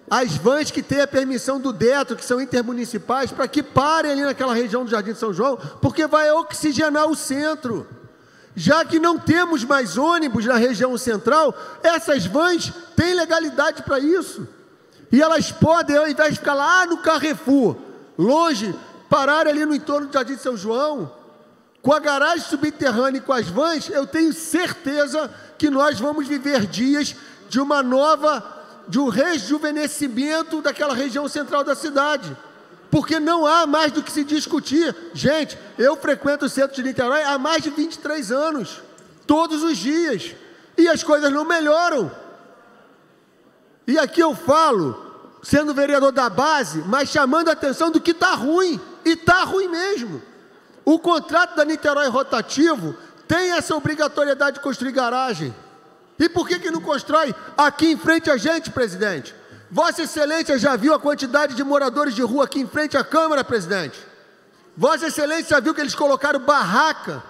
S4: as vans que têm a permissão do DETRO, que são intermunicipais, para que parem ali naquela região do Jardim de São João, porque vai oxigenar o centro. Já que não temos mais ônibus na região central, essas vans têm legalidade para isso. E elas podem, ao invés de ficar lá no Carrefour, longe, parar ali no entorno do Jardim de São João, com a garagem subterrânea e com as vans, eu tenho certeza que nós vamos viver dias de uma nova, de um rejuvenescimento daquela região central da cidade. Porque não há mais do que se discutir. Gente, eu frequento o centro de Niterói há mais de 23 anos, todos os dias, e as coisas não melhoram. E aqui eu falo, sendo vereador da base, mas chamando a atenção do que está ruim, e está ruim mesmo. O contrato da Niterói Rotativo tem essa obrigatoriedade de construir garagem. E por que, que não constrói aqui em frente a gente, presidente? Vossa Excelência já viu a quantidade de moradores de rua aqui em frente à Câmara, presidente? Vossa Excelência já viu que eles colocaram barraca?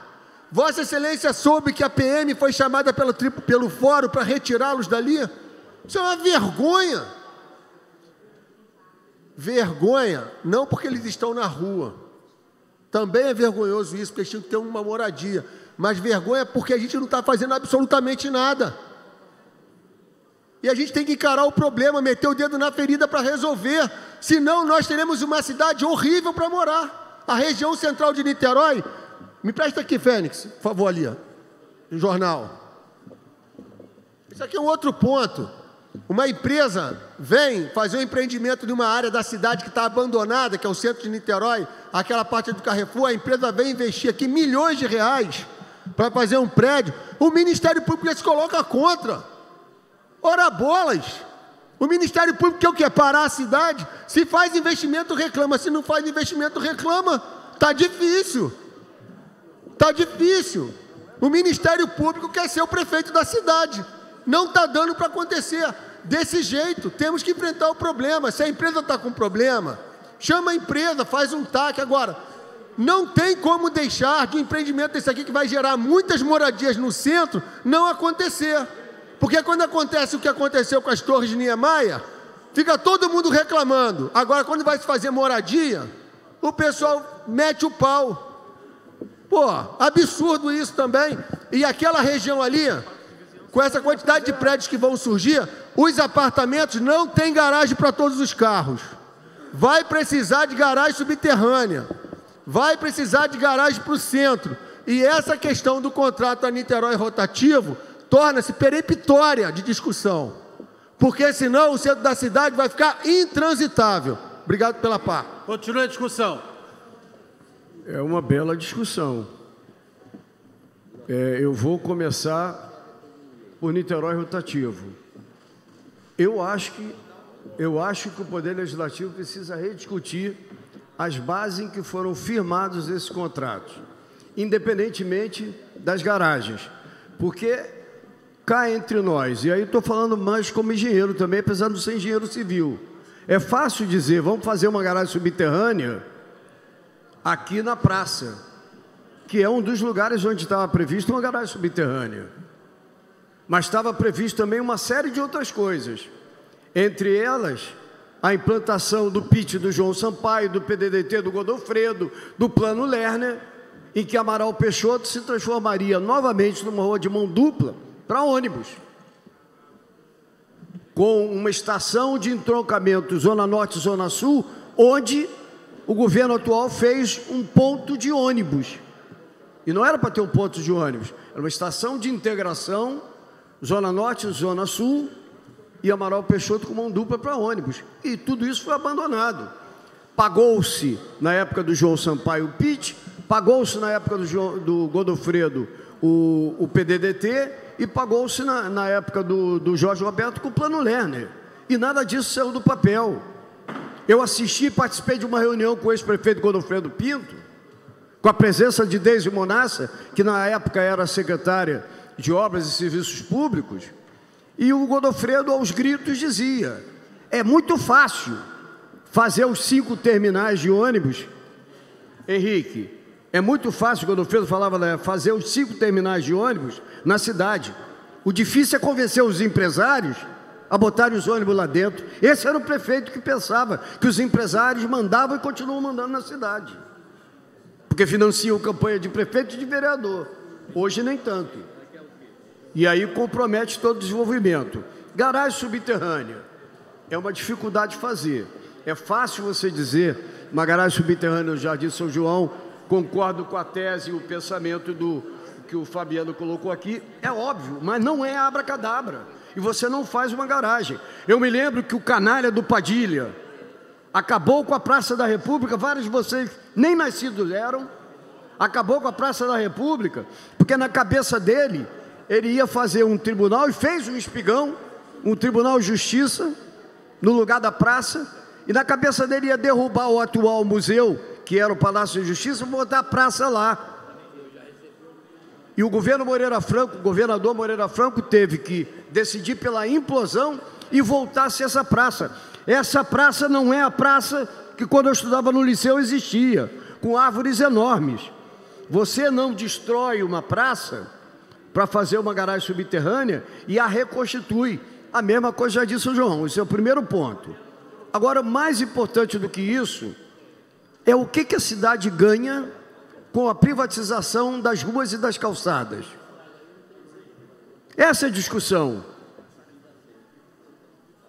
S4: Vossa Excelência soube que a PM foi chamada pelo, pelo fórum para retirá-los dali? Isso é uma vergonha. Vergonha, não porque eles estão na rua. Também é vergonhoso isso, porque eles tinham que ter uma moradia. Mas vergonha porque a gente não está fazendo absolutamente nada. E a gente tem que encarar o problema, meter o dedo na ferida para resolver. Senão nós teremos uma cidade horrível para morar. A região central de Niterói. Me presta aqui, Fênix, por favor, ali. Ó, jornal. Isso aqui é um outro ponto. Uma empresa vem fazer um empreendimento de uma área da cidade que está abandonada, que é o centro de Niterói, aquela parte do Carrefour, a empresa vem investir aqui milhões de reais para fazer um prédio, o Ministério Público já se coloca contra. Ora bolas! O Ministério Público quer o quê? Parar a cidade? Se faz investimento, reclama. Se não faz investimento, reclama. Está difícil. Está difícil. O Ministério Público quer ser o prefeito da cidade. Não está dando para acontecer. Desse jeito, temos que enfrentar o problema. Se a empresa está com problema, chama a empresa, faz um TAC. Agora, não tem como deixar de um empreendimento desse aqui que vai gerar muitas moradias no centro não acontecer. Porque quando acontece o que aconteceu com as torres de Niemeyer, fica todo mundo reclamando. Agora, quando vai se fazer moradia, o pessoal mete o pau. Pô, absurdo isso também. E aquela região ali, com essa quantidade de prédios que vão surgir, os apartamentos não têm garagem para todos os carros. Vai precisar de garagem subterrânea. Vai precisar de garagem para o centro. E essa questão do contrato a Niterói rotativo torna-se peremptória de discussão. Porque senão o centro da cidade vai ficar intransitável. Obrigado pela par.
S1: Continua a discussão.
S9: É uma bela discussão. É, eu vou começar por Niterói rotativo. Eu acho que eu acho que o Poder Legislativo precisa rediscutir as bases em que foram firmados esses contratos, independentemente das garagens, porque cá entre nós, e aí estou falando mais como engenheiro também, apesar de não ser engenheiro civil, é fácil dizer, vamos fazer uma garagem subterrânea aqui na praça, que é um dos lugares onde estava previsto uma garagem subterrânea. Mas estava previsto também uma série de outras coisas. Entre elas, a implantação do PIT do João Sampaio, do PDDT do Godofredo, do Plano Lerner, em que Amaral Peixoto se transformaria novamente numa rua de mão dupla para ônibus. Com uma estação de entroncamento Zona Norte e Zona Sul, onde o governo atual fez um ponto de ônibus. E não era para ter um ponto de ônibus, era uma estação de integração Zona Norte, Zona Sul, e Amaral Peixoto com mão dupla para ônibus. E tudo isso foi abandonado. Pagou-se, na época do João Sampaio, o PIT, pagou-se na época do, João, do Godofredo o, o PDDT e pagou-se na, na, época do, do Jorge Roberto com o Plano Lerner. E nada disso saiu do papel. Eu assisti e participei de uma reunião com o ex-prefeito Godofredo Pinto, com a presença de Deise Monassa, que na época era secretária de Obras e Serviços Públicos, e o Godofredo, aos gritos, dizia: é muito fácil fazer os cinco terminais de ônibus, Henrique, é muito fácil, quando o Pedro falava, né, fazer os cinco terminais de ônibus na cidade. O difícil é convencer os empresários a botarem os ônibus lá dentro. Esse era o prefeito que pensava que os empresários mandavam e continuam mandando na cidade. Porque financiam campanha de prefeito e de vereador. Hoje nem tanto. E aí compromete todo o desenvolvimento. Garagem subterrânea. É uma dificuldade de fazer. É fácil você dizer, uma garagem subterrânea no Jardim São João, concordo com a tese e o pensamento do que o Fabiano colocou aqui, é óbvio, mas não é abracadabra. E você não faz uma garagem. Eu me lembro que o canalha do Padilha acabou com a Praça da República, vários de vocês nem nascidos eram, acabou com a Praça da República, porque na cabeça dele ele ia fazer um tribunal e fez um espigão, um tribunal de justiça, no lugar da praça, e na cabeça dele ia derrubar o atual museu, que era o Palácio de Justiça, e botar a praça lá. E o governo Moreira Franco, o governador Moreira Franco, teve que decidir pela implosão e voltar-se essa praça. Essa praça não é a praça que quando eu estudava no liceu existia, com árvores enormes. Você não destrói uma praça para fazer uma garagem subterrânea e a reconstitui. A mesma coisa já disse o João, esse é o primeiro ponto. Agora, mais importante do que isso, é o que, que a cidade ganha com a privatização das ruas e das calçadas. Essa é a discussão.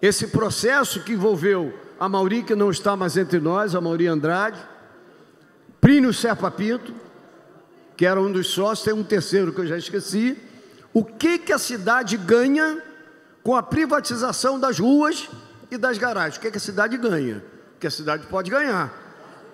S9: Esse processo que envolveu a Mauri, que não está mais entre nós, a Mauri Andrade, Plínio Serpa Pinto, que era um dos sócios, tem um terceiro que eu já esqueci. O que, que a cidade ganha com a privatização das ruas e das garagens. O que, que a cidade ganha? Que a cidade pode ganhar.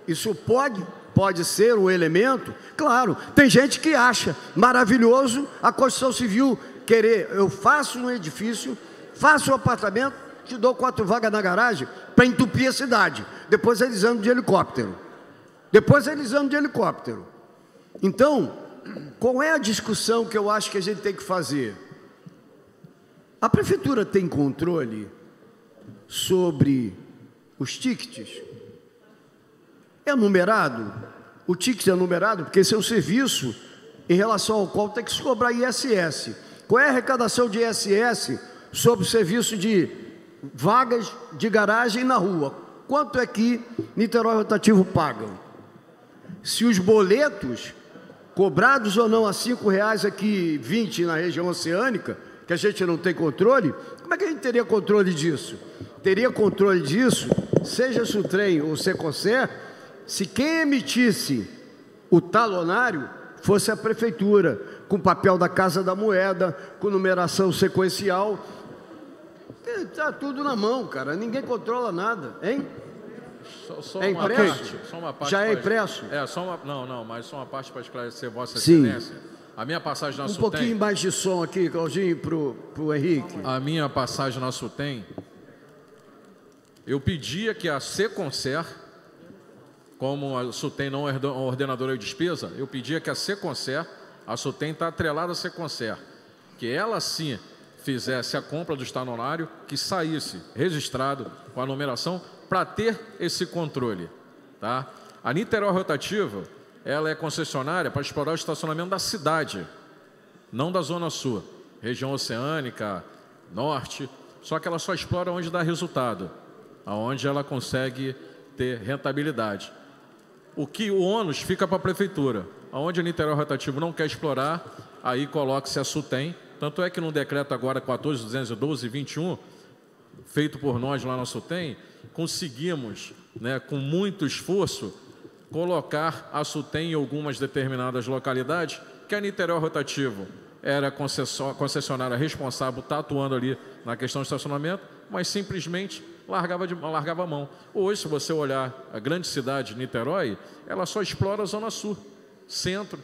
S9: Isso pode, pode ser um elemento? Claro, tem gente que acha maravilhoso a construção civil querer, eu faço um edifício, faço um apartamento, te dou quatro vagas na garagem para entupir a cidade. Depois eles andam de helicóptero. Depois eles andam de helicóptero. Então, qual é a discussão que eu acho que a gente tem que fazer? A prefeitura tem controle sobre os tickets. É numerado? O ticket é numerado porque esse é um serviço em relação ao qual tem que se cobrar ISS. Qual é a arrecadação de ISS sobre o serviço de vagas de garagem na rua? Quanto é que Niterói Rotativo paga? Se os boletos cobrados ou não a cinco reais aqui, 20 na região oceânica, que a gente não tem controle, como é que a gente teria controle disso? teria controle disso, seja se o trem ou se Seconcer, se quem emitisse o talonário fosse a prefeitura, com papel da Casa da Moeda, com numeração sequencial. Está tudo na mão, cara. Ninguém controla nada, hein?
S12: Só, só
S9: é impresso? Parte,
S12: só uma parte
S9: Já é
S12: para,
S9: impresso?
S12: É, só uma, não, não, mas só uma parte para esclarecer Vossa
S9: Sim.
S12: Excelência. A minha passagem na
S9: um
S12: SUTEM...
S9: Um pouquinho mais de som aqui, Claudinho, para o Henrique.
S12: A minha passagem na SUTEM eu pedia que a Seconcer, como a SUTEM não é ordenadora de despesa, eu pedia que a Seconcer, a SUTEM está atrelada à Seconcer, que ela sim fizesse a compra do estacionário, que saísse registrado com a numeração, para ter esse controle. Tá? A Niterói Rotativa, ela é concessionária para explorar o estacionamento da cidade, não da Zona Sul, região oceânica, norte, só que ela só explora onde dá resultado aonde ela consegue ter rentabilidade. O que o ônus fica para a prefeitura. Aonde a Niterói Rotativo não quer explorar, aí coloca-se a SUTEM. Tanto é que no decreto agora 14.212 21, feito por nós lá na SUTEM, conseguimos, né, com muito esforço, colocar a SUTEM em algumas determinadas localidades, que a Niterói Rotativo era concessionária responsável, está atuando ali na questão do estacionamento, mas simplesmente largava, de, largava a mão. Hoje, se você olhar a grande cidade, Niterói, ela só explora a Zona Sul, centro,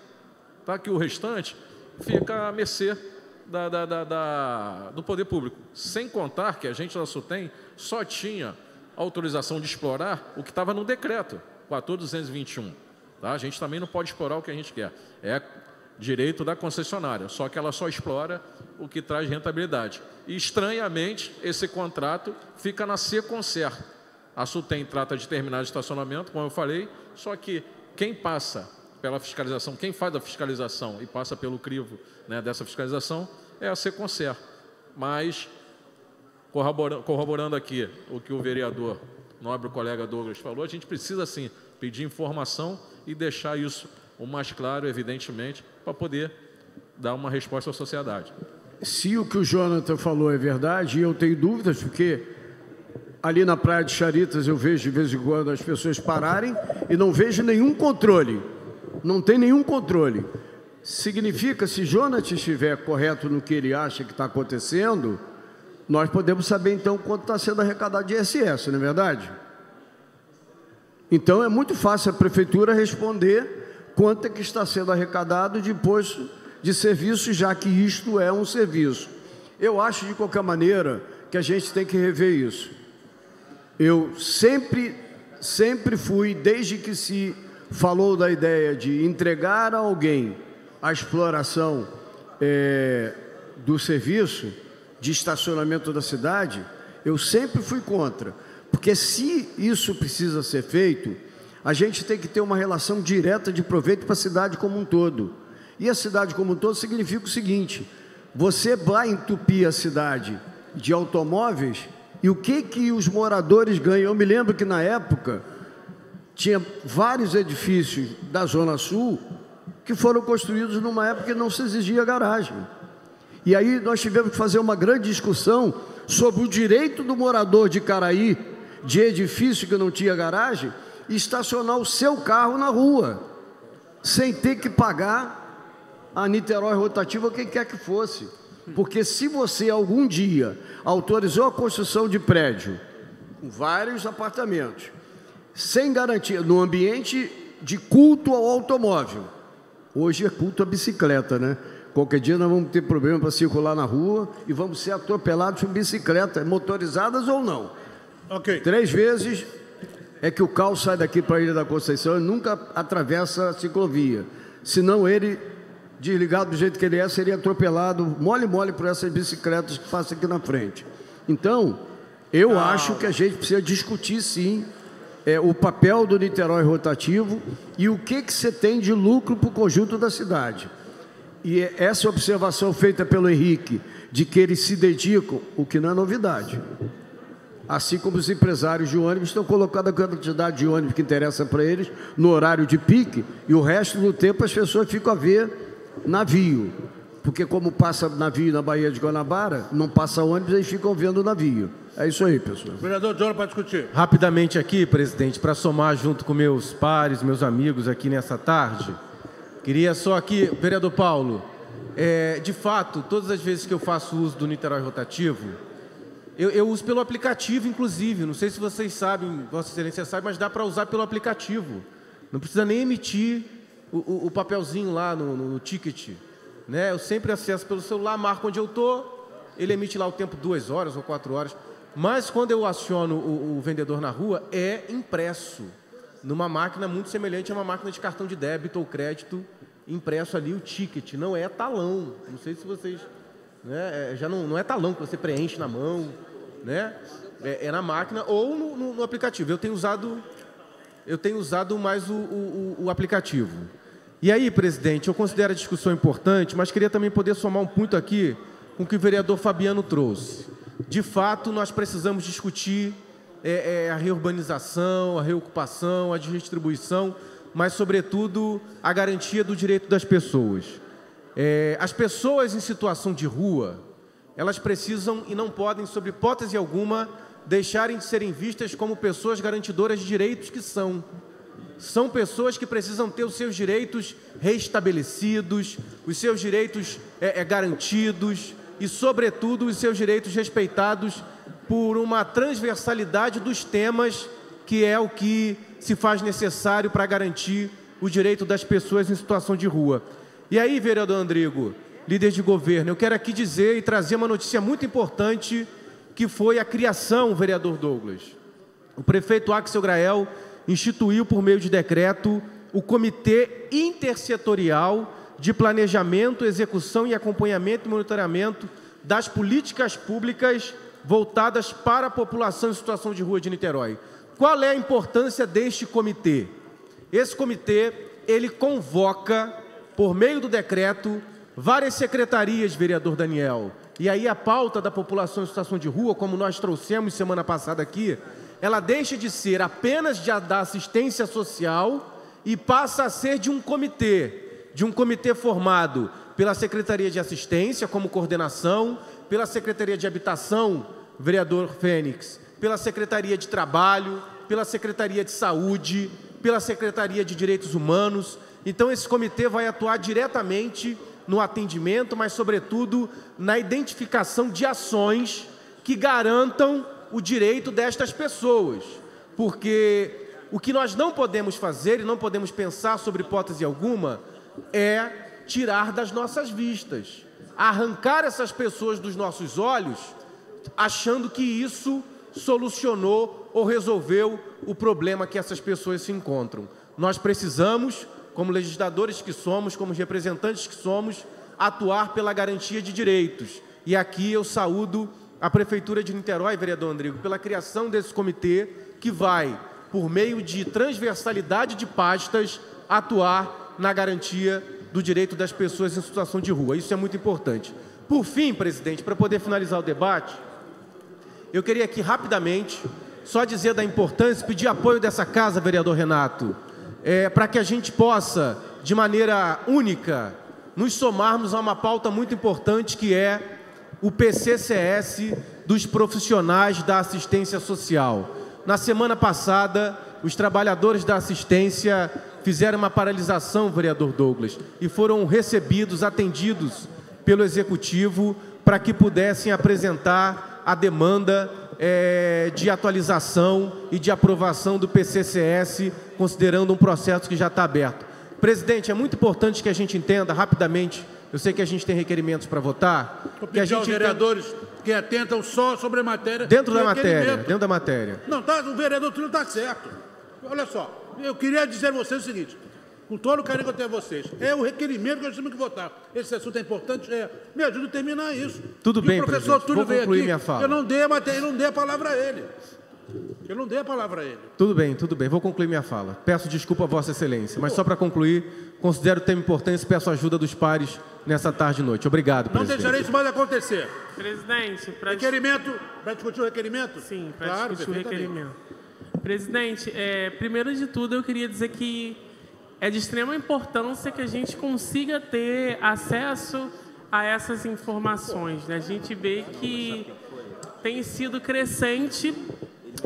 S12: tá? que o restante fica à mercê da- da- da- do poder público. Sem contar que a gente da SUTEM só tinha autorização de explorar o que estava no decreto 14221. Tá? A gente também não pode explorar o que a gente quer. É direito da concessionária, só que ela só explora o que traz rentabilidade. E, estranhamente, esse contrato fica na Seconcer. A SUTEM trata de terminar de estacionamento, como eu falei, só que quem passa pela fiscalização, quem faz a fiscalização e passa pelo crivo né, dessa fiscalização é a Seconcer. Mas, corroborando, corroborando aqui o que o vereador, nobre colega Douglas falou, a gente precisa, sim, pedir informação e deixar isso o mais claro, evidentemente, para poder dar uma resposta à sociedade.
S9: Se o que o Jonathan falou é verdade, e eu tenho dúvidas, porque ali na Praia de Charitas eu vejo de vez em quando as pessoas pararem e não vejo nenhum controle. Não tem nenhum controle. Significa, se Jonathan estiver correto no que ele acha que está acontecendo, nós podemos saber então quanto está sendo arrecadado de ISS, não é verdade? Então é muito fácil a prefeitura responder quanto é que está sendo arrecadado de imposto de serviço, já que isto é um serviço. Eu acho de qualquer maneira que a gente tem que rever isso. Eu sempre, sempre fui, desde que se falou da ideia de entregar a alguém a exploração eh, do serviço de estacionamento da cidade, eu sempre fui contra. Porque se isso precisa ser feito, a gente tem que ter uma relação direta de proveito para a cidade como um todo. E a cidade como um todo significa o seguinte: você vai entupir a cidade de automóveis e o que que os moradores ganham? Eu me lembro que na época tinha vários edifícios da Zona Sul que foram construídos numa época que não se exigia garagem. E aí nós tivemos que fazer uma grande discussão sobre o direito do morador de Caraí, de edifício que não tinha garagem, estacionar o seu carro na rua, sem ter que pagar a Niterói rotativa, quem quer que fosse. Porque se você algum dia autorizou a construção de prédio, com vários apartamentos, sem garantia, no ambiente de culto ao automóvel, hoje é culto à bicicleta, né? Qualquer dia nós vamos ter problema para circular na rua e vamos ser atropelados por bicicletas, motorizadas ou não.
S1: Ok.
S9: Três vezes é que o carro sai daqui para a Ilha da Conceição e nunca atravessa a ciclovia. Senão ele, desligado do jeito que ele é, seria atropelado mole-mole por essas bicicletas que passam aqui na frente. Então, eu acho que a gente precisa discutir sim é, o papel do Niterói rotativo e o que, que você tem de lucro para o conjunto da cidade. E essa observação feita pelo Henrique, de que eles se dedicam, o que não é novidade. Assim como os empresários de ônibus estão colocando a quantidade de ônibus que interessa para eles no horário de pique e o resto do tempo as pessoas ficam a ver navio. Porque como passa navio na Baía de Guanabara, não passa ônibus, eles ficam vendo o navio. É isso aí, pessoal.
S1: Vereador John, para discutir.
S13: Rapidamente aqui, presidente, para somar junto com meus pares, meus amigos aqui nessa tarde, queria só aqui, vereador Paulo, é, de fato, todas as vezes que eu faço uso do Niterói Rotativo, eu, eu uso pelo aplicativo, inclusive. Não sei se vocês sabem, Vossa Excelência sabe, mas dá para usar pelo aplicativo. Não precisa nem emitir o, o- o papelzinho lá no, no- no ticket. Né? Eu sempre acesso pelo celular, marco onde eu estou, ele emite lá o tempo duas horas ou quatro horas. Mas quando eu aciono o, o vendedor na rua, é impresso numa máquina muito semelhante a uma máquina de cartão de débito ou crédito, impresso ali o ticket. Não é talão. Não sei se vocês né? É, já não, não é talão que você preenche na mão, né? É, é na máquina ou no, no- no aplicativo. Eu tenho usado, eu tenho usado mais o, o- o- o aplicativo. E aí, presidente, eu considero a discussão importante, mas queria também poder somar um ponto aqui com o que o vereador Fabiano trouxe. De fato, nós precisamos discutir é, é, a reurbanização, a reocupação, a redistribuição, mas, sobretudo, a garantia do direito das pessoas. É, as pessoas em situação de rua, elas precisam e não podem, sob hipótese alguma, deixarem de serem vistas como pessoas garantidoras de direitos que são. são pessoas que precisam ter os seus direitos restabelecidos, os seus direitos é, é, garantidos e, sobretudo, os seus direitos respeitados por uma transversalidade dos temas que é o que se faz necessário para garantir o direito das pessoas em situação de rua. E aí, vereador Andrigo, líder de governo, eu quero aqui dizer e trazer uma notícia muito importante que foi a criação, vereador Douglas. O prefeito Axel Grael instituiu por meio de decreto o Comitê Intersetorial de Planejamento, Execução e Acompanhamento e Monitoramento das Políticas Públicas voltadas para a população em situação de rua de Niterói. Qual é a importância deste comitê? Esse comitê, ele convoca, por meio do decreto, várias secretarias, vereador Daniel. E aí a pauta da população em situação de rua, como nós trouxemos semana passada aqui, ela deixa de ser apenas de, da assistência social e passa a ser de um comitê, de um comitê formado pela Secretaria de Assistência como coordenação, pela Secretaria de Habitação, vereador Fênix, pela Secretaria de Trabalho, pela Secretaria de Saúde, pela Secretaria de Direitos Humanos. Então, esse comitê vai atuar diretamente no atendimento, mas, sobretudo, na identificação de ações que garantam o direito destas pessoas. Porque o que nós não podemos fazer e não podemos pensar sobre hipótese alguma é tirar das nossas vistas, arrancar essas pessoas dos nossos olhos, achando que isso solucionou ou resolveu o problema que essas pessoas se encontram. Nós precisamos, como legisladores que somos, como representantes que somos, atuar pela garantia de direitos. E aqui eu saúdo a Prefeitura de Niterói, vereador Andrigo, pela criação desse comitê que vai, por meio de transversalidade de pastas, atuar na garantia do direito das pessoas em situação de rua. Isso é muito importante. Por fim, presidente, para poder finalizar o debate, eu queria aqui rapidamente só dizer da importância, pedir apoio dessa casa, vereador Renato, é, para que a gente possa, de maneira única, nos somarmos a uma pauta muito importante que é o PCCS dos profissionais da assistência social. Na semana passada, os trabalhadores da assistência fizeram uma paralisação, vereador Douglas, e foram recebidos, atendidos pelo executivo para que pudessem apresentar a demanda é, de atualização e de aprovação do PCCS, considerando um processo que já está aberto. Presidente, é muito importante que a gente entenda rapidamente, eu sei que a gente tem requerimentos para votar, que a gente
S1: vereadores entenda... que atentam só sobre a matéria.
S13: Dentro da matéria, dentro da matéria.
S1: Não, tá, o vereador Túlio está certo. Olha só, eu queria dizer a vocês o seguinte, com todo o carinho que eu tenho a vocês. É o requerimento que nós temos que votar. Esse assunto é importante, é. Me ajuda a terminar isso.
S13: Tudo
S1: e
S13: bem,
S1: o professor
S13: presidente.
S1: Túlio
S13: Vou
S1: veio
S13: concluir
S1: aqui,
S13: minha fala.
S1: Eu não dei eu não dei a palavra a ele. Eu não dei a palavra a ele.
S13: Tudo bem, tudo bem. Vou concluir minha fala. Peço desculpa a Vossa Excelência, mas só para concluir, considero o tema importante e peço a ajuda dos pares nessa tarde e noite. Obrigado,
S1: Não
S13: presidente.
S1: deixarei isso mais acontecer.
S11: Presidente, para
S1: Requerimento, para discutir o requerimento?
S11: Sim, para
S1: claro,
S11: discutir o requerimento. Presidente, é, primeiro de tudo, eu queria dizer que é de extrema importância que a gente consiga ter acesso a essas informações. né? A gente vê que tem sido crescente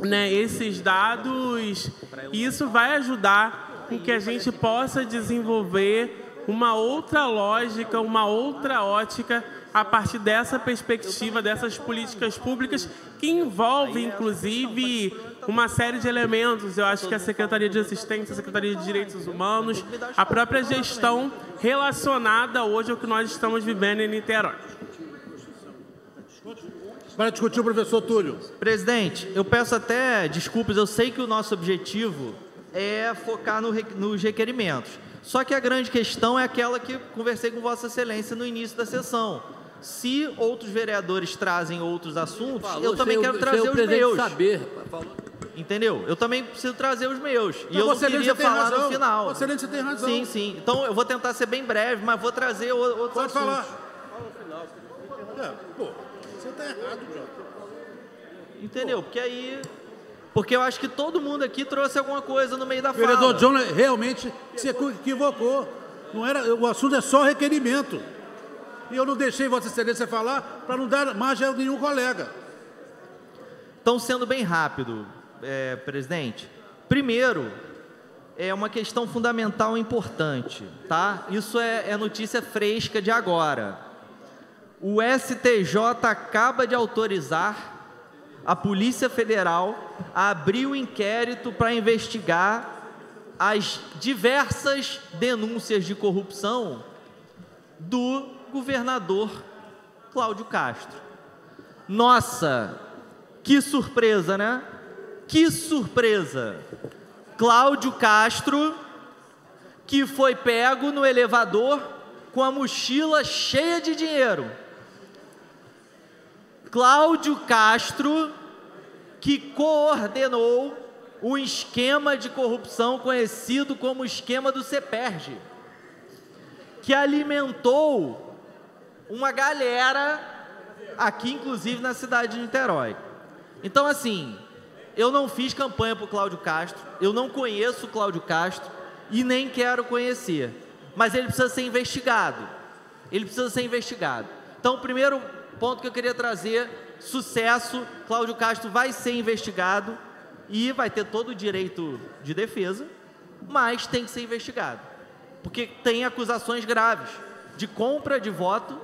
S11: né, esses dados e isso vai ajudar com que a gente possa desenvolver uma outra lógica, uma outra ótica a partir dessa perspectiva, dessas políticas públicas que envolve, inclusive, uma série de elementos. Eu acho que a Secretaria de Assistência, a Secretaria de Direitos Humanos, a própria gestão relacionada hoje ao que nós estamos vivendo em Niterói.
S1: Para discutir o professor Túlio.
S6: Presidente, eu peço até desculpas, eu sei que o nosso objetivo é focar no nos requerimentos. Só que a grande questão é aquela que conversei com Vossa Excelência no início da sessão. Se outros vereadores trazem outros assuntos, eu também quero trazer
S2: o
S6: os meus.
S2: saber, falou.
S6: Entendeu? Eu também preciso trazer os meus. E
S1: Não,
S6: eu não
S1: Vossa Excelência
S6: queria falar
S1: razão.
S6: no final.
S1: Vossa Excelência tem razão.
S6: Sim, sim. Então eu vou tentar ser bem breve, mas vou trazer outros
S1: Pode
S6: assuntos.
S1: falar. É, pô, você está errado, Jota.
S6: Entendeu? Porque aí. Porque eu acho que todo mundo aqui trouxe alguma coisa no meio da
S1: O vereador
S6: fala.
S1: John realmente se equivocou. Não era, o assunto é só requerimento. E eu não deixei Vossa Excelência falar para não dar margem a nenhum colega.
S6: Então, sendo bem rápido, é, presidente. Primeiro, é uma questão fundamental e importante, tá? Isso é, é notícia fresca de agora. O STJ acaba de autorizar a Polícia Federal a abrir o inquérito para investigar as diversas denúncias de corrupção do governador Cláudio Castro. Nossa, que surpresa, né? Que surpresa! Cláudio Castro, que foi pego no elevador com a mochila cheia de dinheiro. Cláudio Castro, que coordenou o esquema de corrupção conhecido como esquema do CEPERG, que alimentou uma galera aqui, inclusive na cidade de Niterói. Então, assim, eu não fiz campanha para o Cláudio Castro, eu não conheço o Cláudio Castro e nem quero conhecer. Mas ele precisa ser investigado. Ele precisa ser investigado. Então, o primeiro ponto que eu queria trazer, sucesso, Cláudio Castro vai ser investigado e vai ter todo o direito de defesa, mas tem que ser investigado. Porque tem acusações graves de compra de voto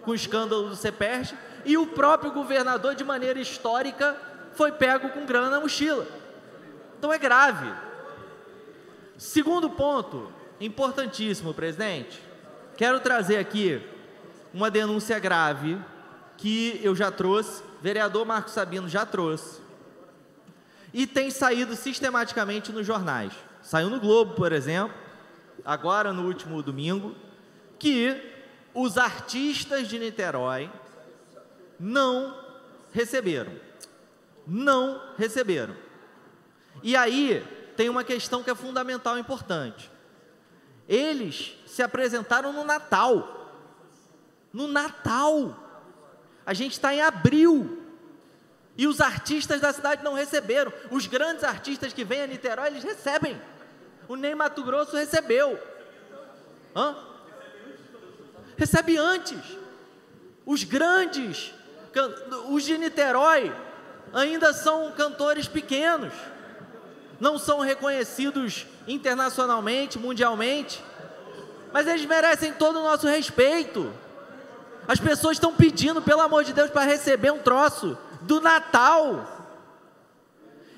S6: com o escândalo do CEPERJ e o próprio governador, de maneira histórica, foi pego com grana na mochila. Então é grave. Segundo ponto, importantíssimo, presidente. Quero trazer aqui uma denúncia grave que eu já trouxe, vereador Marcos Sabino já trouxe, e tem saído sistematicamente nos jornais. Saiu no Globo, por exemplo, agora no último domingo, que os artistas de Niterói não receberam não receberam. E aí tem uma questão que é fundamental e importante. Eles se apresentaram no Natal. No Natal. A gente está em abril. E os artistas da cidade não receberam. Os grandes artistas que vêm a Niterói, eles recebem. O Ney Mato Grosso recebeu. Hã? Recebe antes. Os grandes, os de Niterói, ainda são cantores pequenos, não são reconhecidos internacionalmente, mundialmente, mas eles merecem todo o nosso respeito. As pessoas estão pedindo, pelo amor de Deus, para receber um troço do Natal.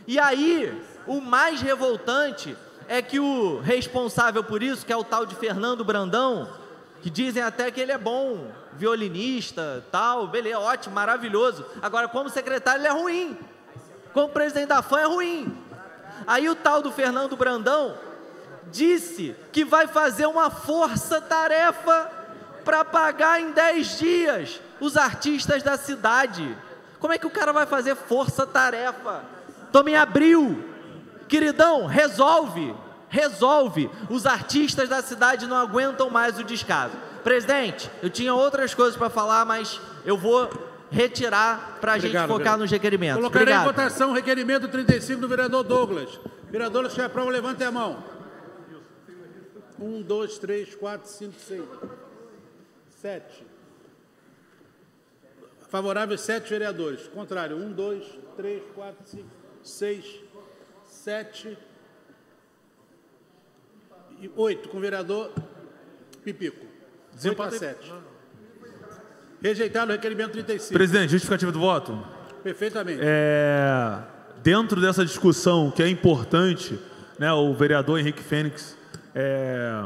S6: E aí, o mais revoltante é que o responsável por isso, que é o tal de Fernando Brandão, que dizem até que ele é bom, violinista, tal, beleza, ótimo, maravilhoso. Agora, como secretário, ele é ruim. Como presidente da FAM, é ruim. Aí o tal do Fernando Brandão disse que vai fazer uma força-tarefa para pagar em 10 dias os artistas da cidade. Como é que o cara vai fazer força-tarefa? Tome abril. Queridão, resolve resolve. Os artistas da cidade não aguentam mais o descaso. Presidente, eu tinha outras coisas para falar, mas eu vou retirar para a gente focar vereador. nos requerimentos.
S1: Colocarei
S6: Obrigado.
S1: em votação o requerimento 35 do vereador Douglas. Vereador, se aprova, levante a mão. Um, dois, três, quatro, cinco, seis. Sete. Favoráveis, sete vereadores. Contrário, um, dois, três, quatro, cinco, seis, sete, oito com o vereador Pipico. Oito a sete. Rejeitado o requerimento 35.
S5: Presidente, justificativa do voto?
S1: Perfeitamente.
S5: É, dentro dessa discussão que é importante, né, o vereador Henrique Fênix é,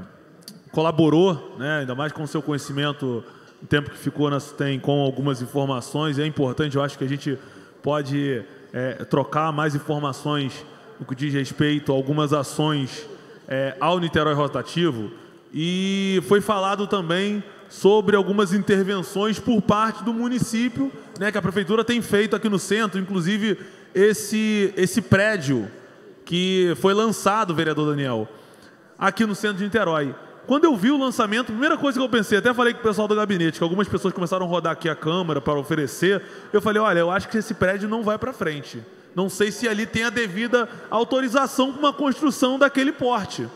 S5: colaborou, né, ainda mais com o seu conhecimento, o tempo que ficou na SUTEM, com algumas informações. É importante, eu acho que a gente pode é, trocar mais informações no que diz respeito a algumas ações é, ao Niterói Rotativo e foi falado também sobre algumas intervenções por parte do município, né, que a prefeitura tem feito aqui no centro, inclusive esse, esse prédio que foi lançado, vereador Daniel, aqui no centro de Niterói. Quando eu vi o lançamento, a primeira coisa que eu pensei, até falei com o pessoal do gabinete, que algumas pessoas começaram a rodar aqui a câmara para oferecer, eu falei, olha, eu acho que esse prédio não vai para frente. Não sei se ali tem a devida autorização para uma construção daquele porte.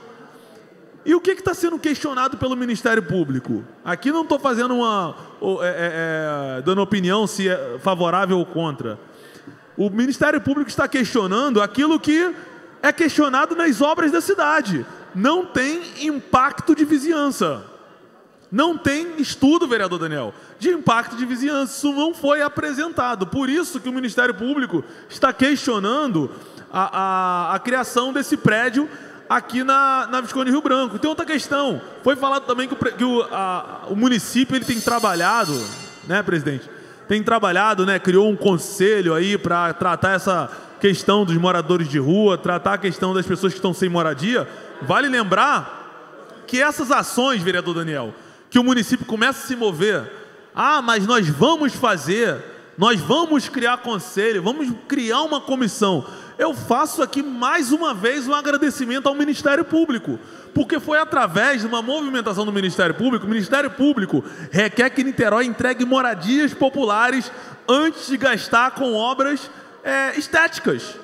S5: E o que está sendo questionado pelo Ministério Público? Aqui não estou fazendo uma. É, é, é, dando opinião se é favorável ou contra. O Ministério Público está questionando aquilo que é questionado nas obras da cidade. Não tem impacto de vizinhança. Não tem estudo, vereador Daniel, de impacto de vizinhança. Isso não foi apresentado. Por isso que o Ministério Público está questionando a, a, a criação desse prédio aqui na, na Visconde Rio Branco. Tem outra questão. Foi falado também que o, que o, a, o município ele tem trabalhado, né, presidente? Tem trabalhado, né? Criou um conselho aí para tratar essa questão dos moradores de rua, tratar a questão das pessoas que estão sem moradia. Vale lembrar que essas ações, vereador Daniel, que o município começa a se mover. Ah, mas nós vamos fazer, nós vamos criar conselho, vamos criar uma comissão. Eu faço aqui mais uma vez um agradecimento ao Ministério Público, porque foi através de uma movimentação do Ministério Público. O Ministério Público requer que Niterói entregue moradias populares antes de gastar com obras é, estéticas.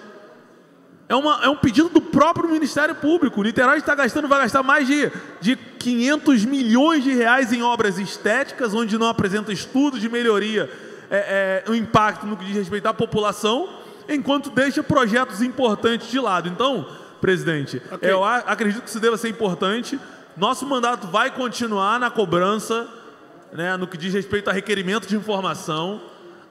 S5: É, uma, é um pedido do próprio Ministério Público. Niterói está gastando, vai gastar mais de, de 500 milhões de reais em obras estéticas, onde não apresenta estudos de melhoria, é, é, o impacto no que diz respeito à população, enquanto deixa projetos importantes de lado. Então, presidente, okay. eu acredito que isso deva ser importante. Nosso mandato vai continuar na cobrança, né, no que diz respeito a requerimento de informação.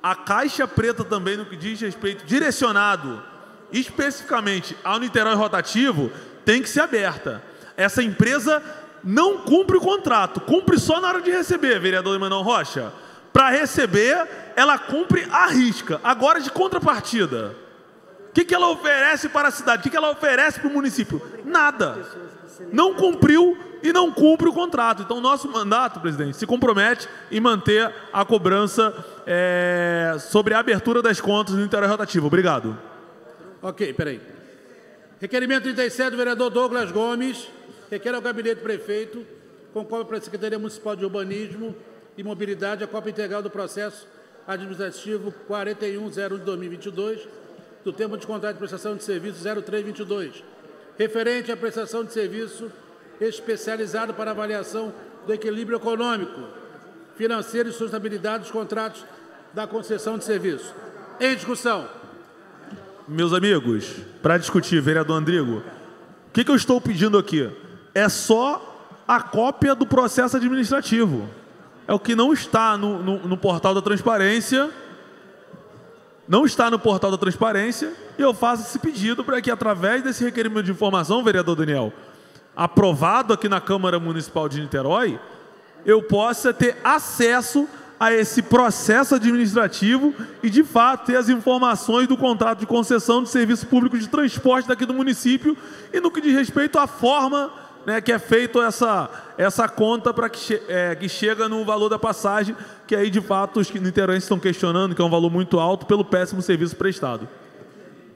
S5: A caixa preta também, no que diz respeito direcionado especificamente ao Niterói Rotativo, tem que ser aberta. Essa empresa não cumpre o contrato, cumpre só na hora de receber, vereador Emanuel Rocha. Para receber, ela cumpre a risca. Agora, de contrapartida, o que, que ela oferece para a cidade? O que, que ela oferece para o município? Nada. Não cumpriu e não cumpre o contrato. Então, nosso mandato, presidente, se compromete em manter a cobrança é, sobre a abertura das contas do Niterói Rotativo. Obrigado.
S1: Ok, peraí. Requerimento 37 do vereador Douglas Gomes, requer ao gabinete prefeito, cópia para a Secretaria Municipal de Urbanismo e Mobilidade, a cópia integral do processo administrativo 4101 de 2022, do termo de contrato de prestação de serviço 0322, referente à prestação de serviço especializado para avaliação do equilíbrio econômico, financeiro e sustentabilidade dos contratos da concessão de serviço. Em discussão
S5: meus amigos, para discutir, vereador Andrigo, o que, que eu estou pedindo aqui? É só a cópia do processo administrativo. É o que não está no, no, no portal da transparência. Não está no portal da transparência. E eu faço esse pedido para que, através desse requerimento de informação, vereador Daniel, aprovado aqui na Câmara Municipal de Niterói, eu possa ter acesso a esse processo administrativo e, de fato, ter as informações do contrato de concessão de serviço público de transporte daqui do município e no que diz respeito à forma né, que é feita essa, essa conta para que, é, que chega no valor da passagem, que aí, de fato, os niteróis estão questionando, que é um valor muito alto pelo péssimo serviço prestado.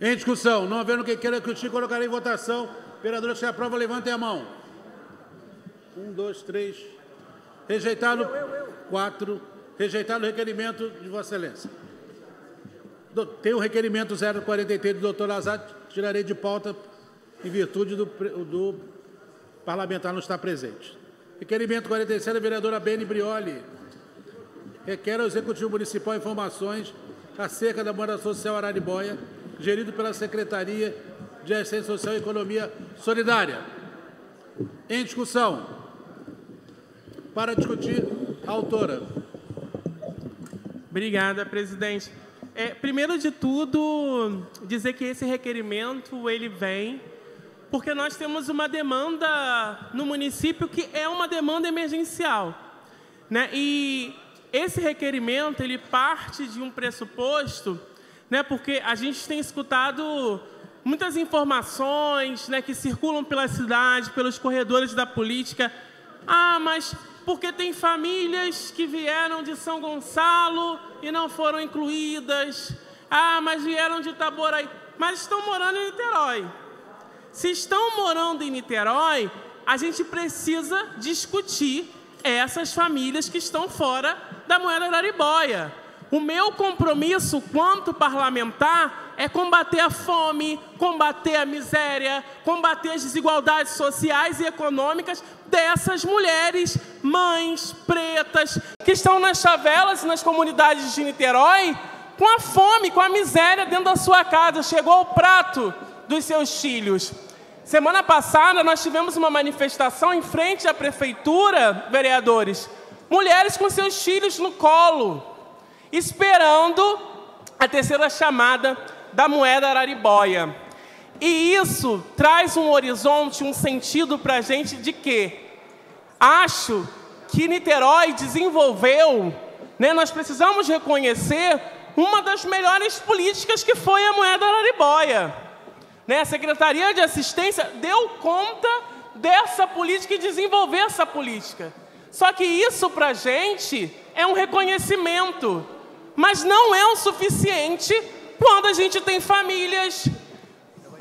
S1: Em discussão, não havendo quem queira que o colocarei em votação, vereadores que aprova, levantem a mão. Um, dois, três. Rejeitado. Eu, eu, eu. Quatro. Rejeitado o requerimento de Vossa Excelência. Tem o requerimento 043 do doutor Lazar, tirarei de pauta em virtude do, do parlamentar não estar presente. Requerimento 47 da vereadora Beni Brioli. Requer ao Executivo Municipal informações acerca da moradia social Araribóia, gerido pela Secretaria de Assistência Social e Economia Solidária. Em discussão. Para discutir, a autora.
S11: Obrigada, presidente. É, primeiro de tudo, dizer que esse requerimento ele vem porque nós temos uma demanda no município que é uma demanda emergencial, né? E esse requerimento ele parte de um pressuposto, né? Porque a gente tem escutado muitas informações, né? Que circulam pela cidade, pelos corredores da política. Ah, mas porque tem famílias que vieram de São Gonçalo e não foram incluídas. Ah, mas vieram de Itaboraí, mas estão morando em Niterói. Se estão morando em Niterói, a gente precisa discutir essas famílias que estão fora da moeda araribóia. O meu compromisso quanto parlamentar é combater a fome, combater a miséria, combater as desigualdades sociais e econômicas dessas mulheres, mães pretas, que estão nas favelas e nas comunidades de Niterói com a fome, com a miséria dentro da sua casa. Chegou o prato dos seus filhos. Semana passada nós tivemos uma manifestação em frente à prefeitura, vereadores, mulheres com seus filhos no colo, esperando a terceira chamada da moeda araribóia. E isso traz um horizonte, um sentido para a gente de que acho que Niterói desenvolveu, né, nós precisamos reconhecer uma das melhores políticas que foi a moeda araribóia. Né, a Secretaria de Assistência deu conta dessa política e desenvolver essa política. Só que isso para a gente é um reconhecimento, mas não é o suficiente quando a gente tem famílias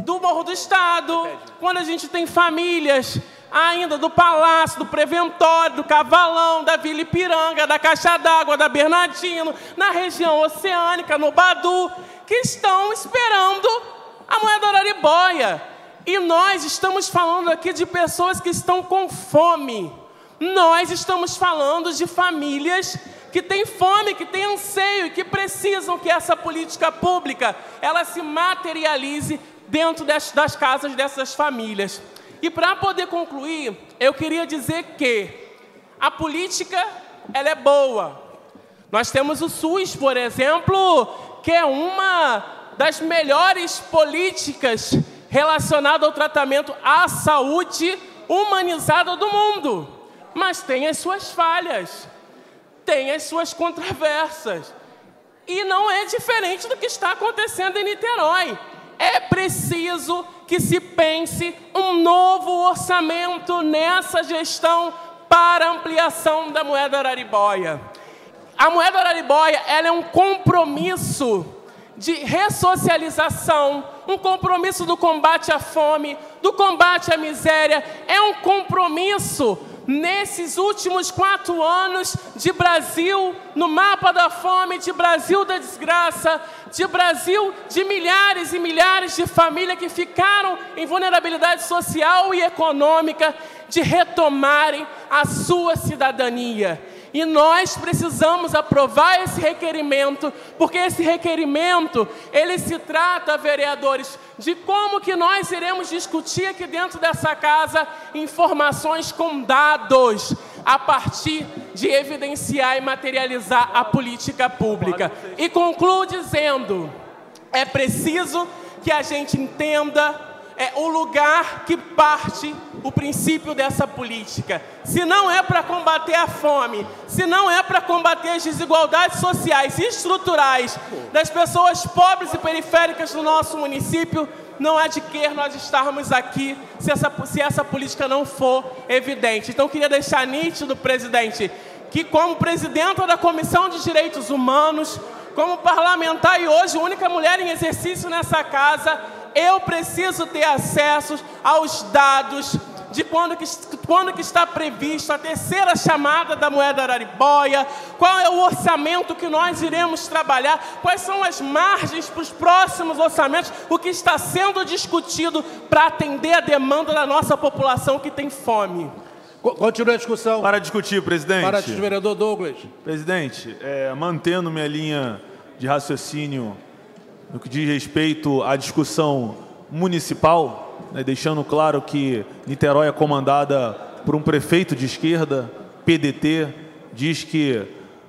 S11: do Morro do Estado, quando a gente tem famílias ainda do Palácio, do Preventório, do Cavalão, da Vila Ipiranga, da Caixa d'Água, da Bernardino, na região oceânica, no Badu, que estão esperando a moeda araribóia. E nós estamos falando aqui de pessoas que estão com fome. Nós estamos falando de famílias que têm fome, que têm anseio e que precisam que essa política pública ela se materialize dentro das, das casas dessas famílias. E para poder concluir, eu queria dizer que a política ela é boa. Nós temos o SUS, por exemplo, que é uma das melhores políticas relacionadas ao tratamento à saúde humanizada do mundo. Mas tem as suas falhas, tem as suas controvérsias. E não é diferente do que está acontecendo em Niterói. É preciso que se pense um novo orçamento nessa gestão para ampliação da moeda araribóia. A moeda araribóia ela é um compromisso de ressocialização, um compromisso do combate à fome, do combate à miséria, é um compromisso nesses últimos quatro anos de Brasil no mapa da fome, de Brasil da desgraça, de Brasil de milhares e milhares de famílias que ficaram em vulnerabilidade social e econômica, de retomarem a sua cidadania. E nós precisamos aprovar esse requerimento, porque esse requerimento, ele se trata, vereadores, de como que nós iremos discutir aqui dentro dessa casa informações com dados, a partir de evidenciar e materializar a política pública. E concluo dizendo, é preciso que a gente entenda é o lugar que parte o princípio dessa política. Se não é para combater a fome, se não é para combater as desigualdades sociais e estruturais das pessoas pobres e periféricas do nosso município, não há de que nós estarmos aqui se essa, se essa política não for evidente. Então, queria deixar nítido, presidente, que como presidenta da Comissão de Direitos Humanos, como parlamentar e hoje única mulher em exercício nessa casa, eu preciso ter acesso aos dados de quando que, quando que está previsto a terceira chamada da moeda araribóia, qual é o orçamento que nós iremos trabalhar, quais são as margens para os próximos orçamentos, o que está sendo discutido para atender a demanda da nossa população que tem fome.
S1: Continua a discussão.
S5: Para discutir, presidente.
S1: Para discutir, vereador Douglas.
S5: Presidente, é, mantendo minha linha de raciocínio no que diz respeito à discussão municipal, né, deixando claro que Niterói é comandada por um prefeito de esquerda, PDT, diz que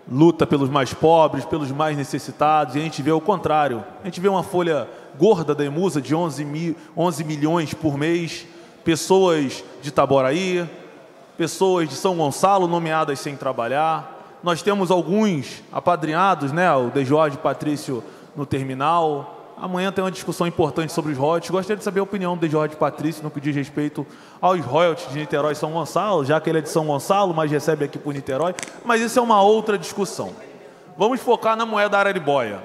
S5: luta pelos mais pobres, pelos mais necessitados, e a gente vê o contrário. A gente vê uma folha gorda da Emusa de 11, mil, 11 milhões por mês, pessoas de Itaboraí, pessoas de São Gonçalo nomeadas sem trabalhar. Nós temos alguns apadrinhados, né, o de Jorge Patrício no terminal. Amanhã tem uma discussão importante sobre os royalties. Gostaria de saber a opinião do Jorge Patrício no que diz respeito aos royalties de Niterói e São Gonçalo, já que ele é de São Gonçalo, mas recebe aqui por Niterói. Mas isso é uma outra discussão. Vamos focar na moeda araribóia.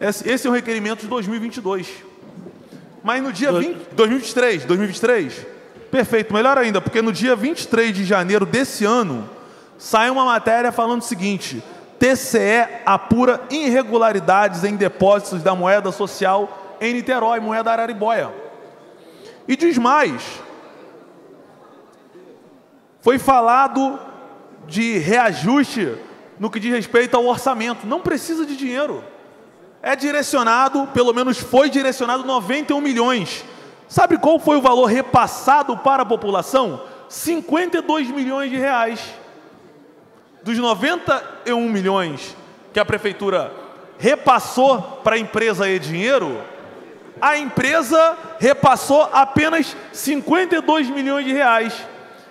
S5: Esse é o requerimento de 2022. Mas no dia 20, 2023, 2023, perfeito, melhor ainda, porque no dia 23 de janeiro desse ano, sai uma matéria falando o seguinte: TCE apura irregularidades em depósitos da moeda social em Niterói, moeda araribóia. E diz mais: foi falado de reajuste no que diz respeito ao orçamento. Não precisa de dinheiro. é direcionado, pelo menos foi direcionado 91 milhões. Sabe qual foi o valor repassado para a população? 52 milhões de reais. Dos 91 milhões que a prefeitura repassou para a empresa e dinheiro, a empresa repassou apenas 52 milhões de reais.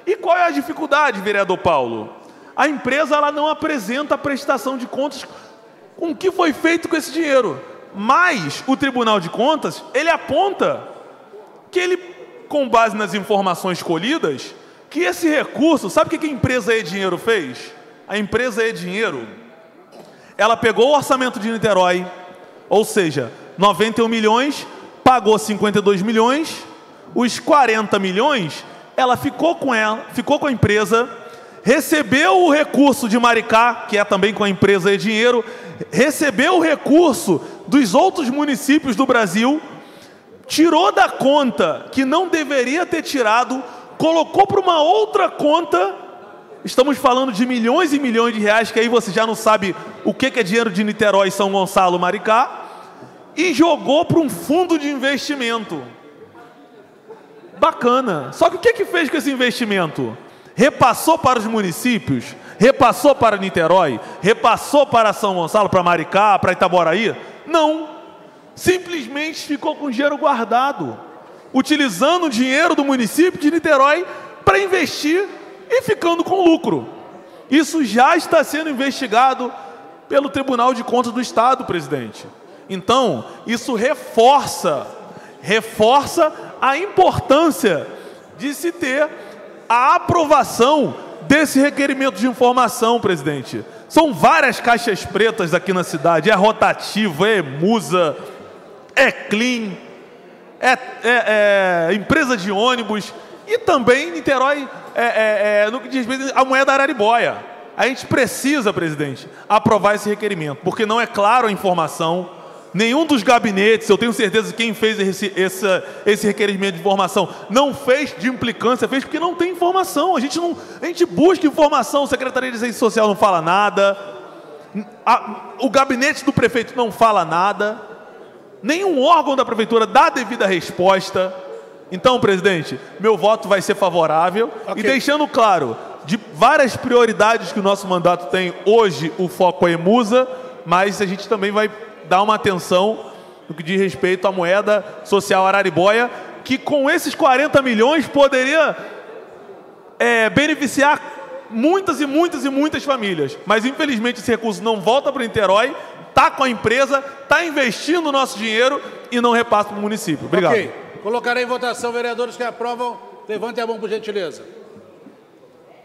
S5: E qual é a dificuldade, vereador Paulo? A empresa ela não apresenta a prestação de contas com o que foi feito com esse dinheiro. Mas o Tribunal de Contas, ele aponta que ele, com base nas informações colhidas, que esse recurso, sabe o que a empresa E Dinheiro fez? A empresa E Dinheiro, ela pegou o orçamento de Niterói, ou seja, 91 milhões, pagou 52 milhões, os 40 milhões, ela ficou com ela, ficou com a empresa, recebeu o recurso de Maricá, que é também com a empresa E Dinheiro, recebeu o recurso dos outros municípios do Brasil, tirou da conta que não deveria ter tirado, colocou para uma outra conta. Estamos falando de milhões e milhões de reais, que aí você já não sabe o que é dinheiro de Niterói, São Gonçalo, Maricá, e jogou para um fundo de investimento. Bacana. Só que o que, que fez com esse investimento? Repassou para os municípios? Repassou para Niterói? Repassou para São Gonçalo, para Maricá, para Itaboraí? Não. Simplesmente ficou com dinheiro guardado, utilizando o dinheiro do município de Niterói para investir e ficando com lucro. Isso já está sendo investigado pelo Tribunal de Contas do Estado, presidente. Então, isso reforça, reforça a importância de se ter a aprovação desse requerimento de informação, presidente. São várias caixas pretas aqui na cidade. É rotativo, é musa, é clean, é, é, é empresa de ônibus e também Niterói, é, é, é, no que diz respeito à moeda araribóia. A gente precisa, presidente, aprovar esse requerimento, porque não é claro a informação Nenhum dos gabinetes, eu tenho certeza que quem fez esse, esse, esse requerimento de informação não fez de implicância, fez porque não tem informação. A gente, não, a gente busca informação, a Secretaria de Ciência Social não fala nada, a, o gabinete do prefeito não fala nada, nenhum órgão da prefeitura dá devida resposta. Então, presidente, meu voto vai ser favorável okay. e deixando claro de várias prioridades que o nosso mandato tem hoje, o foco é Emusa, mas a gente também vai dar uma atenção no que diz respeito à moeda social araribóia, que com esses 40 milhões poderia é, beneficiar muitas e muitas e muitas famílias. Mas infelizmente esse recurso não volta para o Niterói, está com a empresa, está investindo o nosso dinheiro e não repassa para o município. Obrigado. Ok.
S1: Colocarei em votação, vereadores que aprovam. Levantem a mão, por gentileza.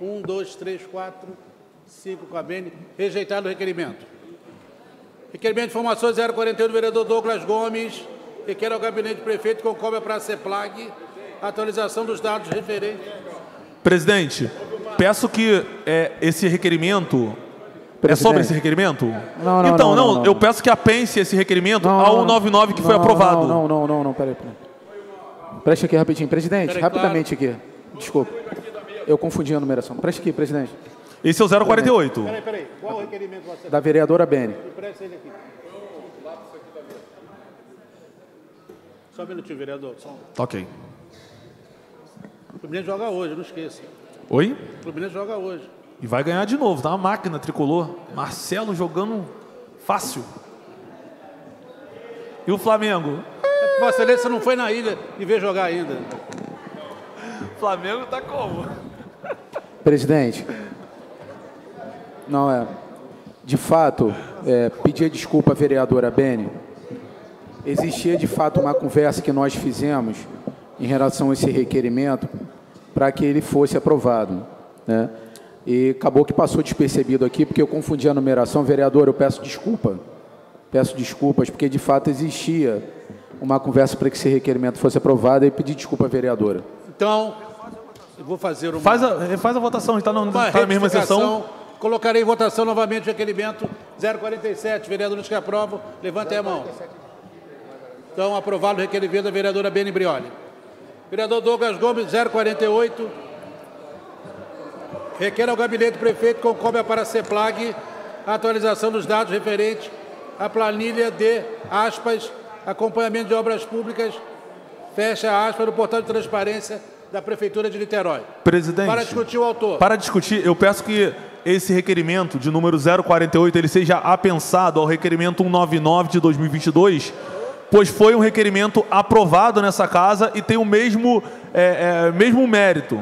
S1: Um, dois, três, quatro, cinco com a Bene. Rejeitado o requerimento. Requerimento de informações 041 do vereador Douglas Gomes, requer ao gabinete do prefeito com cópia para a CEPLAG, atualização dos dados referentes.
S5: Presidente, peço que é, esse requerimento Presidente. É sobre esse requerimento?
S8: Não, não,
S5: então,
S8: não,
S5: não,
S8: não,
S5: eu peço que apense esse requerimento ao 99 que foi aprovado.
S8: Não, não, não, não, peraí, peraí. Preste aqui rapidinho. Presidente, peraí, rapidamente claro. aqui. Desculpa. Eu confundi a numeração. Preste aqui, presidente.
S5: Esse é o 048.
S1: Peraí, peraí. Qual o requerimento você
S8: Da vereadora Bene.
S1: Empresta ele aqui. Só um minutinho, vereador. Só um...
S5: Tá ok.
S1: O Fluminense joga hoje, não esqueça.
S5: Oi?
S1: O Fluminense joga hoje.
S5: E vai ganhar de novo, tá uma máquina tricolor. Marcelo jogando fácil. E o Flamengo?
S1: Vossa Excelência não foi na ilha e veio jogar ainda.
S5: O Flamengo tá como?
S8: Presidente, não, é. De fato, é, pedir desculpa à vereadora Beni. Existia de fato uma conversa que nós fizemos em relação a esse requerimento para que ele fosse aprovado. Né? E acabou que passou despercebido aqui, porque eu confundi a numeração. Vereador, eu peço desculpa. Peço desculpas, porque de fato existia uma conversa para que esse requerimento fosse aprovado e pedir desculpa à vereadora.
S1: Então, eu vou fazer uma...
S5: Faz a, faz a votação, está tá na mesma sessão.
S1: Colocarei em votação novamente o requerimento 047. Vereadores que aprovam, levantem a mão. Então, aprovado o requerimento da vereadora Beni Brioli. Vereador Douglas Gomes, 048. Requer ao gabinete do prefeito com cópia para a CEPLAG a atualização dos dados referentes a planilha de, aspas, acompanhamento de obras públicas, fecha aspas, no portal de transparência da Prefeitura de Niterói.
S5: Presidente.
S1: Para discutir o autor.
S5: Para discutir, eu peço que esse requerimento de número 048 ele seja apensado ao requerimento 199 de 2022, pois foi um requerimento aprovado nessa casa e tem o mesmo, é, é, mesmo mérito.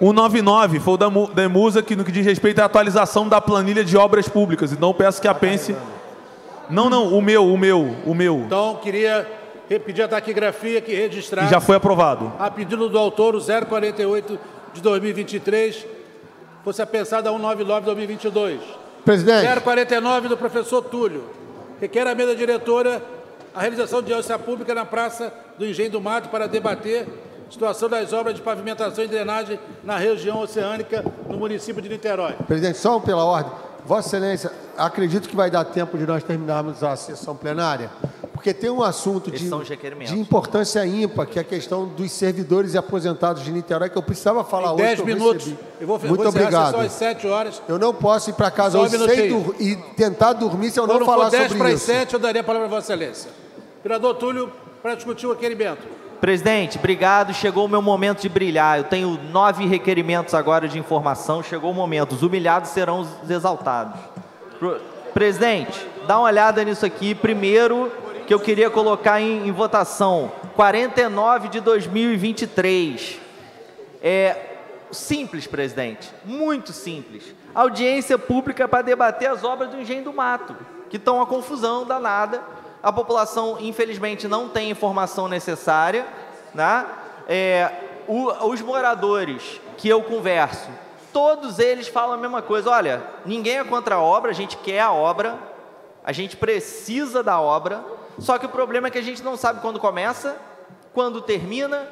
S5: O 99 foi o da, da Emusa, que no que diz respeito à atualização da planilha de obras públicas. Então eu peço que apense. Não, não, o meu, o meu, o meu.
S1: Então, queria pedir a taquigrafia que
S5: E
S1: registrasse,
S5: já foi aprovado.
S1: a pedido do autor, o 048 de 2023, fosse apensado a 199 de 2022.
S4: Presidente.
S1: 049 do professor Túlio. Requer a mesa diretora a realização de audiência pública na Praça do Engenho do Mato para debater a situação das obras de pavimentação e drenagem na região oceânica no município de Niterói.
S4: Presidente, só pela ordem. Vossa Excelência, acredito que vai dar tempo de nós terminarmos a sessão plenária, porque tem um assunto de, de importância ímpar, que é a questão dos servidores e aposentados de Niterói, que eu precisava falar
S1: Em
S4: hoje.
S1: 10
S4: eu
S1: minutos.
S4: recebi.
S1: Eu vou,
S4: Muito
S1: vou
S4: obrigado.
S1: sessão às 7 horas.
S4: Eu não posso ir para casa
S1: um
S4: hoje dur- e tentar dormir se eu não,
S1: Quando
S4: falar
S1: for 10
S4: sobre
S1: para as
S4: isso.
S1: 7, eu daria a palavra a Vossa Excelência. Vereador Túlio, para discutir o requerimento.
S6: Presidente, obrigado. Chegou o meu momento de brilhar. Eu tenho nove requerimentos agora de informação. Chegou o momento. Os humilhados serão os exaltados. Presidente, dá uma olhada nisso aqui. Primeiro, que eu queria colocar em, em votação: 49 de 2023. É simples, presidente. Muito simples. Audiência pública para debater as obras do Engenho do Mato, que estão uma confusão danada. A população, infelizmente, não tem informação necessária. Né? É, o- os moradores que eu converso, todos eles falam a mesma coisa. Olha, ninguém é contra a obra, a gente quer a obra, a gente precisa da obra, só que o problema é que a gente não sabe quando começa, quando termina,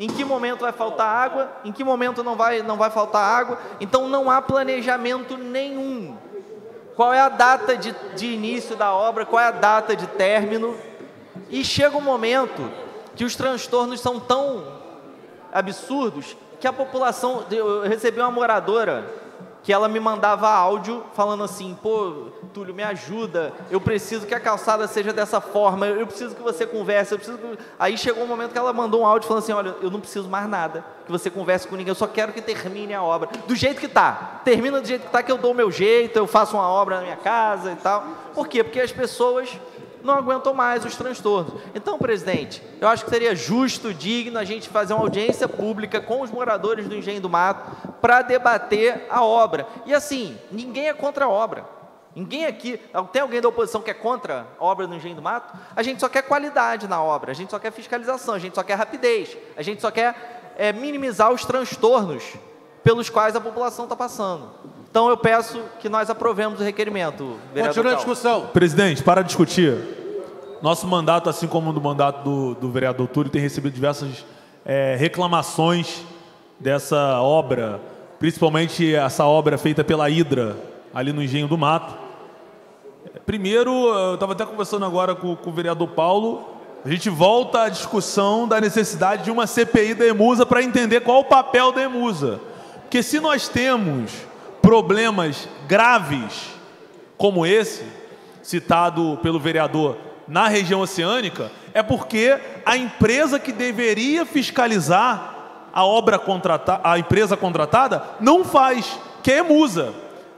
S6: em que momento vai faltar água, em que momento não vai, não vai faltar água. Então não há planejamento nenhum. Qual é a data de, de início da obra, qual é a data de término. E chega um momento que os transtornos são tão absurdos que a população. Eu recebi uma moradora que ela me mandava áudio falando assim: pô, Túlio, me ajuda, eu preciso que a calçada seja dessa forma, eu preciso que você converse, eu preciso que... Aí chegou um momento que ela mandou um áudio falando assim: olha, eu não preciso mais nada, que você converse com ninguém, eu só quero que termine a obra. Do jeito que tá. Termina do jeito que tá, que eu dou o meu jeito, eu faço uma obra na minha casa e tal. Por quê? Porque as pessoas não aguentam mais os transtornos. Então, presidente, eu acho que seria justo, digno a gente fazer uma audiência pública com os moradores do Engenho do Mato para debater a obra. E assim, ninguém é contra a obra. Ninguém aqui, tem alguém da oposição que é contra a obra do Engenho do Mato? A gente só quer qualidade na obra, a gente só quer fiscalização, a gente só quer rapidez, a gente só quer é, minimizar os transtornos pelos quais a população está passando. Então eu peço que nós aprovemos o requerimento.
S1: Continua a discussão.
S5: Presidente, para discutir. Nosso mandato, assim como o do mandato do, do vereador Túlio, tem recebido diversas eh, reclamações dessa obra, principalmente essa obra feita pela Hidra, ali no Engenho do Mato. Primeiro, eu estava até conversando agora com, com o vereador Paulo, a gente volta à discussão da necessidade de uma CPI da Emusa para entender qual o papel da Emusa. Porque se nós temos problemas graves como esse, citado pelo vereador na região oceânica, é porque a empresa que deveria fiscalizar a obra contratada, a empresa contratada, não faz, que é a Emusa.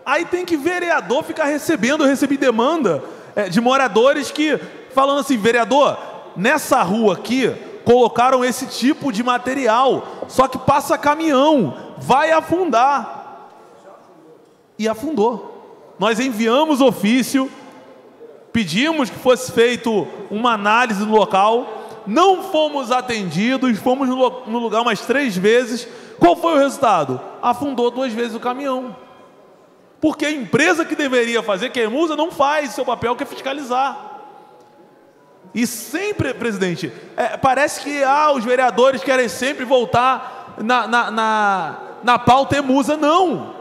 S5: Aí tem que vereador ficar recebendo, eu recebi demanda eh, de moradores que falando assim, vereador, nessa rua aqui colocaram esse tipo de material, só que passa caminhão, vai afundar. E afundou. Nós enviamos ofício, pedimos que fosse feito uma análise no local, não fomos atendidos, fomos no lugar umas três vezes. Qual foi o resultado? Afundou duas vezes o caminhão. Porque a empresa que deveria fazer, que é a Emusa, não faz seu papel, que é fiscalizar. E sempre, presidente, é, parece que ah, os vereadores querem sempre voltar na, na, na, na pauta Emusa. Não.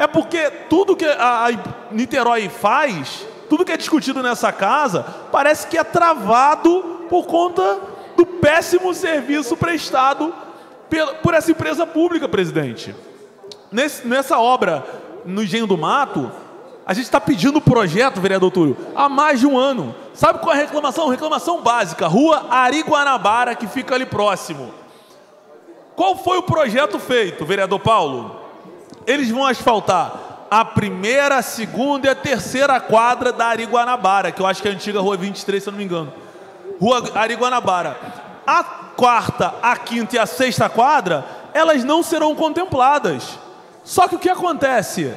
S5: É porque tudo que a, Niterói faz, tudo que é discutido nessa casa, parece que é travado por conta do péssimo serviço prestado por essa empresa pública, presidente. Nessa obra no Engenho do Mato, A gente está pedindo o projeto, vereador Túlio, há mais de um ano. Sabe qual é a reclamação? Reclamação básica. Rua Ari Guanabara, que fica ali próximo. Qual foi o projeto feito, vereador Paulo? Eles vão asfaltar a primeira, a segunda e a terceira quadra da Ari Guanabara, que eu acho que é a antiga Rua 23, se eu não me engano. Rua Ari Guanabara. A quarta, a quinta e a sexta quadra, elas não serão contempladas. Só que o que acontece?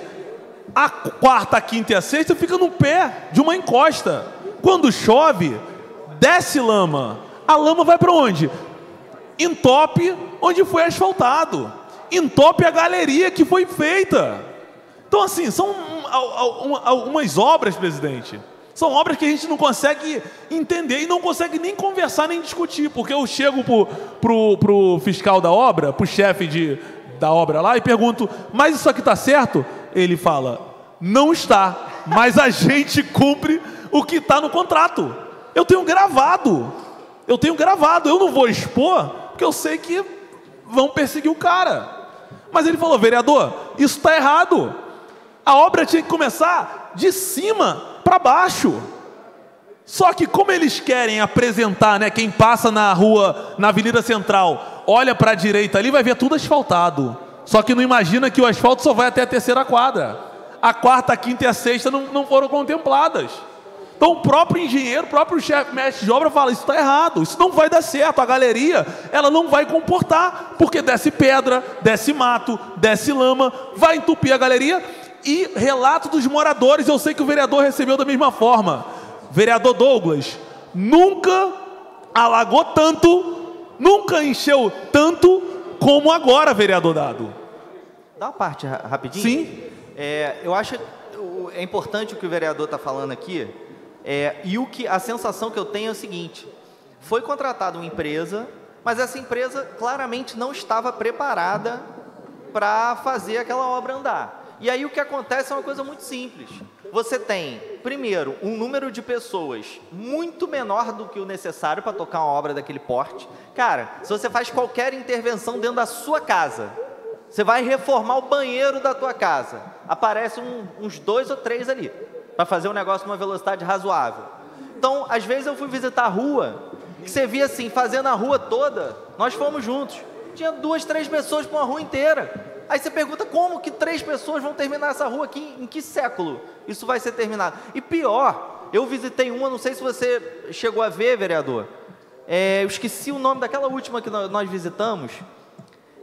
S5: A quarta, a quinta e a sexta fica no pé de uma encosta. Quando chove, desce lama. A lama vai para onde? Entope onde foi asfaltado. Entope a galeria que foi feita. Então, assim, são algumas obras, presidente. São obras que a gente não consegue entender e não consegue nem conversar nem discutir, porque eu chego pro, pro, pro fiscal da obra, pro chefe de, da obra lá e pergunto: mas isso aqui está certo? Ele fala: não está, mas a gente cumpre o que está no contrato. Eu tenho gravado, eu tenho gravado, eu não vou expor, porque eu sei que vão perseguir o cara. Mas ele falou: vereador, isso está errado. A obra tinha que começar de cima para baixo. Só que como eles querem apresentar, né, quem passa na rua, na Avenida Central, olha para a direita ali, vai ver tudo asfaltado. Só que não imagina que o asfalto só vai até a terceira quadra. A quarta, a quinta e a sexta não, não foram contempladas. Então o próprio engenheiro, o próprio chefe mestre de obra fala, isso está errado, isso não vai dar certo, a galeria, ela não vai comportar, porque desce pedra, desce mato, desce lama, vai entupir a galeria, e relato dos moradores, eu sei que o vereador recebeu da mesma forma. Vereador Douglas, nunca alagou tanto, nunca encheu tanto como agora, vereador Dado.
S6: Dá uma parte rapidinho?
S5: Sim.
S6: É, eu acho é importante o que o vereador está falando aqui. É, e o que a sensação que eu tenho é o seguinte: foi contratada uma empresa, mas essa empresa claramente não estava preparada para fazer aquela obra andar. E aí o que acontece é uma coisa muito simples. Você tem, primeiro, um número de pessoas muito menor do que o necessário para tocar uma obra daquele porte. Cara, se você faz qualquer intervenção dentro da sua casa, você vai reformar o banheiro da tua casa, aparece um, uns dois ou três ali para fazer um negócio numa velocidade razoável. Então, às vezes eu fui visitar a rua, que você via assim, fazendo a rua toda, nós fomos juntos. Tinha duas, três pessoas para uma rua inteira. Aí você pergunta como que três pessoas vão terminar essa rua aqui? Em que século isso vai ser terminado? E pior, eu visitei uma, não sei se você chegou a ver, vereador. É, eu esqueci o nome daquela última que nós visitamos.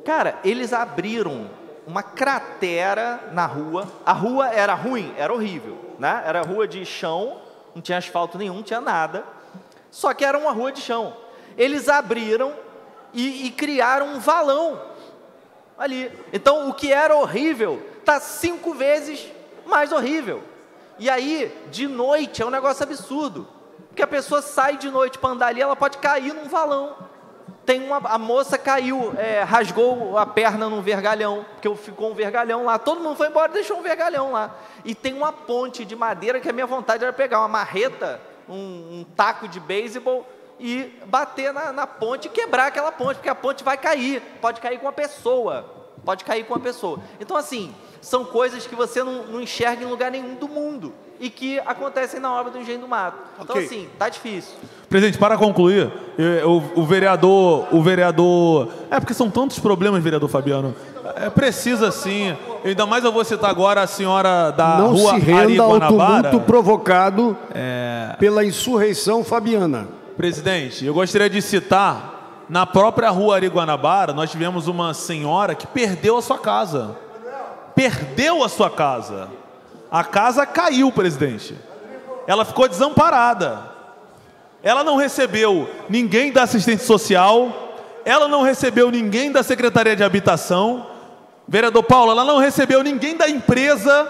S6: Cara, eles abriram uma cratera na rua. A rua era ruim, era horrível, né? Era rua de chão, não tinha asfalto nenhum, não tinha nada. Só que era uma rua de chão. Eles abriram e, e criaram um valão ali. Então, o que era horrível está cinco vezes mais horrível. E aí, de noite, é um negócio absurdo. Porque a pessoa sai de noite para andar ali, ela pode cair num valão. Tem uma, a moça caiu, é, rasgou a perna num vergalhão, porque ficou um vergalhão lá. Todo mundo foi embora, deixou um vergalhão lá. E tem uma ponte de madeira que a minha vontade era pegar uma marreta, um, um taco de beisebol e bater na, na ponte e quebrar aquela ponte, porque a ponte vai cair, pode cair com uma pessoa, pode cair com uma pessoa. Então, assim, são coisas que você não, não enxerga em lugar nenhum do mundo e que acontecem na obra do Engenho do Mato. Então, okay. assim, tá difícil.
S5: Presidente, para concluir, o, o, vereador, o vereador, é porque são tantos problemas, vereador Fabiano. É precisa sim. Ainda mais eu vou citar agora a senhora da
S9: não
S5: Rua
S9: se renda ao tumulto provocado é... pela insurreição fabiana.
S5: Presidente, eu gostaria de citar, na própria rua Ari Guanabara, nós tivemos uma senhora que perdeu a sua casa. Perdeu a sua casa. A casa caiu, presidente. Ela ficou desamparada. Ela não recebeu ninguém da assistente social, ela não recebeu ninguém da Secretaria de Habitação. Vereador Paulo, ela não recebeu ninguém da empresa.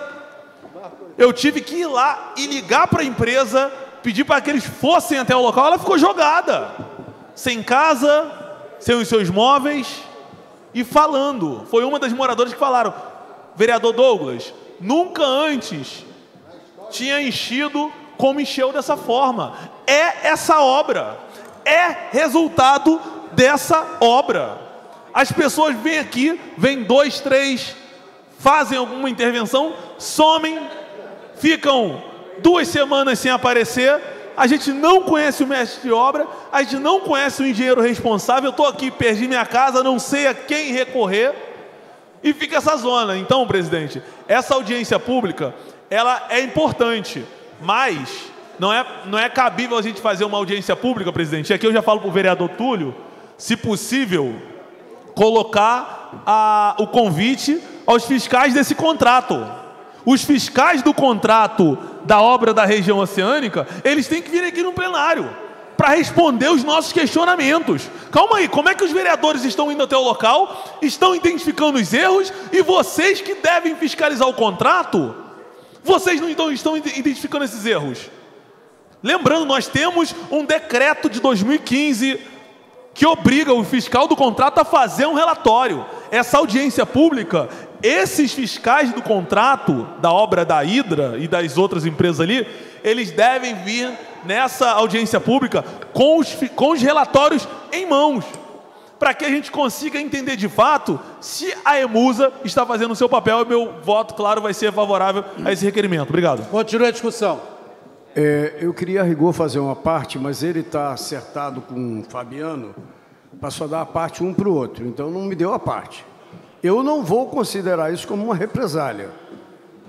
S5: Eu tive que ir lá e ligar para a empresa pedir para que eles fossem até o local, ela ficou jogada, sem casa, sem os seus móveis e falando. Foi uma das moradoras que falaram: Vereador Douglas, nunca antes tinha enchido como encheu dessa forma. É essa obra, é resultado dessa obra. As pessoas vêm aqui, vêm dois, três, fazem alguma intervenção, somem, ficam duas semanas sem aparecer, a gente não conhece o mestre de obra, a gente não conhece o engenheiro responsável, eu estou aqui, perdi minha casa, não sei a quem recorrer, e fica essa zona. Então, presidente, essa audiência pública, ela é importante, mas não é, não é cabível a gente fazer uma audiência pública, presidente. E aqui eu já falo para o vereador Túlio, se possível, colocar a, o convite aos fiscais desse contrato. Os fiscais do contrato da obra da região oceânica, eles têm que vir aqui no plenário para responder os nossos questionamentos. Calma aí, como é que os vereadores estão indo até o local, estão identificando os erros e vocês que devem fiscalizar o contrato, vocês não estão, identificando esses erros? Lembrando, nós temos um decreto de 2015 que obriga o fiscal do contrato a fazer um relatório. Essa audiência pública, esses fiscais do contrato da obra da Hidra e das outras empresas ali, eles devem vir nessa audiência pública com os, com os relatórios em mãos, para que a gente consiga entender de fato se a EMUSA está fazendo o seu papel. E meu voto, claro, vai ser favorável a esse requerimento. Obrigado.
S1: Continua a discussão.
S9: É, eu queria, a rigor, fazer uma parte, mas ele está acertado com o Fabiano para só dar a parte um para o outro. Então, não me deu a parte. Eu não vou considerar isso como uma represália.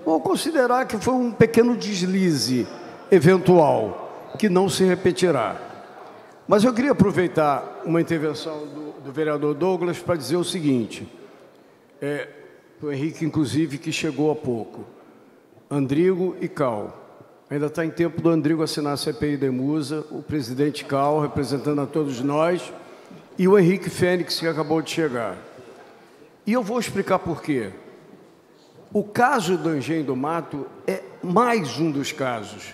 S9: Vou considerar que foi um pequeno deslize eventual, que não se repetirá. Mas eu queria aproveitar uma intervenção do, do vereador Douglas para dizer o seguinte: é, o Henrique, inclusive, que chegou há pouco, Andrigo e Cal. Ainda está em tempo do Andrigo assinar a CPI da Musa, o presidente Cal, representando a todos nós, e o Henrique Fênix, que acabou de chegar. E eu vou explicar por quê. O caso do Engenho do Mato é mais um dos casos.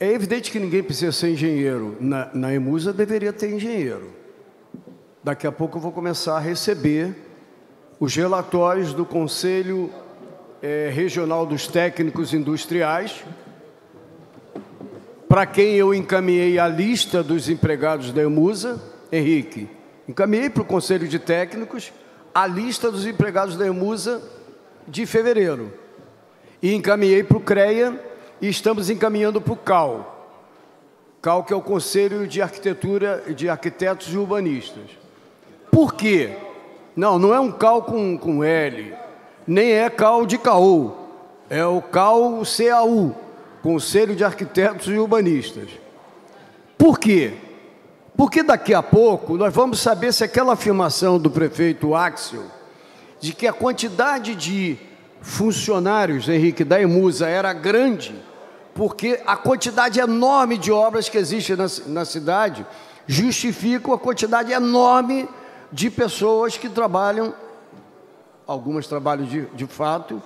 S9: É evidente que ninguém precisa ser engenheiro. Na, na Emusa deveria ter engenheiro. Daqui a pouco eu vou começar a receber os relatórios do Conselho é, Regional dos Técnicos Industriais, para quem eu encaminhei a lista dos empregados da Emusa, Henrique, encaminhei para o Conselho de Técnicos a lista dos empregados da Emusa de fevereiro. E encaminhei para o CREA e estamos encaminhando para o CAL. CAL, que é o Conselho de Arquitetura, de Arquitetos e Urbanistas. Por quê? Não, não é um CAL com, com L, nem é CAL de CAU, é o CAU CAU, Conselho de Arquitetos e Urbanistas. Por quê? Porque daqui a pouco nós vamos saber se aquela afirmação do prefeito Axel, de que a quantidade de funcionários, Henrique, da Emusa era grande, porque a quantidade enorme de obras que existe na, na cidade justifica a quantidade enorme de pessoas que trabalham, algumas trabalham de, de fato,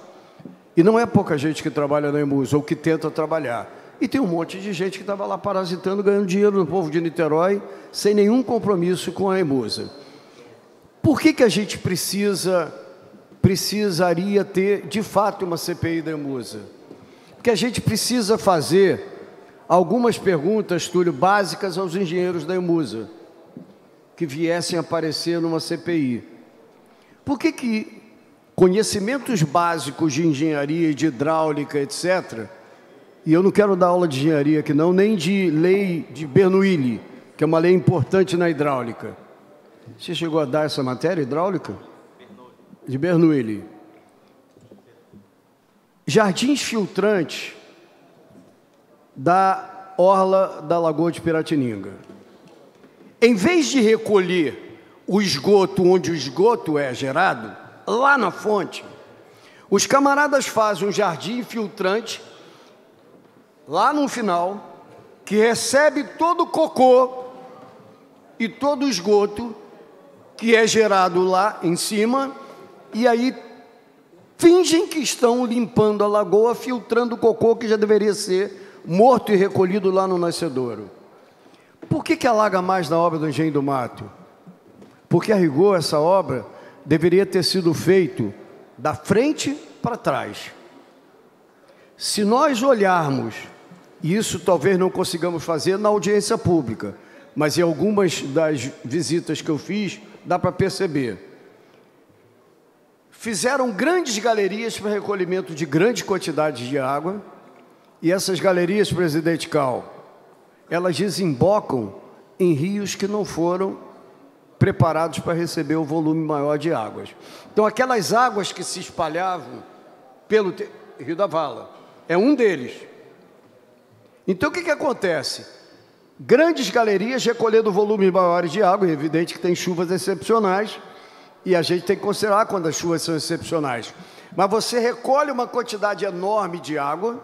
S9: e não é pouca gente que trabalha na Emusa ou que tenta trabalhar. E tem um monte de gente que estava lá parasitando, ganhando dinheiro no povo de Niterói, sem nenhum compromisso com a Emusa. Por que, que a gente precisa, precisaria ter, de fato, uma CPI da Emusa? Porque a gente precisa fazer algumas perguntas, Túlio, básicas aos engenheiros da Emusa, que viessem aparecer numa CPI. Por que, que conhecimentos básicos de engenharia de hidráulica, etc., e eu não quero dar aula de engenharia aqui não, nem de lei de Bernoulli, que é uma lei importante na hidráulica. Você chegou a dar essa matéria hidráulica? De Bernoulli. Jardins filtrantes da orla da Lagoa de Piratininga. Em vez de recolher o esgoto onde o esgoto é gerado, lá na fonte, os camaradas fazem um jardim filtrante lá no final, que recebe todo o cocô e todo o esgoto que é gerado lá em cima, e aí fingem que estão limpando a lagoa, filtrando o cocô que já deveria ser morto e recolhido lá no nascedouro. Por que, que alaga mais na obra do Engenho do Mato? Porque a rigor essa obra deveria ter sido feito da frente para trás. Se nós olharmos, e isso talvez não consigamos fazer na audiência pública, mas em algumas das visitas que eu fiz, dá para perceber fizeram grandes galerias para recolhimento de grandes quantidades de água. E essas galerias, presidente Cal, elas desembocam em rios que não foram preparados para receber o volume maior de águas. Então, aquelas águas que se espalhavam pelo. Rio da Vala, é um deles. Então, o que, que acontece? Grandes galerias recolhendo volumes maiores de água, é evidente que tem chuvas excepcionais, e a gente tem que considerar quando as chuvas são excepcionais. Mas você recolhe uma quantidade enorme de água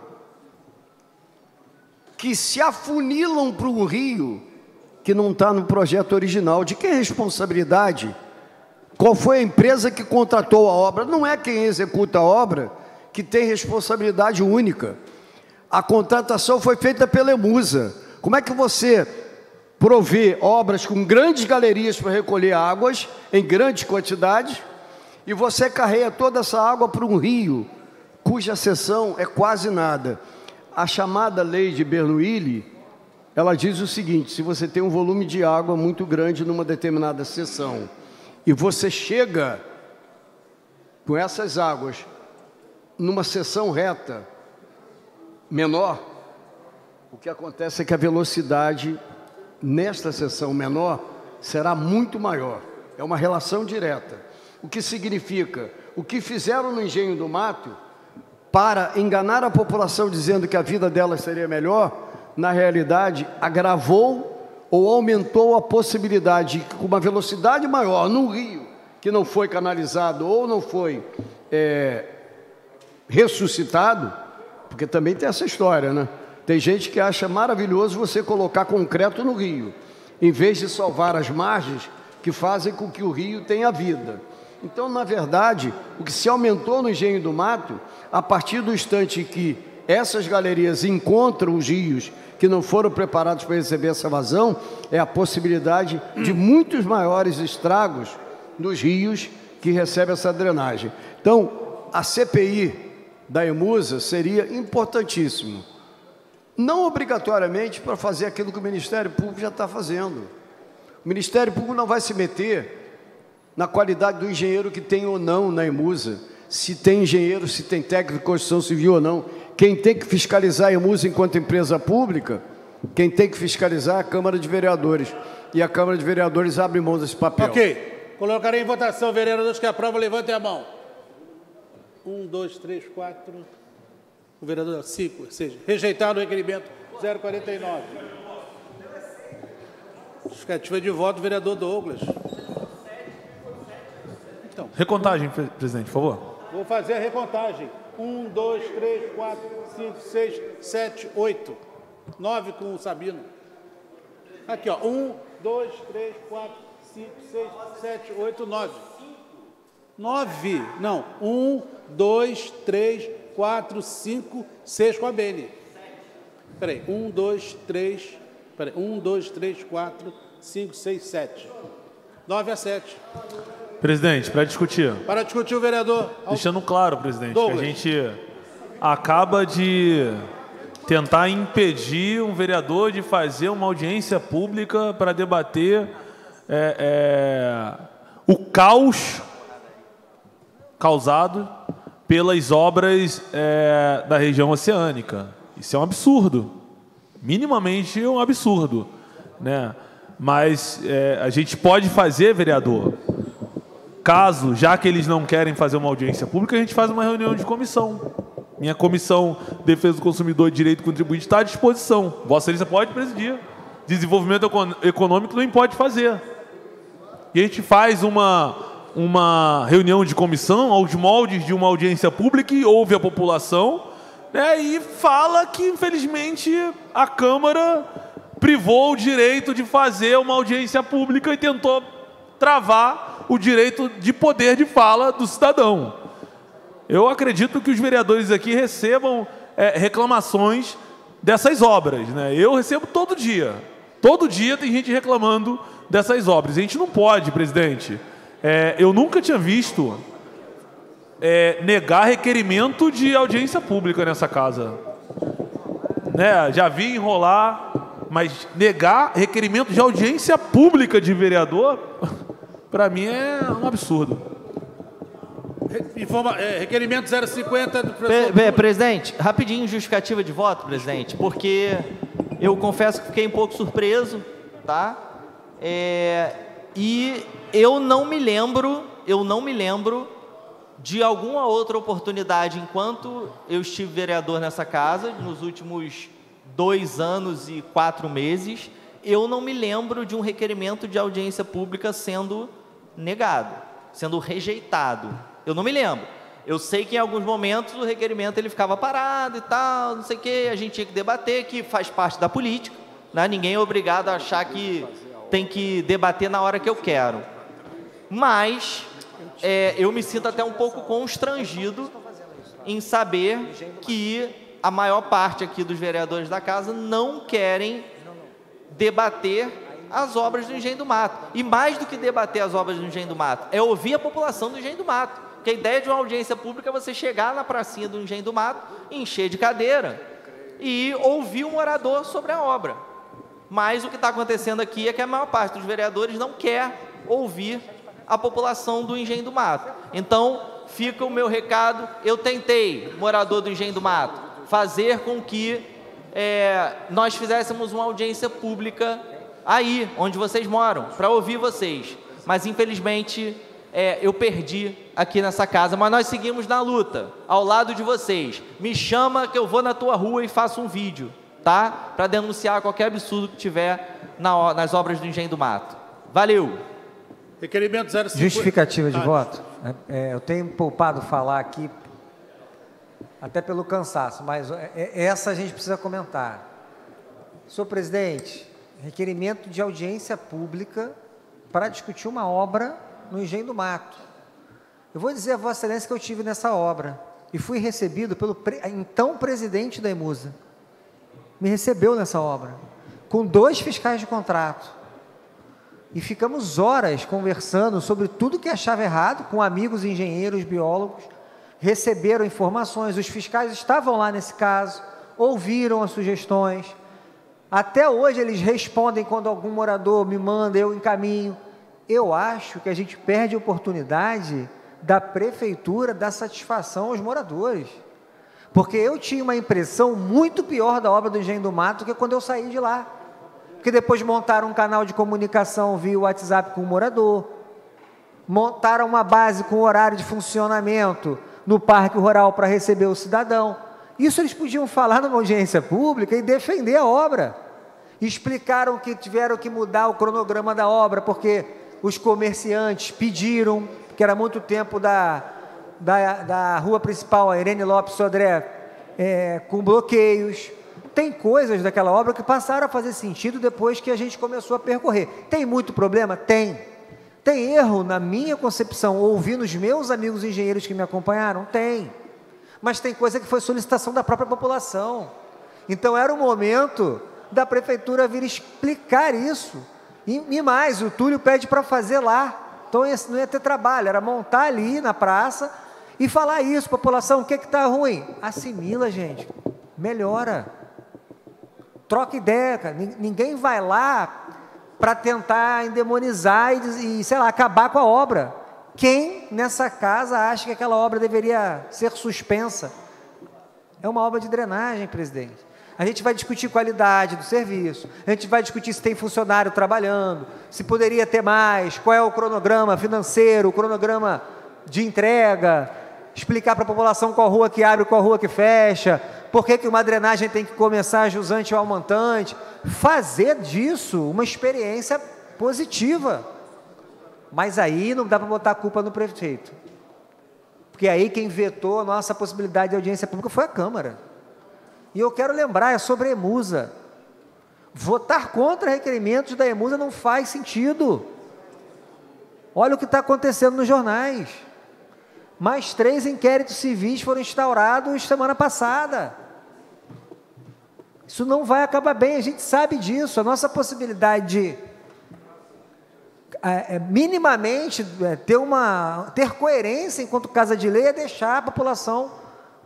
S9: que se afunilam para um rio que não está no projeto original. De quem é responsabilidade? Qual foi a empresa que contratou a obra? Não é quem executa a obra que tem responsabilidade única. A contratação foi feita pela Emusa. Como é que você provê obras com grandes galerias para recolher águas em grandes quantidades e você carrega toda essa água para um rio cuja seção é quase nada? A chamada lei de Bernoulli, ela diz o seguinte: se você tem um volume de água muito grande numa determinada seção e você chega com essas águas numa seção reta menor, o que acontece é que a velocidade nesta seção menor será muito maior. É uma relação direta. O que significa? O que fizeram no engenho do mato para enganar a população dizendo que a vida delas seria melhor, na realidade agravou ou aumentou a possibilidade de que com uma velocidade maior no rio que não foi canalizado ou não foi é, ressuscitado, porque também tem essa história, né? Tem gente que acha maravilhoso você colocar concreto no rio, em vez de salvar as margens que fazem com que o rio tenha vida. Então, na verdade, o que se aumentou no engenho do mato, a partir do instante que essas galerias encontram os rios que não foram preparados para receber essa vazão, é a possibilidade de muitos maiores estragos nos rios que recebem essa drenagem. Então, a CPI da EMUSA seria importantíssimo. Não obrigatoriamente para fazer aquilo que o Ministério Público já está fazendo. O Ministério Público não vai se meter na qualidade do engenheiro que tem ou não na EMUSA, se tem engenheiro, se tem técnico de construção civil ou não. Quem tem que fiscalizar a EMUSA enquanto empresa pública, quem tem que fiscalizar é a Câmara de Vereadores. E a Câmara de Vereadores abre mão desse papel.
S1: Ok. Colocarei em votação, vereadores que aprovam, levantem a mão. Um, dois, três, quatro. O vereador, cinco, ou seja, rejeitado o requerimento 049. Justificativa de voto, vereador Douglas.
S5: Então. Recontagem, presidente, por favor.
S1: Vou fazer a recontagem. Um, dois, três, quatro, cinco, seis, sete, oito. Nove com o Sabino. Aqui, ó. Um, dois, três, quatro, cinco, seis, sete, oito, nove. Nove. Não. Um, dois, três, quatro, cinco, seis com a Bene. Peraí. Um, dois, três. Peraí. Um, dois, três, quatro, cinco, seis, sete. Nove a sete.
S5: Presidente, para discutir.
S1: Para discutir o vereador.
S5: Deixando claro, presidente,
S1: Douglas.
S5: que a gente acaba de tentar impedir um vereador de fazer uma audiência pública para debater é, é, o caos causado pelas obras é, da região oceânica. Isso é um absurdo. Minimamente um absurdo. Né? Mas é, a gente pode fazer, vereador, caso, já que eles não querem fazer uma audiência pública, a gente faz uma reunião de comissão. Minha comissão Defesa do Consumidor e Direito Contribuinte está à disposição. Vossa Excelência pode presidir. Desenvolvimento econ- econômico não pode fazer. E a gente faz uma, uma reunião de comissão aos moldes de uma audiência pública e ouve a população né, e fala que, infelizmente, a Câmara privou o direito de fazer uma audiência pública e tentou travar o direito de poder de fala do cidadão. Eu acredito que os vereadores aqui recebam é, reclamações dessas obras. Né? Eu recebo todo dia. Todo dia tem gente reclamando dessas obras. A gente não pode, presidente. É, eu nunca tinha visto é, negar requerimento de audiência pública nessa casa. Né? Já vi enrolar, mas negar requerimento de audiência pública de vereador, para mim é um absurdo.
S1: Informa, é, requerimento 050 do professor.
S6: pre- presidente, rapidinho, justificativa de voto, presidente, porque eu confesso que fiquei um pouco surpreso, tá? É, e eu não me lembro, eu não me lembro de alguma outra oportunidade enquanto eu estive vereador nessa casa, nos últimos dois anos e quatro meses, eu não me lembro de um requerimento de audiência pública sendo negado, sendo rejeitado. Eu não me lembro. Eu sei que em alguns momentos o requerimento ele ficava parado e tal, não sei o quê, a gente tinha que debater, que faz parte da política, né? ninguém é obrigado a achar que tem que debater na hora que eu quero. Mas é, eu me sinto até um pouco constrangido em saber que a maior parte aqui dos vereadores da casa não querem debater as obras do Engenho do Mato. E mais do que debater as obras do Engenho do Mato, é ouvir a população do Engenho do Mato. Porque a ideia de uma audiência pública é você chegar na pracinha do Engenho do Mato, encher de cadeira e ouvir o morador sobre a obra. Mas o que está acontecendo aqui é que a maior parte dos vereadores não quer ouvir a população do Engenho do Mato. Então, fica o meu recado. Eu tentei, morador do Engenho do Mato, fazer com que é, nós fizéssemos uma audiência pública aí, onde vocês moram, para ouvir vocês. Mas, infelizmente, é, eu perdi aqui nessa casa. Mas nós seguimos na luta, ao lado de vocês. Me chama que eu vou na tua rua e faço um vídeo, tá? Para denunciar qualquer absurdo que tiver na- nas obras do Engenho do Mato. Valeu!
S1: Requerimento 050.
S3: Justificativa de
S1: Ah,
S3: voto? É, eu tenho poupado falar aqui, até pelo cansaço, mas é- é- essa a gente precisa comentar. Senhor presidente, requerimento de audiência pública para discutir uma obra no Engenho do Mato. Eu vou dizer a Vossa Excelência que eu tive nessa obra e fui recebido pelo pre- então presidente da Emusa. Me recebeu nessa obra, com dois fiscais de contrato. E ficamos horas conversando sobre tudo que achava errado com amigos engenheiros, biólogos. Receberam informações, os fiscais estavam lá nesse caso, ouviram as sugestões. Até hoje eles respondem quando algum morador me manda, eu encaminho. Eu acho que a gente perde a oportunidade da prefeitura dar satisfação aos moradores. Porque eu tinha uma impressão muito pior da obra do Engenho do Mato que quando eu saí de lá. Porque depois montaram um canal de comunicação via WhatsApp com o morador, montaram uma base com horário de funcionamento no Parque Rural para receber o cidadão. Isso eles podiam falar numa audiência pública e defender a obra. Explicaram que tiveram que mudar o cronograma da obra porque os comerciantes pediram, que era muito tempo da, da, da rua principal, a Irene Lopes Sodré, é, com bloqueios. Tem coisas daquela obra que passaram a fazer sentido depois que a gente começou a percorrer. Tem muito problema? Tem. Tem erro na minha concepção, ouvindo os meus amigos engenheiros que me acompanharam? Tem. Mas tem coisa que foi solicitação da própria população. Então era o momento da prefeitura vir explicar isso. E, e mais, o Túlio pede para fazer lá. Então não ia ter trabalho, era montar ali na praça e falar isso, população, o que está ruim? Assimila, gente. Melhora. Troca ideia, cara. Nin- Ninguém vai lá para tentar endemonizar e, e, sei lá, acabar com a obra. Quem nessa casa acha que aquela obra deveria ser suspensa? É uma obra de drenagem, presidente. A gente vai discutir qualidade do serviço, a gente vai discutir se tem funcionário trabalhando, se poderia ter mais, qual é o cronograma financeiro, o cronograma de entrega, explicar para a população qual rua que abre, qual rua que fecha, por que, uma drenagem tem que começar jusante ou montante, fazer disso uma experiência positiva. Mas aí não dá para botar a culpa no prefeito. Porque aí quem vetou a nossa possibilidade de audiência pública foi a Câmara. E eu quero lembrar, é sobre a Emusa. Votar contra requerimentos da Emusa não faz sentido. Olha o que está acontecendo nos jornais. Mais três inquéritos civis foram instaurados semana passada. Isso não vai acabar bem, a gente sabe disso. A nossa possibilidade de é, é, minimamente é, ter uma ter coerência enquanto casa de lei é deixar a população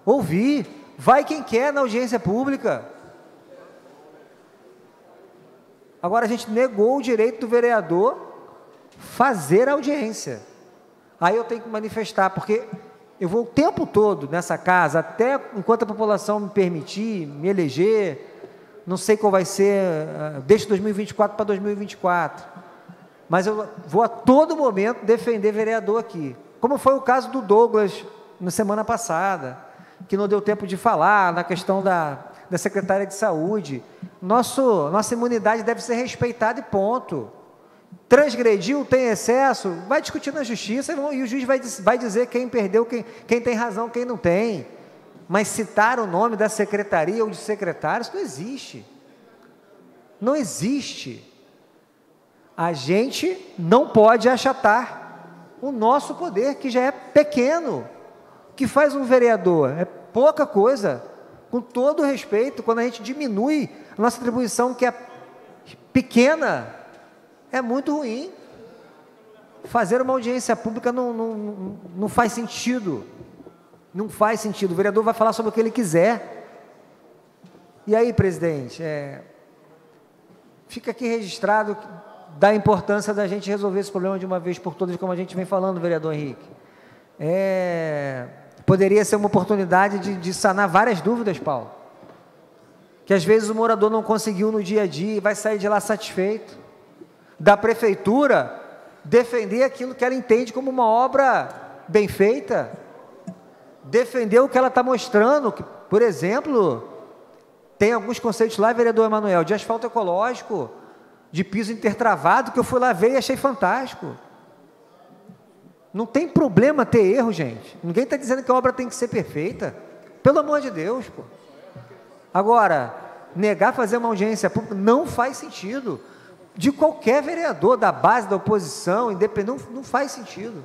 S3: ouvir. Vai quem quer na audiência pública. Agora a gente negou o direito do vereador fazer audiência. Aí eu tenho que manifestar, porque Eu vou o tempo todo nessa casa, até enquanto a população me permitir, me eleger. Não sei qual vai ser, uh, deixa 2024 para 2024. Mas eu vou a todo momento defender vereador aqui. Como foi o caso do Douglas na semana passada, que não deu tempo de falar na questão da, da secretária de saúde. Nosso, nossa imunidade deve ser respeitada e ponto. Transgrediu, tem excesso, vai discutir na justiça e o juiz vai, vai dizer quem perdeu, quem, quem tem razão, quem não tem. Mas citar o nome da secretaria ou de secretários não existe. Não existe. A gente não pode achatar o nosso poder, que já é pequeno. O que faz um vereador? É pouca coisa. Com todo respeito, quando a gente diminui a nossa atribuição, que é pequena, é muito ruim. Fazer uma audiência pública não, não, não faz sentido. Não faz sentido. O vereador vai falar sobre o que ele quiser. E aí, presidente, é, fica aqui registrado da importância da gente resolver esse problema de uma vez por todas, como a gente vem falando, vereador Henrique. É, poderia ser uma oportunidade de, de sanar várias dúvidas, Paulo. Que às vezes o morador não conseguiu no dia a dia e vai sair de lá satisfeito. Da prefeitura defender aquilo que ela entende como uma obra bem feita, defender o que ela está mostrando, que, por exemplo, tem alguns conceitos lá, vereador Emanuel, de asfalto ecológico, de piso intertravado, que eu fui lá ver e achei fantástico. Não tem problema ter erro, gente. Ninguém está dizendo que a obra tem que ser perfeita. Pelo amor de Deus, pô. Agora, negar fazer uma audiência pública não faz sentido. De qualquer vereador, da base da oposição, independente, não, não faz sentido.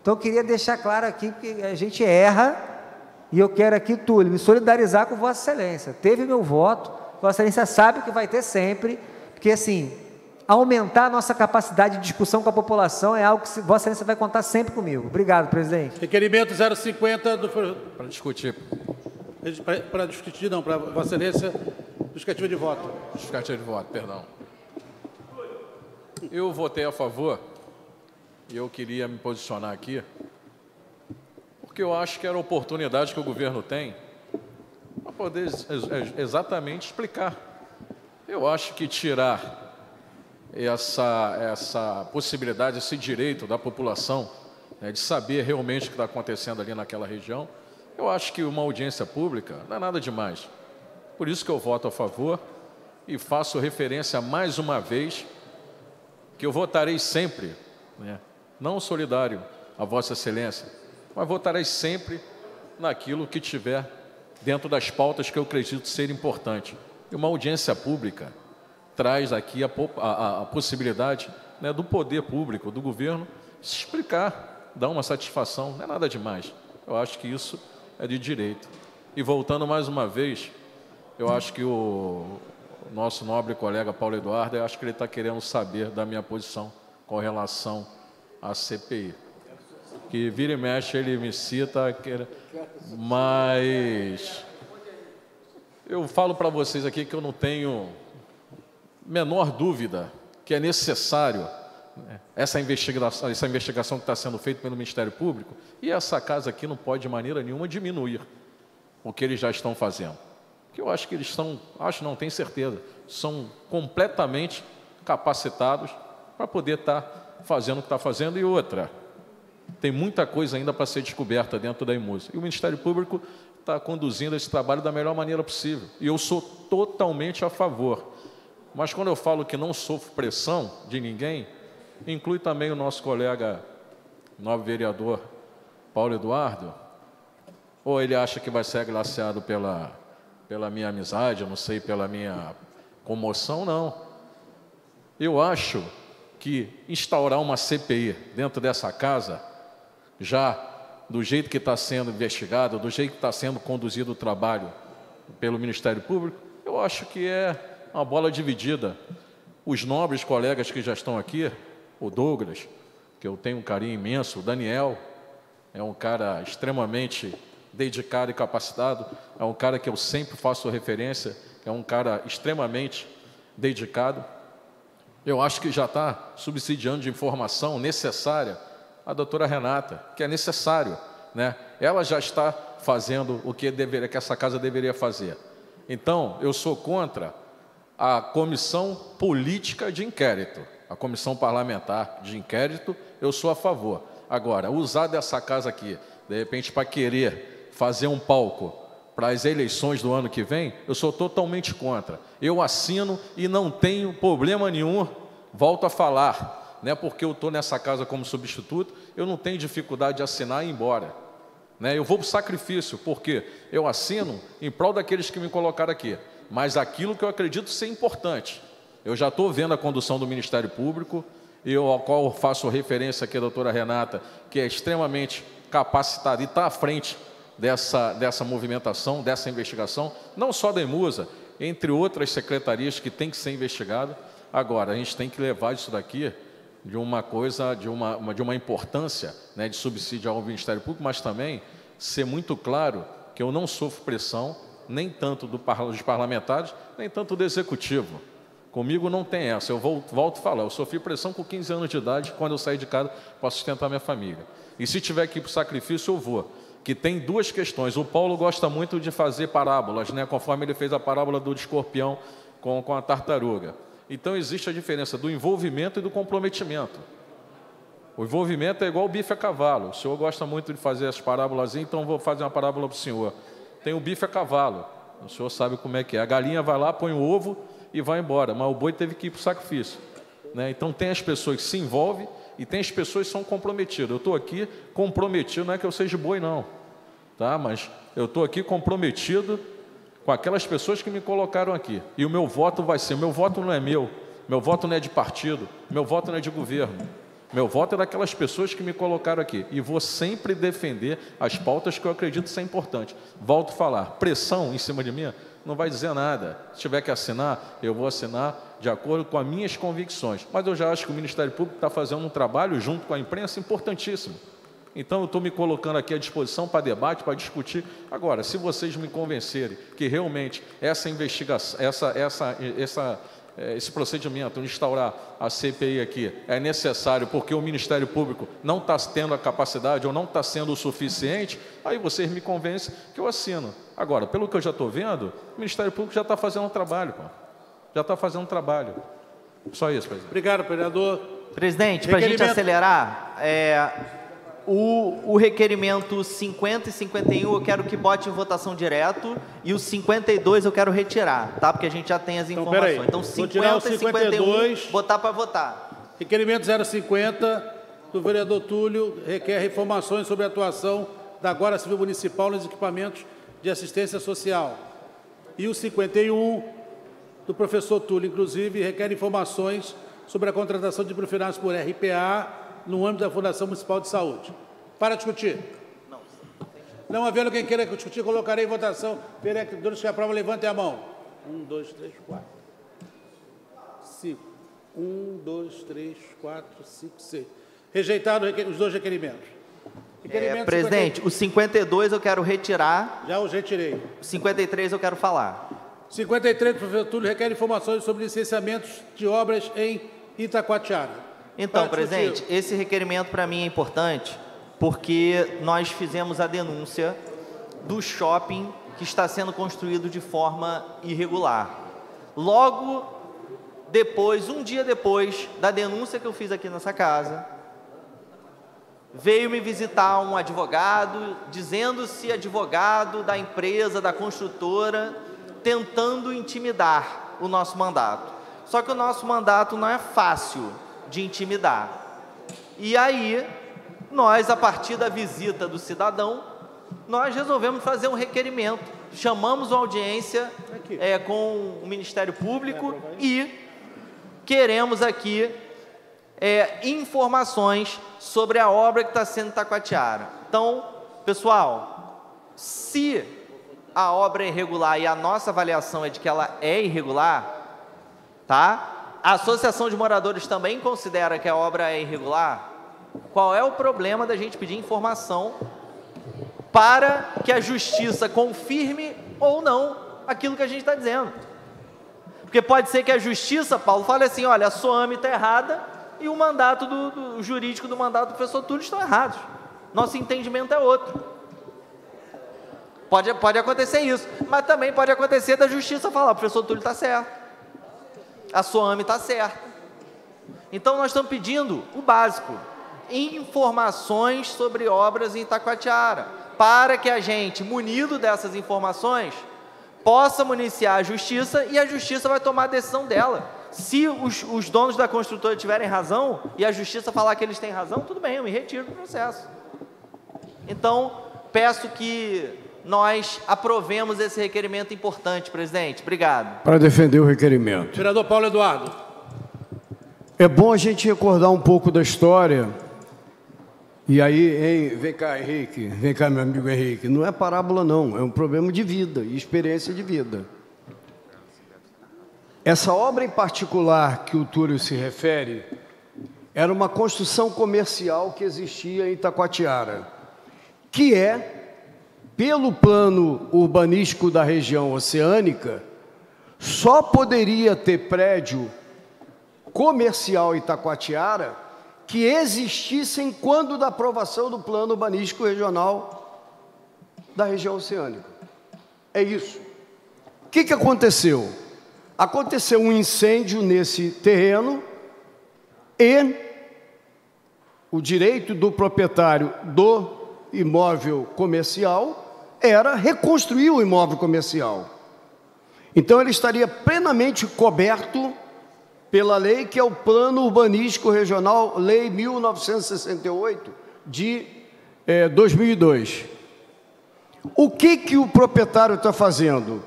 S3: Então, eu queria deixar claro aqui que a gente erra, e eu quero aqui, Túlio, me solidarizar com Vossa Excelência. Teve meu voto, Vossa Excelência sabe que vai ter sempre, porque assim, aumentar a nossa capacidade de discussão com a população é algo que Vossa Excelência vai contar sempre comigo. Obrigado, presidente.
S1: Requerimento 050 do.
S12: Para discutir.
S1: Para discutir, não, para Vossa Excelência, justificativa de voto.
S12: Justificativa de voto, perdão. Eu votei a favor e eu queria me posicionar aqui, porque eu acho que era a oportunidade que o governo tem para poder exatamente explicar. Eu acho que tirar essa, essa possibilidade, esse direito da população né, de saber realmente o que está acontecendo ali naquela região, eu acho que uma audiência pública não é nada demais. Por isso que eu voto a favor e faço referência mais uma vez que eu votarei sempre, né, não solidário a Vossa Excelência, mas votarei sempre naquilo que tiver dentro das pautas que eu acredito ser importante. E uma audiência pública traz aqui a, a, a possibilidade né, do poder público, do governo, se explicar, dar uma satisfação, não é nada demais. Eu acho que isso é de direito. E voltando mais uma vez, eu acho que o nosso nobre colega Paulo Eduardo, eu acho que ele está querendo saber da minha posição com relação à CPI. Que vira e mexe ele me cita, mas eu falo para vocês aqui que eu não tenho menor dúvida que é necessário essa investigação, essa investigação que está sendo feita pelo Ministério Público, e essa casa aqui não pode de maneira nenhuma diminuir o que eles já estão fazendo. Que eu acho que eles estão, acho não, tenho certeza, são completamente capacitados para poder estar tá fazendo o que está fazendo. E outra, tem muita coisa ainda para ser descoberta dentro da IMUS. E o Ministério Público está conduzindo esse trabalho da melhor maneira possível. E eu sou totalmente a favor mas quando eu falo que não sofro pressão de ninguém, inclui também o nosso colega, novo vereador Paulo Eduardo, ou ele acha que vai ser agraciado pela, pela minha amizade, não sei, pela minha comoção, não. Eu acho que instaurar uma CPI dentro dessa casa, já do jeito que está sendo investigado, do jeito que está sendo conduzido o trabalho pelo Ministério Público, eu acho que é uma bola dividida. Os nobres colegas que já estão aqui, o Douglas, que eu tenho um carinho imenso, o Daniel, é um cara extremamente dedicado e capacitado, é um cara que eu sempre faço referência, é um cara extremamente dedicado. Eu acho que já está subsidiando de informação necessária a doutora Renata, que é necessário né? Ela já está fazendo o que deveria, que essa casa deveria fazer. Então, eu sou contra a comissão política de inquérito, a comissão parlamentar de inquérito, eu sou a favor. Agora, usar dessa casa aqui, de repente, para querer fazer um palco para as eleições do ano que vem, eu sou totalmente contra. Eu assino e não tenho problema nenhum, volto a falar, né, porque eu estou nessa casa como substituto, eu não tenho dificuldade de assinar e ir embora. Né, eu vou para o sacrifício, porque eu assino em prol daqueles que me colocaram aqui mas aquilo que eu acredito ser importante. Eu já estou vendo a condução do Ministério Público, eu, ao qual faço referência aqui a doutora Renata, que é extremamente capacitada e está à frente dessa, dessa movimentação, dessa investigação, não só da EMUSA, entre outras secretarias que tem que ser investigada. Agora, a gente tem que levar isso daqui de uma coisa, de uma, de uma importância né, de subsídio ao Ministério Público, mas também ser muito claro que eu não sofro pressão, nem tanto do, dos parlamentares, nem tanto do executivo. Comigo não tem essa. Eu volto, volto a falar, eu sofri pressão com 15 anos de idade, quando eu saí de casa para sustentar minha família. E se tiver que ir para o sacrifício, eu vou. Que tem duas questões. O Paulo gosta muito de fazer parábolas, né? conforme ele fez a parábola do escorpião com, com a tartaruga. Então existe a diferença do envolvimento e do comprometimento. O envolvimento é igual o bife a cavalo. O senhor gosta muito de fazer as parábolas, então vou fazer uma parábola para o senhor tem o bife a cavalo. O senhor sabe como é que é. A galinha vai lá, põe o ovo e vai embora, mas o boi teve que ir para o sacrifício. Né? Então tem as pessoas que se envolvem e tem as pessoas que são comprometidas. Eu estou aqui comprometido, não é que eu seja boi, não. Tá? Mas eu estou aqui comprometido com aquelas pessoas que me colocaram aqui. E o meu voto vai ser: meu voto não é meu, meu voto não é de partido, meu voto não é de governo. Meu voto é daquelas pessoas que me colocaram aqui. E vou sempre defender as pautas que eu acredito ser importantes. Volto a falar, pressão em cima de mim não vai dizer nada. Se tiver que assinar, eu vou assinar de acordo com as minhas convicções. Mas eu já acho que o Ministério Público está fazendo um trabalho junto com a imprensa importantíssimo. Então, eu estou me colocando aqui à disposição para debate, para discutir. Agora, se vocês me convencerem que realmente essa investigação, essa, essa, essa esse procedimento, instaurar a CPI aqui, é necessário porque o Ministério Público não está tendo a capacidade ou não está sendo o suficiente, aí vocês me convencem que eu assino. Agora, pelo que eu já estou vendo, o Ministério Público já está fazendo um trabalho, pô. já está fazendo um trabalho. Só isso, presidente.
S1: Obrigado, vereador.
S6: Presidente, para a gente acelerar, é, o, o, requerimento 50 e 51 eu quero que bote em votação direto e o 52 eu quero retirar, tá? Porque a gente já tem as então, informações. Então, 50 e 52, botar para votar.
S1: Requerimento 050 do vereador Túlio requer informações sobre a atuação da Guarda Civil Municipal nos equipamentos de assistência social. E o 51 do professor Túlio, inclusive, requer informações sobre a contratação de profissionais por RPA no âmbito da Fundação Municipal de Saúde. Para discutir. Não. Não havendo quem queira discutir, colocarei em votação. Vereadores que aprovam, levantem a mão. Um, dois, três, quatro. Cinco. Um, dois, três, quatro, cinco, seis. Rejeitado os dois requerimentos.
S6: É, presidente, 50... o 52 eu quero retirar.
S1: Já os retirei.
S6: O 53 eu quero falar.
S1: 53, professor Túlio, requer informações sobre licenciamentos de obras em Itacoatiara.
S6: Então, presidente, esse requerimento para mim é importante porque nós fizemos a denúncia do shopping que está sendo construído de forma irregular. Logo depois, um dia depois da denúncia que eu fiz aqui nessa casa, veio me visitar um advogado, dizendo-se advogado da empresa, da construtora, tentando intimidar o nosso mandato. Só que o nosso mandato não é fácil de intimidar. E aí, nós, a partir da visita do cidadão, nós resolvemos fazer um requerimento. Chamamos uma audiência é, com o Ministério Público e queremos aqui é, informações sobre a obra que está sendo Taquatiara. Então, pessoal, se a obra é irregular e a nossa avaliação é de que ela é irregular, tá? A Associação de Moradores também considera que a obra é irregular? Qual é o problema da gente pedir informação para que a justiça confirme ou não aquilo que a gente está dizendo? Porque pode ser que a justiça, Paulo, fale assim: olha, a SOAME está errada e o mandato do, do jurídico do mandato do professor Túlio estão errados. Nosso entendimento é outro. Pode, pode acontecer isso, mas também pode acontecer da justiça falar, o professor Túlio está certo, a SOAME está certa. Então nós estamos pedindo o básico, informações sobre obras em Itacoatiara, para que a gente, munido dessas informações, possa municiar a justiça e a justiça vai tomar a decisão dela. Se os, os donos da construtora tiverem razão e a justiça falar que eles têm razão, tudo bem, eu me retiro do processo. Então, peço que nós aprovemos esse requerimento importante, presidente. Obrigado.
S9: Para defender o requerimento.
S1: Vereador Paulo Eduardo.
S9: É bom a gente recordar um pouco da história. E aí, hein, vem cá, Henrique, vem cá, meu amigo Henrique. Não é parábola, não, é um problema de vida e experiência de vida. Essa obra em particular que o Túlio se refere era uma construção comercial que existia em Itacoatiara, que é pelo plano urbanístico da região oceânica, só poderia ter prédio comercial Itacoatiara que existissem quando da aprovação do plano urbanístico regional da região oceânica. É isso. O que, que aconteceu? Aconteceu um incêndio nesse terreno e o direito do proprietário do imóvel comercial era reconstruir o imóvel comercial. Então ele estaria plenamente coberto pela lei que é o Plano Urbanístico Regional, Lei 1968 de eh, 2002. O que que o proprietário está fazendo?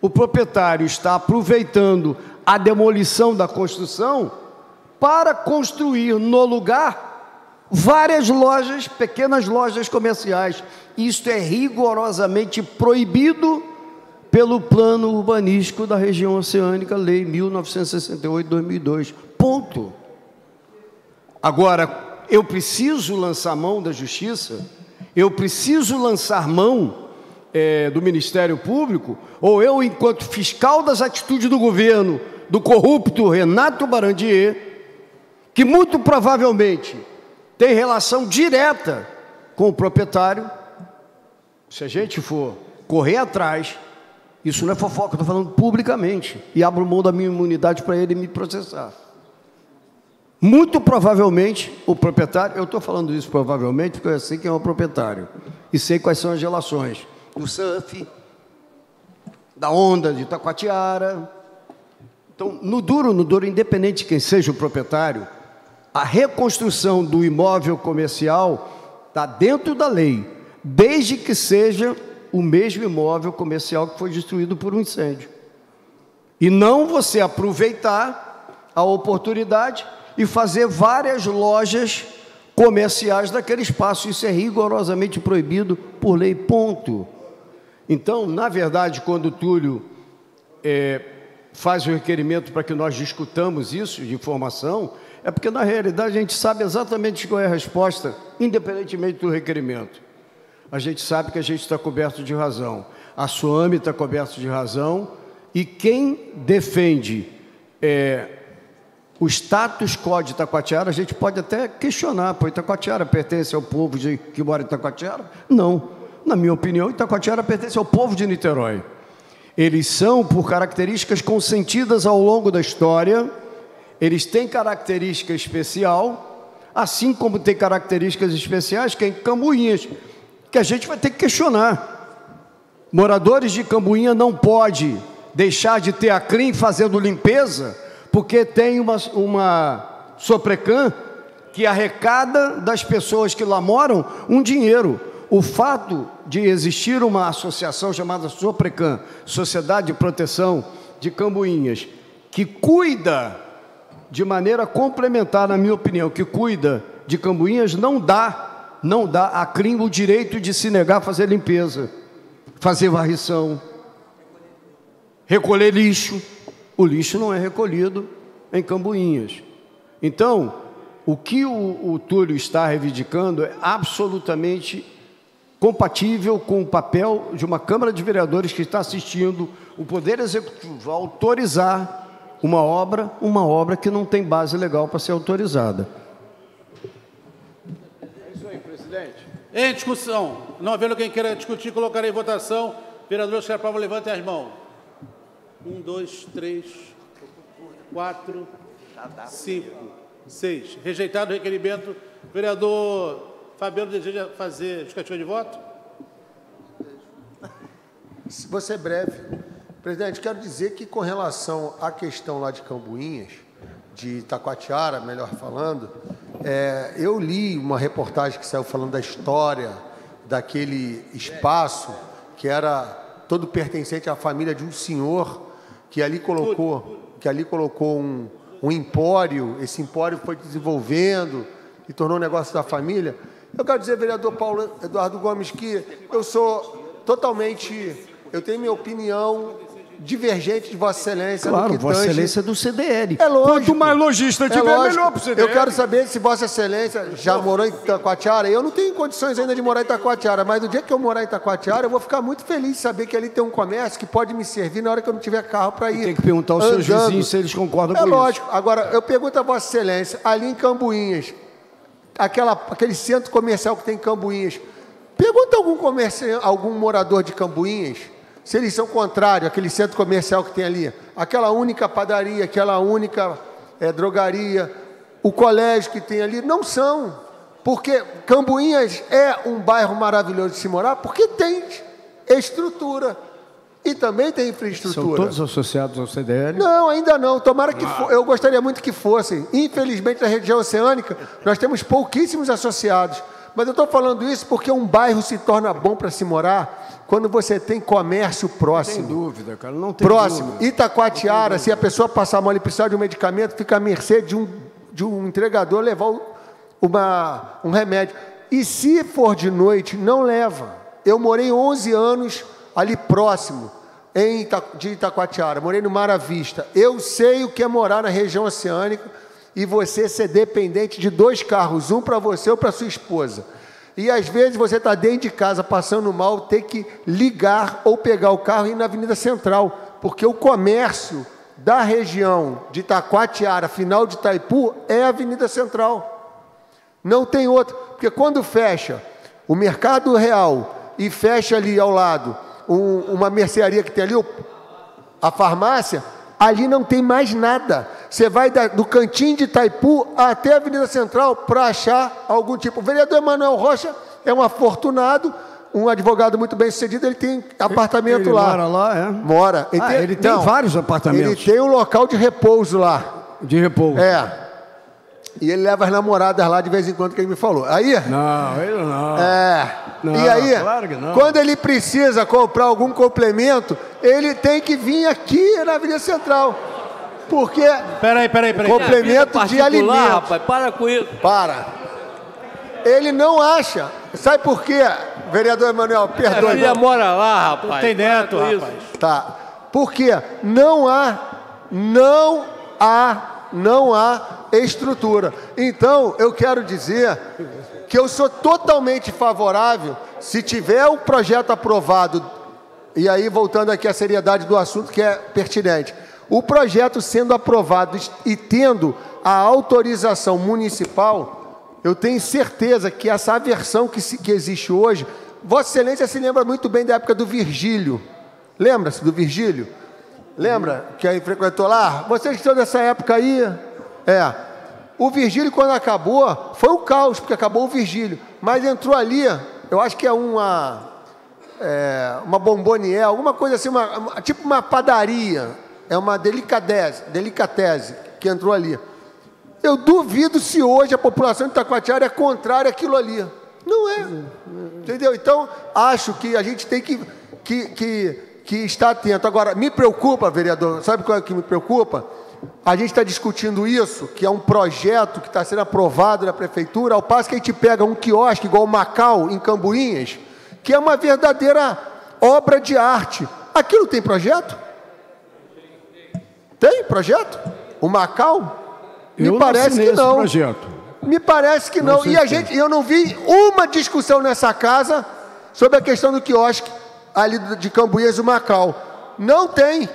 S9: O proprietário está aproveitando a demolição da construção para construir no lugar várias lojas, pequenas lojas comerciais. Isto é rigorosamente proibido pelo plano urbanístico da região oceânica, lei 1968-2002. Ponto. Agora, eu preciso lançar mão da justiça, eu preciso lançar mão é, do Ministério Público, ou eu, enquanto fiscal das atitudes do governo, do corrupto Renato Barandier, que muito provavelmente tem relação direta com o proprietário. Se a gente for correr atrás, isso não é fofoca, estou falando publicamente, e abro mão da minha imunidade para ele me processar. Muito provavelmente, o proprietário, eu estou falando isso provavelmente porque eu sei quem é o proprietário e sei quais são as relações do surf, da onda de Itacoatiara. Então, no duro, no duro, independente de quem seja o proprietário, a reconstrução do imóvel comercial está dentro da lei, desde que seja o mesmo imóvel comercial que foi destruído por um incêndio. E não você aproveitar a oportunidade e fazer várias lojas comerciais naquele espaço. Isso é rigorosamente proibido por lei, ponto. Então, na verdade, quando o Túlio é, faz o requerimento para que nós discutamos isso de informação, é porque, na realidade, a gente sabe exatamente qual é a resposta, independentemente do requerimento. A gente sabe que a gente está coberto de razão. A SUAME está coberto de razão. E quem defende é, o status quo de Itacoatiara, a gente pode até questionar, pois Itacoatiara pertence ao povo de, que mora em Itacoatiara? Não. Na minha opinião, Itacoatiara pertence ao povo de Niterói. Eles são, por características consentidas ao longo da história, eles têm característica especial, assim como tem características especiais que é em Cambuinhas, que a gente vai ter que questionar. Moradores de Cambuinha não pode deixar de ter a CRIM fazendo limpeza, porque tem uma, uma Soprecam que arrecada das pessoas que lá moram um dinheiro. O fato de existir uma associação chamada Soprecam, Sociedade de Proteção de Cambuinhas, que cuida de maneira complementar, na minha opinião, que cuida de Cambuinhas, não dá, não dá a CRIM o direito de se negar a fazer limpeza, fazer varrição, recolher lixo. O lixo não é recolhido em Cambuinhas. Então, o que o, o Túlio está reivindicando é absolutamente compatível com o papel de uma Câmara de Vereadores que está assistindo o Poder Executivo autorizar uma obra, uma obra que não tem base legal para ser autorizada.
S13: É isso aí, presidente.
S1: Em discussão. Não havendo quem queira discutir, colocarei em votação. Vereadores que aprovam, levantem as mãos. Um, dois, três, quatro, cinco, seis. Rejeitado o requerimento. Vereador Fabiano deseja fazer justificativa de voto?
S4: Vou ser breve. Presidente, quero dizer que com relação à questão lá de Cambuinhas, de Itacoatiara, melhor falando, é, eu li uma reportagem que saiu falando da história daquele espaço que era todo pertencente à família de um senhor que ali colocou, que ali colocou um, um empório, esse empório foi desenvolvendo e tornou um negócio da família. Eu quero dizer, vereador Paulo Eduardo Gomes, que eu sou totalmente, eu tenho minha opinião divergente de Vossa Excelência.
S9: Claro,
S4: no que
S9: Vossa
S4: tange-
S9: Excelência é do CDL.
S4: É lógico.
S9: Quanto mais lojista
S4: É
S9: tiver,
S4: lógico.
S9: melhor pro CDL.
S4: Eu quero saber se Vossa Excelência já morou em Itacoatiara. Eu não tenho condições ainda de morar em Itacoatiara, mas no dia que eu morar em Itacoatiara, eu vou ficar muito feliz de saber que ali tem um comércio que pode me servir na hora que eu não tiver carro para ir.
S9: Tem que perguntar aos seus
S4: andando.
S9: vizinhos se eles concordam
S4: é
S9: com isso.
S4: lógico. Agora, eu pergunto a Vossa Excelência, ali em Cambuinhas, aquela, aquele centro comercial que tem em Cambuinhas, pergunta algum, comerciante, algum morador de Cambuinhas se eles são contrários àquele centro comercial que tem ali. Aquela única padaria, aquela única eh, drogaria, o colégio que tem ali, não são. Porque Cambuinhas é um bairro maravilhoso de se morar, porque tem estrutura. E também tem
S9: São
S4: infraestrutura.
S9: todos associados ao CDL?
S4: Não, ainda não. Tomara que
S9: Ah.
S4: eu gostaria muito que fossem. Infelizmente, na região oceânica, nós temos pouquíssimos associados. Mas eu estou falando isso porque um bairro se torna bom para se morar quando você tem comércio próximo.
S9: Sem dúvida, cara. Não tem
S4: Próximo.
S9: dúvida.
S4: Itacoatiara, se a pessoa passar mal e precisar de um medicamento, fica à mercê de um, de um entregador levar uma, um remédio. E se for de noite, não leva. Eu morei 11 anos ali próximo em Ita, de Itacoatiara, morei no Mar à Vista. Eu sei o que é morar na região oceânica e você ser dependente de dois carros, um para você ou para sua esposa. E às vezes você está dentro de casa passando mal, ter que ligar ou pegar o carro e ir na Avenida Central, porque o comércio da região de Itacoatiara, final de Itaipu, é a Avenida Central. Não tem outro, porque quando fecha o Mercado Real e fecha ali ao lado um- uma mercearia que tem ali, a farmácia, ali não tem mais nada. Você vai da- do cantinho de Itaipu até a Avenida Central para achar algum tipo. O vereador Emanuel Rocha é um afortunado, um advogado muito bem sucedido, ele tem apartamento
S9: Ele
S4: lá.
S9: mora lá, é?
S4: Mora.
S9: Ah, ele tem vários apartamentos.
S4: Ele tem um local de repouso lá.
S9: De repouso.
S4: É. E ele leva as namoradas lá de vez em quando, que ele me falou. Aí.
S9: Não, ele não.
S4: É.
S9: Não,
S4: e aí,
S9: claro que não.
S4: quando ele precisa comprar algum complemento, ele tem que vir aqui na Avenida Central. Porque.
S1: Peraí, peraí, peraí.
S4: Complemento de alimentos.
S2: rapaz, para com isso.
S4: Para. Ele não acha. Sabe por quê, vereador Emanuel? Perdoe.
S2: filha mora lá, rapaz.
S1: Não tem neto, rapaz.
S4: Tá. Porque não há, não há, não há estrutura. Então, eu quero dizer que eu sou totalmente favorável, se tiver o projeto aprovado, e aí voltando aqui à seriedade do assunto que é pertinente, o projeto sendo aprovado e tendo a autorização municipal, eu tenho certeza que essa aversão que, se- que existe hoje, Vossa Excelência se lembra muito bem da época do Virgílio. Lembra-se do Virgílio? Lembra que aí frequentou lá? Vocês que são dessa época aí? É. O Virgílio, quando acabou, foi o caos, porque acabou o Virgílio. Mas entrou ali, eu acho que é uma. é, uma bombonier, alguma coisa assim, uma- uma- tipo uma padaria. É uma delicadeze, delicatese que entrou ali. Eu duvido se hoje a população de Itacoatiara é contrária àquilo ali. Não é. Entendeu? Então, acho que a gente tem que, que, que, que estar atento. Agora, me preocupa, vereador, sabe qual é que me preocupa? A gente está discutindo isso, que é um projeto que está sendo aprovado na prefeitura, ao passo que a gente pega um quiosque igual o Macau, em Cambuinhas, que é uma verdadeira obra de arte. Aquilo tem projeto? Tem projeto? O Macau? Me
S9: Eu
S4: parece que não.
S9: projeto.
S4: Me parece que
S9: Não
S4: não. E a gente, eu não vi uma discussão nessa casa sobre a questão do quiosque ali de Cambuías e Macau. Não tem.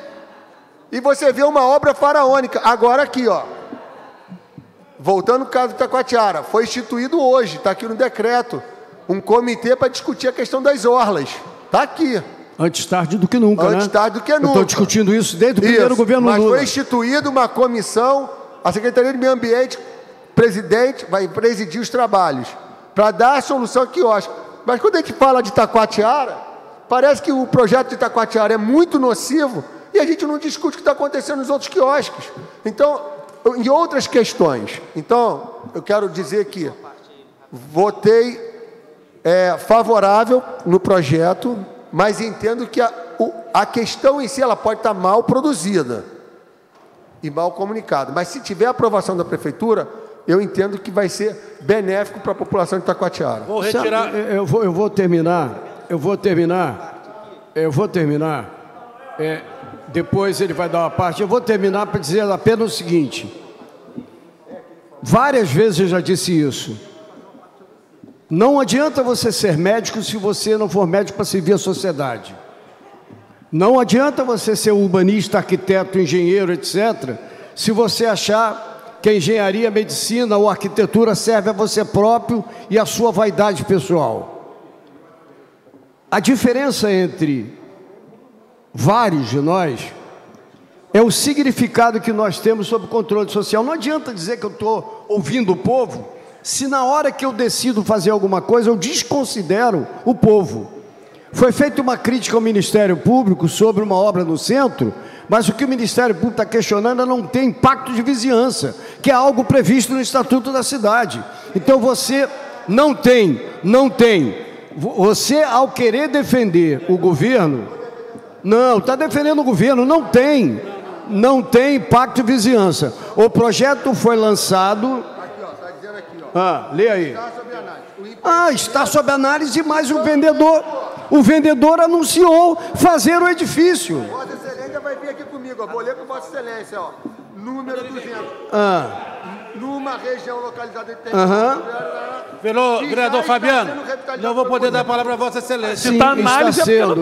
S4: E você vê uma obra faraônica. Agora aqui, ó. Voltando ao caso do Itacoatiara, foi instituído hoje, está aqui no decreto. um comitê para discutir a questão das orlas. Está aqui.
S9: Antes tarde do que nunca,
S4: Antes
S9: né?
S4: tarde do que nunca.
S9: Estou discutindo isso desde o primeiro
S4: Isso,
S9: governo
S4: mas
S9: Lula.
S4: foi instituída uma comissão, a Secretaria de Meio Ambiente, presidente, vai presidir os trabalhos, para dar a solução aqui, ó. Mas quando a gente fala de Itacoatiara, parece que o projeto de Itacoatiara é muito nocivo e a gente não discute o que está acontecendo nos outros quiosques. Então, em outras questões. Então, eu quero dizer que votei é, favorável no projeto, mas entendo que a, o- a questão em si ela pode estar mal produzida e mal comunicada. Mas se tiver aprovação da prefeitura, eu entendo que vai ser benéfico para a população de Itacoatiara.
S9: Sabe, eu- Eu vou, eu vou terminar, eu vou terminar, eu vou terminar. é, depois ele vai dar uma parte. Eu vou terminar para dizer apenas o seguinte. Várias vezes eu já disse isso. Não adianta você ser médico se você não for médico para servir a sociedade. Não adianta você ser urbanista, arquiteto, engenheiro, etc., se você achar que a engenharia, a medicina ou a arquitetura serve a você próprio e a sua vaidade pessoal. A diferença entre vários de nós é o significado que nós temos sobre o controle social. Não adianta dizer que eu estou ouvindo o povo, se na hora que eu decido fazer alguma coisa eu desconsidero o povo. Foi feita uma crítica ao Ministério Público sobre uma obra no centro, mas o que o Ministério Público está questionando é não ter impacto de vizinhança, que é algo previsto no Estatuto da Cidade. Então você não tem, não tem. Você, ao querer defender o governo, não, está defendendo o governo, não tem. Não tem impacto de vizinhança. O projeto foi lançado. Ah, lê aí. Ah, está sob análise, mas o vendedor, o vendedor anunciou fazer o edifício.
S4: Vossa Excelência vai vir aqui comigo, ó. Vou ler com Vossa Excelência, ó. Número 200.
S9: Ah,
S4: Numa região localizada em
S9: Aham.
S1: Vereador,
S4: Que já
S1: vereador
S4: está
S1: Fabiano, não vou poder dar a palavra a Vossa Excelência.
S9: sim, está sendo.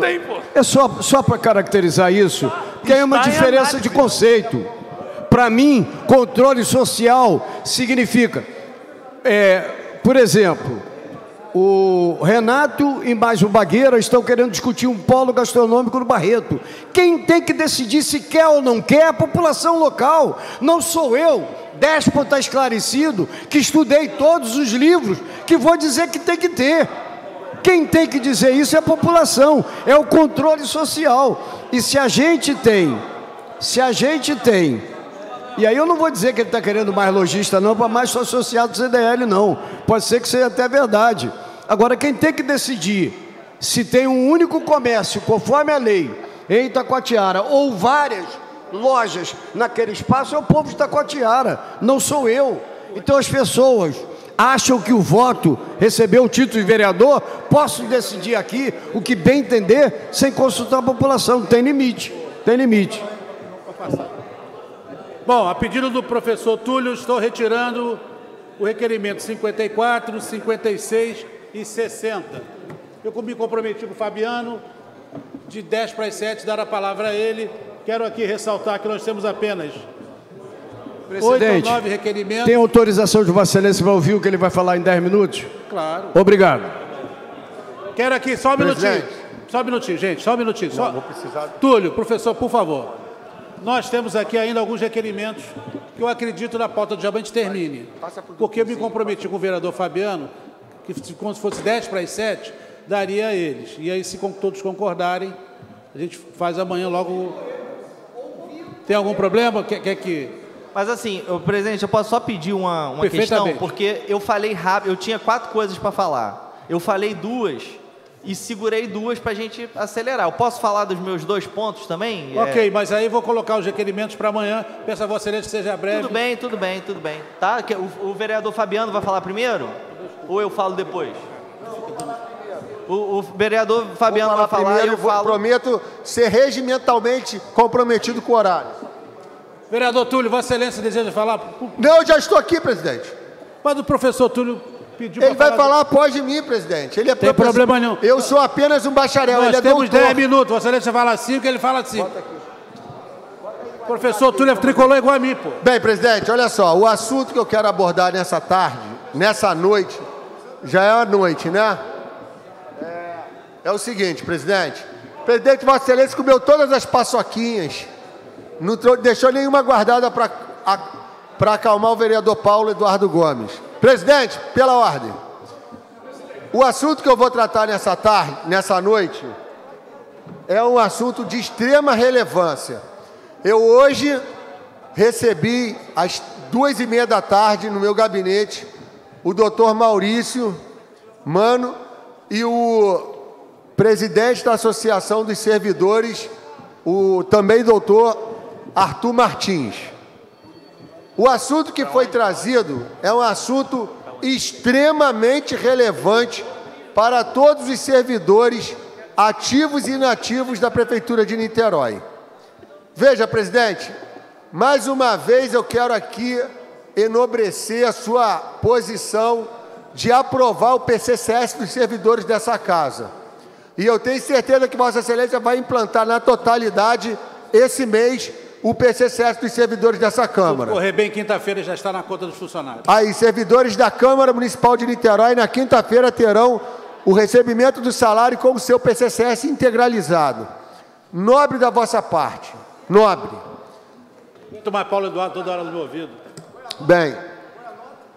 S9: É só, só para caracterizar isso, porque é uma
S1: Está
S9: diferença de conceito. Para mim, controle social significa, é, por exemplo, o Renato e mais o Bagueira estão querendo discutir um polo gastronômico no Barreto. Quem tem que decidir se quer ou não quer é a população local. Não sou eu, déspota esclarecido, que estudei todos os livros, que vou dizer que tem que ter. Quem tem que dizer isso é a população, é o controle social. E se a gente tem, se a gente tem, e aí eu não vou dizer que ele está querendo mais lojista, não, para mais só associado do CDL, não. Pode ser que seja até verdade. Agora, quem tem que decidir se tem um único comércio, conforme a lei, em Itacoatiara, ou várias lojas naquele espaço, é o povo de Itacoatiara, não sou eu. Então as pessoas acham que o voto recebeu o título de vereador, posso decidir aqui o que bem entender sem consultar a população. Tem limite, tem limite.
S1: Bom, a pedido do professor Túlio, estou retirando o requerimento 54, 56 e 60. Eu me comprometi com o Fabiano, de 10 para as 7, dar a palavra a ele. Quero aqui ressaltar que nós temos apenas oito ou
S9: Presidente,
S1: nove requerimentos.
S9: tem autorização de Vossa Excelência para ouvir o que ele vai falar em 10 minutos?
S1: Claro.
S9: Obrigado.
S1: Quero aqui, só um minutinho.
S4: Presidente.
S1: Só um minutinho, gente, só um minutinho. Só...
S4: Não, vou precisar-
S1: Túlio, professor, por favor. Nós temos aqui ainda alguns requerimentos que eu acredito na pauta do dia a gente termine. Porque eu me comprometi com o vereador Fabiano que se quando fosse 10 para as 7, daria a eles. E aí, se todos concordarem, a gente faz amanhã logo. Tem algum problema? Quer, quer que.
S6: Mas assim, ô, presidente, eu posso só pedir uma, uma questão? Porque eu falei rápido, eu tinha quatro coisas para falar. Eu falei duas e segurei duas para a gente acelerar. Eu posso falar dos meus dois pontos também? É,
S1: Ok, mas aí vou colocar os requerimentos para amanhã. Peço a Vossa Excelência que seja breve.
S6: Tudo bem, tudo bem, tudo bem. Tá? O, o vereador Fabiano vai falar primeiro? Ou eu falo depois? O, o vereador Fabiano vai falar
S4: Primeiro,
S6: eu
S4: vou-
S6: falo.
S4: prometo ser regimentalmente comprometido com o horário.
S1: Vereador Túlio, Vossa Excelência deseja falar?
S4: Não, eu já estou aqui, presidente.
S1: Mas o professor Túlio pediu
S4: Ele vai falar após de mim, presidente. Ele é
S1: Tem
S4: professor.
S1: problema nenhum.
S4: Eu sou apenas um bacharel,
S1: Nós
S4: ele é
S1: temos
S4: doutor.
S1: 10 minutos. Vossa Excelência fala 5, ele fala 5. Professor Túlio é tricolor igual a mim, pô.
S4: Bem, presidente, olha só, o assunto que eu quero abordar nessa tarde, nessa noite, já é a noite, né? É o seguinte, presidente. Presidente, Vossa Excelência comeu todas as paçoquinhas. Não deixou nenhuma guardada para acalmar o vereador Paulo Eduardo Gomes. Presidente, pela ordem. O assunto que eu vou tratar nessa tarde, nessa noite, é um assunto de extrema relevância. Eu hoje recebi às duas e meia da tarde no meu gabinete o doutor Maurício Mano e o presidente da Associação dos Servidores, o também doutor Arthur Martins. O assunto que foi trazido é um assunto extremamente relevante para todos os servidores ativos e inativos da Prefeitura de Niterói. Veja, presidente, mais uma vez eu quero aqui enobrecer a sua posição de aprovar o PCCS dos servidores dessa casa. E eu tenho certeza que Vossa Excelência vai implantar na totalidade esse mês o PCCS dos servidores dessa Câmara.
S1: Correr bem, quinta-feira já está na conta dos funcionários.
S4: Aí, servidores da Câmara Municipal de Niterói, na quinta-feira terão o recebimento do salário com o seu PCCS integralizado. Nobre da vossa parte. Nobre.
S1: Tomar Paulo Eduardo toda hora no meu ouvido.
S4: Bem,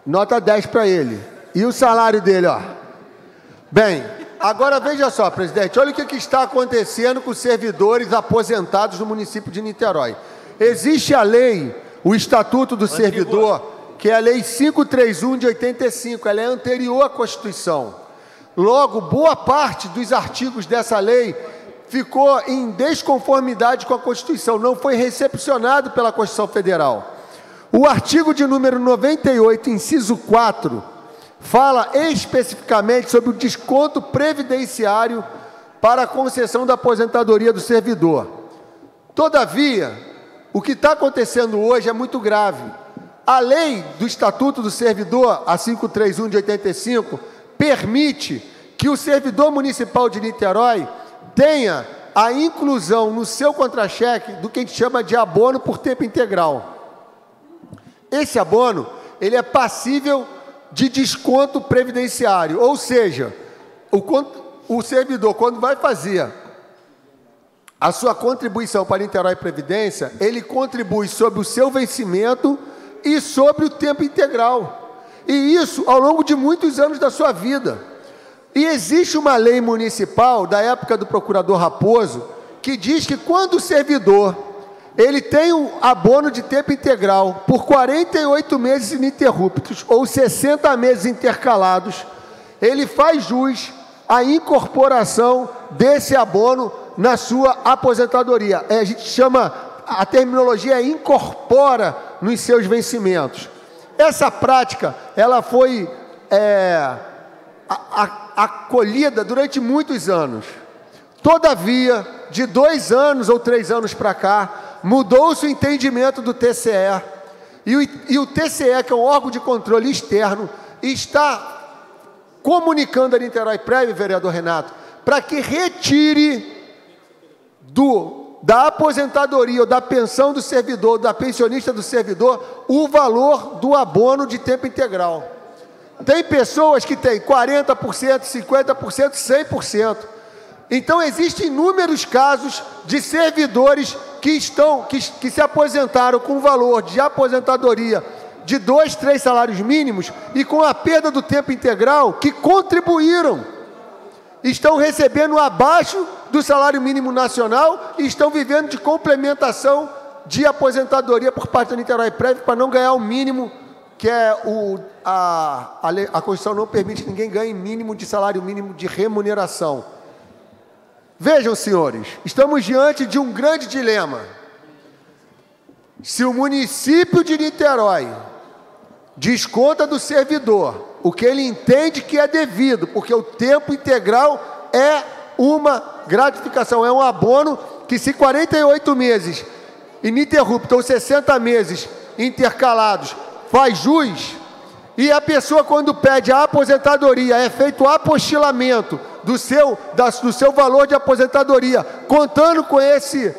S4: nota 10 para ele. E o salário dele, ó. Bem, agora veja só, presidente, olha o que, que está acontecendo com os servidores aposentados no município de Niterói. Existe a lei, o Estatuto do Servidor, que é a Lei 531 de 85, ela é anterior à Constituição. Logo, boa parte dos artigos dessa lei ficou em desconformidade com a Constituição, não foi recepcionado pela Constituição Federal. O artigo de número 98, inciso 4, fala especificamente sobre o desconto previdenciário para a concessão da aposentadoria do servidor. Todavia, o que está acontecendo hoje é muito grave. A lei do Estatuto do Servidor, a 531 de 85, permite que o servidor municipal de Niterói tenha a inclusão no seu contra-cheque do que a gente chama de abono por tempo integral. Esse abono, ele é passível de desconto previdenciário, ou seja, o, o servidor, quando vai fazer a sua contribuição para Niterói Previdência, ele contribui sobre o seu vencimento e sobre o tempo integral. E isso ao longo de muitos anos da sua vida. E existe uma lei municipal da época do procurador Raposo que diz que quando o servidor ele tem um abono de tempo integral por 48 meses ininterruptos ou 60 meses intercalados, ele faz jus à incorporação desse abono na sua aposentadoria. É, a gente chama, a terminologia é incorpora nos seus vencimentos. Essa prática, ela foi é, acolhida durante muitos anos. Todavia, de dois anos ou três anos para cá, mudou-se o entendimento do TCE. E o, e o TCE, que é um órgão de controle externo, está comunicando a Niterói Prévio, vereador Renato, para que retire do, da aposentadoria ou da pensão do servidor, da pensionista do servidor, o valor do abono de tempo integral. Tem pessoas que têm 40%, 50%, 100%. Então, existem inúmeros casos de servidores que estão que, que se aposentaram com valor de aposentadoria de dois, três salários mínimos e com a perda do tempo integral que contribuíram. Estão recebendo abaixo do salário mínimo nacional e estão vivendo de complementação de aposentadoria por parte da Niterói Prévio para não ganhar o mínimo que é o a, a, a Constituição não permite que ninguém ganhe mínimo de salário mínimo de remuneração. Vejam, senhores, estamos diante de um grande dilema. Se o município de Niterói desconta do servidor o que ele entende que é devido, porque o tempo integral é uma gratificação, é um abono que se 48 meses ininterrupto ou 60 meses intercalados faz jus, e a pessoa, quando pede a aposentadoria, é feito apostilamento do seu, da, do seu valor de aposentadoria, contando com esse,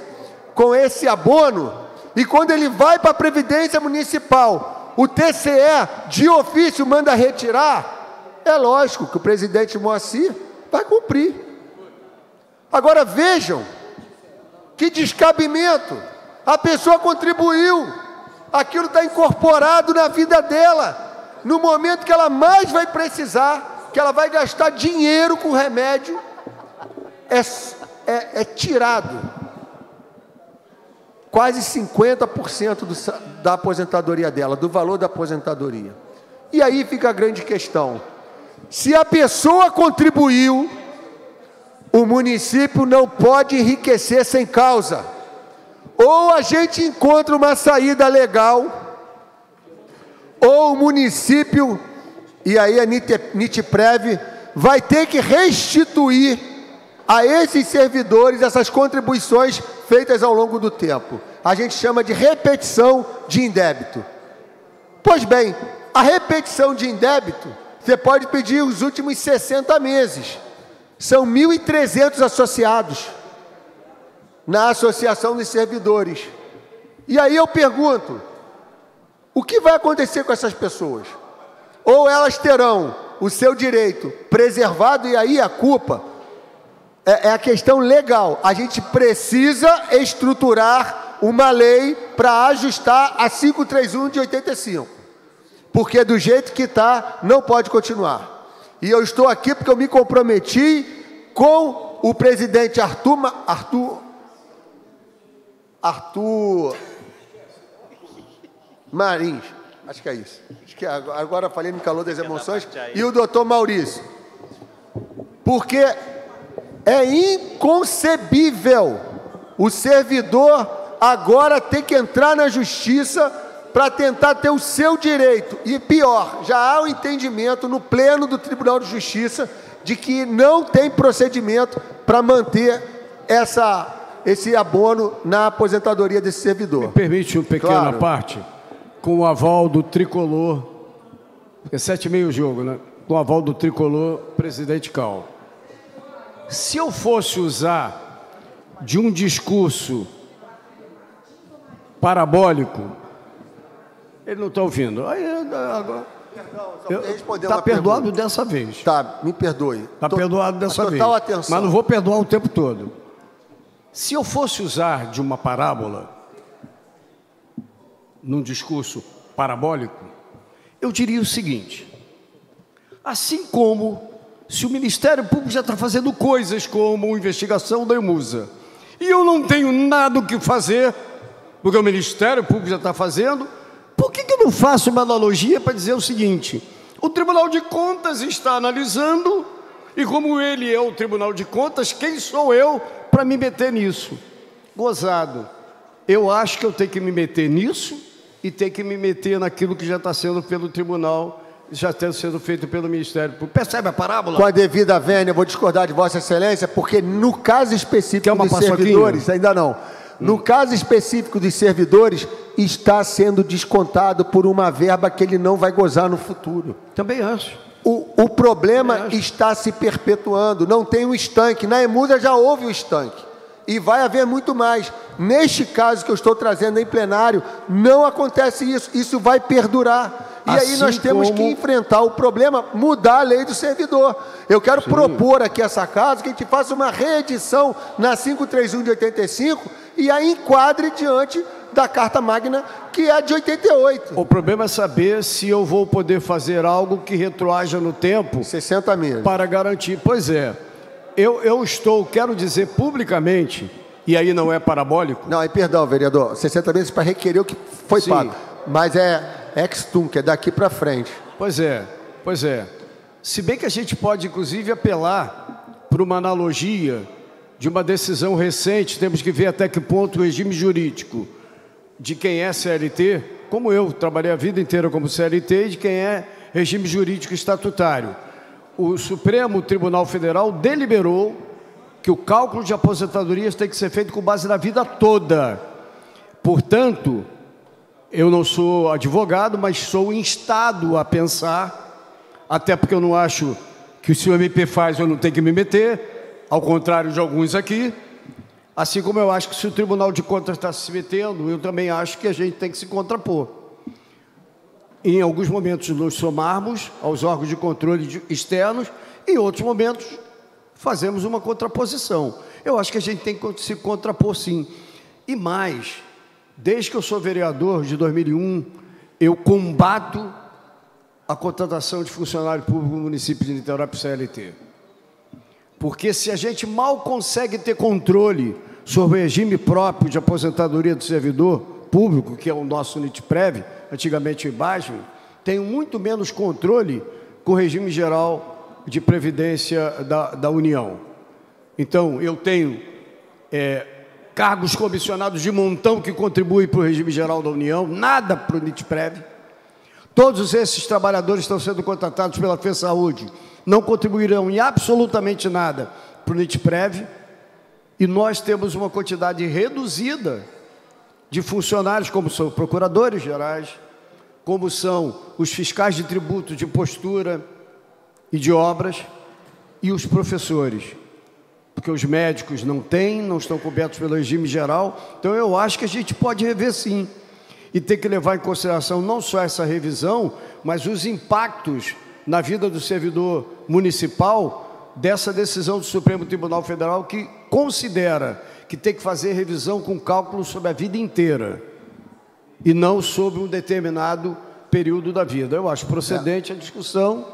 S4: com esse abono, e quando ele vai para a Previdência Municipal, o TCE de ofício manda retirar, é lógico que o presidente Moacir vai cumprir. Agora vejam que descabimento. A pessoa contribuiu, aquilo está incorporado na vida dela. No momento que ela mais vai precisar, que ela vai gastar dinheiro com remédio, é, é, é tirado quase 50% do, da aposentadoria dela, do valor da aposentadoria. E aí fica a grande questão: se a pessoa contribuiu, o município não pode enriquecer sem causa. Ou a gente encontra uma saída legal, ou o município, e aí a NITPREV, vai ter que restituir a esses servidores essas contribuições feitas ao longo do tempo. A gente chama de repetição de indébito. Pois bem, a repetição de indébito, você pode pedir os últimos 60 meses. São 1.300 associados na Associação dos Servidores. E aí eu pergunto: o que vai acontecer com essas pessoas? Ou elas terão o seu direito preservado, e aí a culpa é, é a questão legal. A gente precisa estruturar uma lei para ajustar a 531 de 85. Porque do jeito que está, não pode continuar. E eu estou aqui porque eu me comprometi com o presidente Arthur, Arthur, Arthur Marins, acho que é isso. Acho que agora falei no calor das emoções. E o doutor Maurício. Porque é inconcebível o servidor agora ter que entrar na justiça para tentar ter o seu direito. E pior, já há o um entendimento no pleno do Tribunal de Justiça de que não tem procedimento para manter essa, esse abono na aposentadoria desse servidor. Me
S9: permite uma pequena claro. parte? Com o aval do tricolor, é sete e meio o jogo, né? Com o aval do tricolor, presidente Cal. Se eu fosse usar de um discurso parabólico, ele não está ouvindo. Aí, agora, Está perdoado pergunta. dessa vez.
S4: Tá, me perdoe.
S9: Está perdoado dessa total vez. Total atenção. Mas não vou perdoar o tempo todo. Se eu fosse usar de uma parábola, num discurso parabólico, eu diria o seguinte: assim como se o Ministério Público já está fazendo coisas como investigação da Emusa, e eu não tenho nada o que fazer, porque o Ministério Público já está fazendo, por que, que eu não faço uma analogia para dizer o seguinte: o Tribunal de Contas está analisando, e como ele é o Tribunal de Contas, quem sou eu para me meter nisso? Gozado. Eu acho que eu tenho que me meter nisso e tenho que me meter naquilo que já está sendo pelo Tribunal já está sendo feito pelo Ministério Público. Percebe a parábola?
S4: Com a devida vênia, vou discordar de Vossa Excelência, porque no caso específico dos servidores, ainda não. No caso específico dos servidores, está sendo descontado por uma verba que ele não vai gozar no futuro.
S9: Também acho.
S4: O, o problema está se perpetuando, não tem um estanque. Na Emuda já houve o um estanque. E vai haver muito mais. Neste caso que eu estou trazendo em plenário, não acontece isso. Isso vai perdurar. E assim aí nós temos como... que enfrentar o problema, mudar a lei do servidor. Eu quero Sim. propor aqui essa casa que a gente faça uma reedição na 531 de 85 e aí enquadre diante da Carta Magna, que é de 88.
S9: O problema é saber se eu vou poder fazer algo que retroaja no tempo.
S4: 60 meses.
S9: Para garantir. Pois é. Eu, eu estou, quero dizer publicamente, e aí não é parabólico.
S4: Não, aí perdão, vereador. 60 meses para requerer o que foi Sim. pago. Mas é ex-tum, que é daqui para frente.
S9: Pois é, pois é. Se bem que a gente pode, inclusive, apelar para uma analogia de uma decisão recente, temos que ver até que ponto o regime jurídico de quem é CLT, como eu trabalhei a vida inteira como CLT, e de quem é regime jurídico estatutário. O Supremo Tribunal Federal deliberou que o cálculo de aposentadorias tem que ser feito com base na vida toda. Portanto, eu não sou advogado, mas sou instado a pensar, até porque eu não acho que se o MP faz eu não tenho que me meter, ao contrário de alguns aqui. Assim como eu acho que se o Tribunal de Contas está se metendo, eu também acho que a gente tem que se contrapor. Em alguns momentos nos somarmos aos órgãos de controle externos, em outros momentos fazemos uma contraposição. Eu acho que a gente tem que se contrapor sim. E mais, desde que eu sou vereador de 2001, eu combato a contratação de funcionário público no município de Niterói para o CLT. Porque se a gente mal consegue ter controle sobre o regime próprio de aposentadoria do servidor público, que é o nosso NITPREV, antigamente o IBASM, tem muito menos controle com o regime geral de previdência da, da União. Então, eu tenho é, cargos comissionados de montão que contribuem para o regime geral da União, nada para o NITPREV. Todos esses trabalhadores estão sendo contratados pela FESaúde, não contribuirão em absolutamente nada para o NITPREV, e nós temos uma quantidade reduzida de funcionários, como são procuradores gerais, como são os fiscais de tributo, de postura e de obras, e os professores. Porque os médicos não têm, não estão cobertos pelo regime geral. Então, eu acho que a gente pode rever sim. E tem que levar em consideração não só essa revisão, mas os impactos na vida do servidor municipal dessa decisão do Supremo Tribunal Federal que considera que tem que fazer revisão com cálculo sobre a vida inteira e não sobre um determinado período da vida. Eu acho procedente a discussão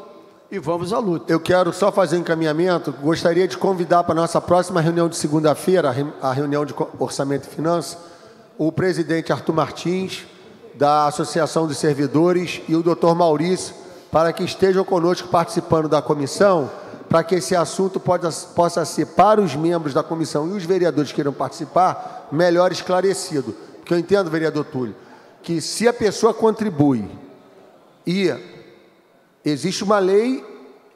S9: e vamos à luta.
S4: Eu quero só fazer um encaminhamento. Gostaria de convidar para a nossa próxima reunião de segunda-feira, a reunião de Orçamento e Finanças, o presidente Arthur Martins, da Associação dos Servidores, e o doutor Maurício, para que estejam conosco participando da comissão, para que esse assunto pode, possa ser, para os membros da comissão e os vereadores que queiram participar, melhor esclarecido. Porque eu entendo, vereador Túlio, que se a pessoa contribui e existe uma lei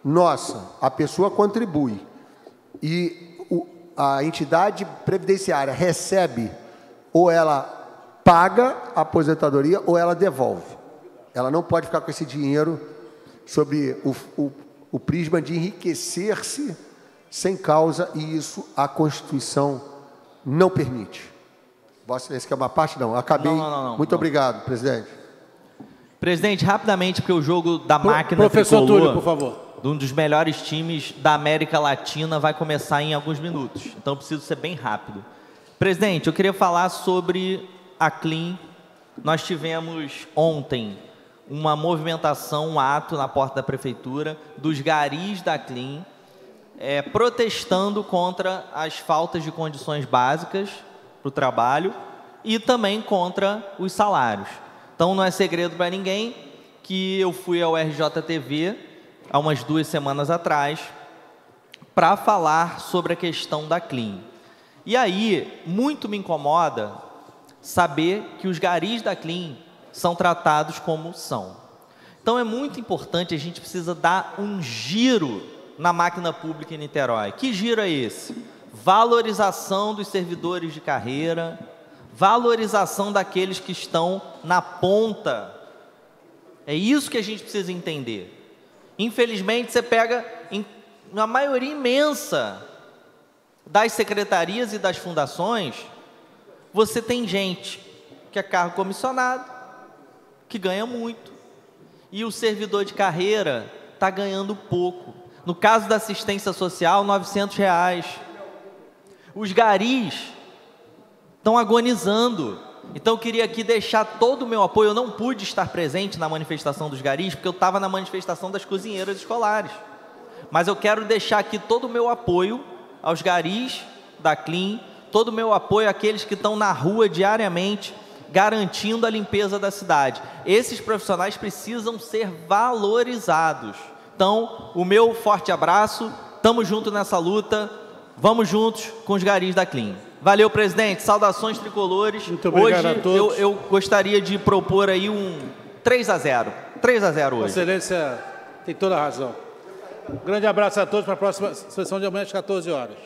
S4: nossa, a pessoa contribui e a entidade previdenciária recebe ou ela paga a aposentadoria ou ela devolve. Ela não pode ficar com esse dinheiro sobre o, o, o prisma de enriquecer-se sem causa e isso a Constituição não permite. Vossa Excelência quer uma parte? Não, acabei.
S6: Não, não, não,
S4: Muito
S6: não.
S4: obrigado, presidente.
S6: Presidente, rapidamente, porque o jogo da máquina
S1: professor
S6: tricolor,
S1: Túlio, por favor.
S6: de um dos melhores times da América Latina, vai começar em alguns minutos. Então, eu preciso ser bem rápido. Presidente, eu queria falar sobre a Clean. Nós tivemos ontem uma movimentação, um ato na porta da prefeitura dos garis da Clean, é, protestando contra as faltas de condições básicas para o trabalho e também contra os salários. Então não é segredo para ninguém que eu fui ao RJTV há umas duas semanas atrás para falar sobre a questão da Clean. E aí, muito me incomoda saber que os garis da Clean são tratados como são. Então é muito importante, a gente precisa dar um giro na máquina pública em Niterói. Que giro é esse? Valorização dos servidores de carreira, valorização daqueles que estão na ponta. É isso que a gente precisa entender. Infelizmente, você pega na maioria imensa das secretarias e das fundações, você tem gente que é cargo comissionado, que ganha muito, e o servidor de carreira está ganhando pouco. No caso da assistência social, 900 reais. Os garis estão agonizando. Então eu queria aqui deixar todo o meu apoio. Eu não pude estar presente na manifestação dos garis, porque eu estava na manifestação das cozinheiras escolares. Mas eu quero deixar aqui todo o meu apoio aos garis da Clean, todo o meu apoio àqueles que estão na rua diariamente garantindo a limpeza da cidade. Esses profissionais precisam ser valorizados. Então, o meu forte abraço, estamos juntos nessa luta, vamos juntos com os garis da Clean. Valeu, presidente. Saudações tricolores.
S1: Muito obrigado
S6: hoje
S1: a todos.
S6: Eu, eu gostaria de propor aí um 3 a 0. 3 a 0 hoje.
S1: Excelência tem toda a razão. Um grande abraço a todos para a próxima sessão de amanhã às 14 horas.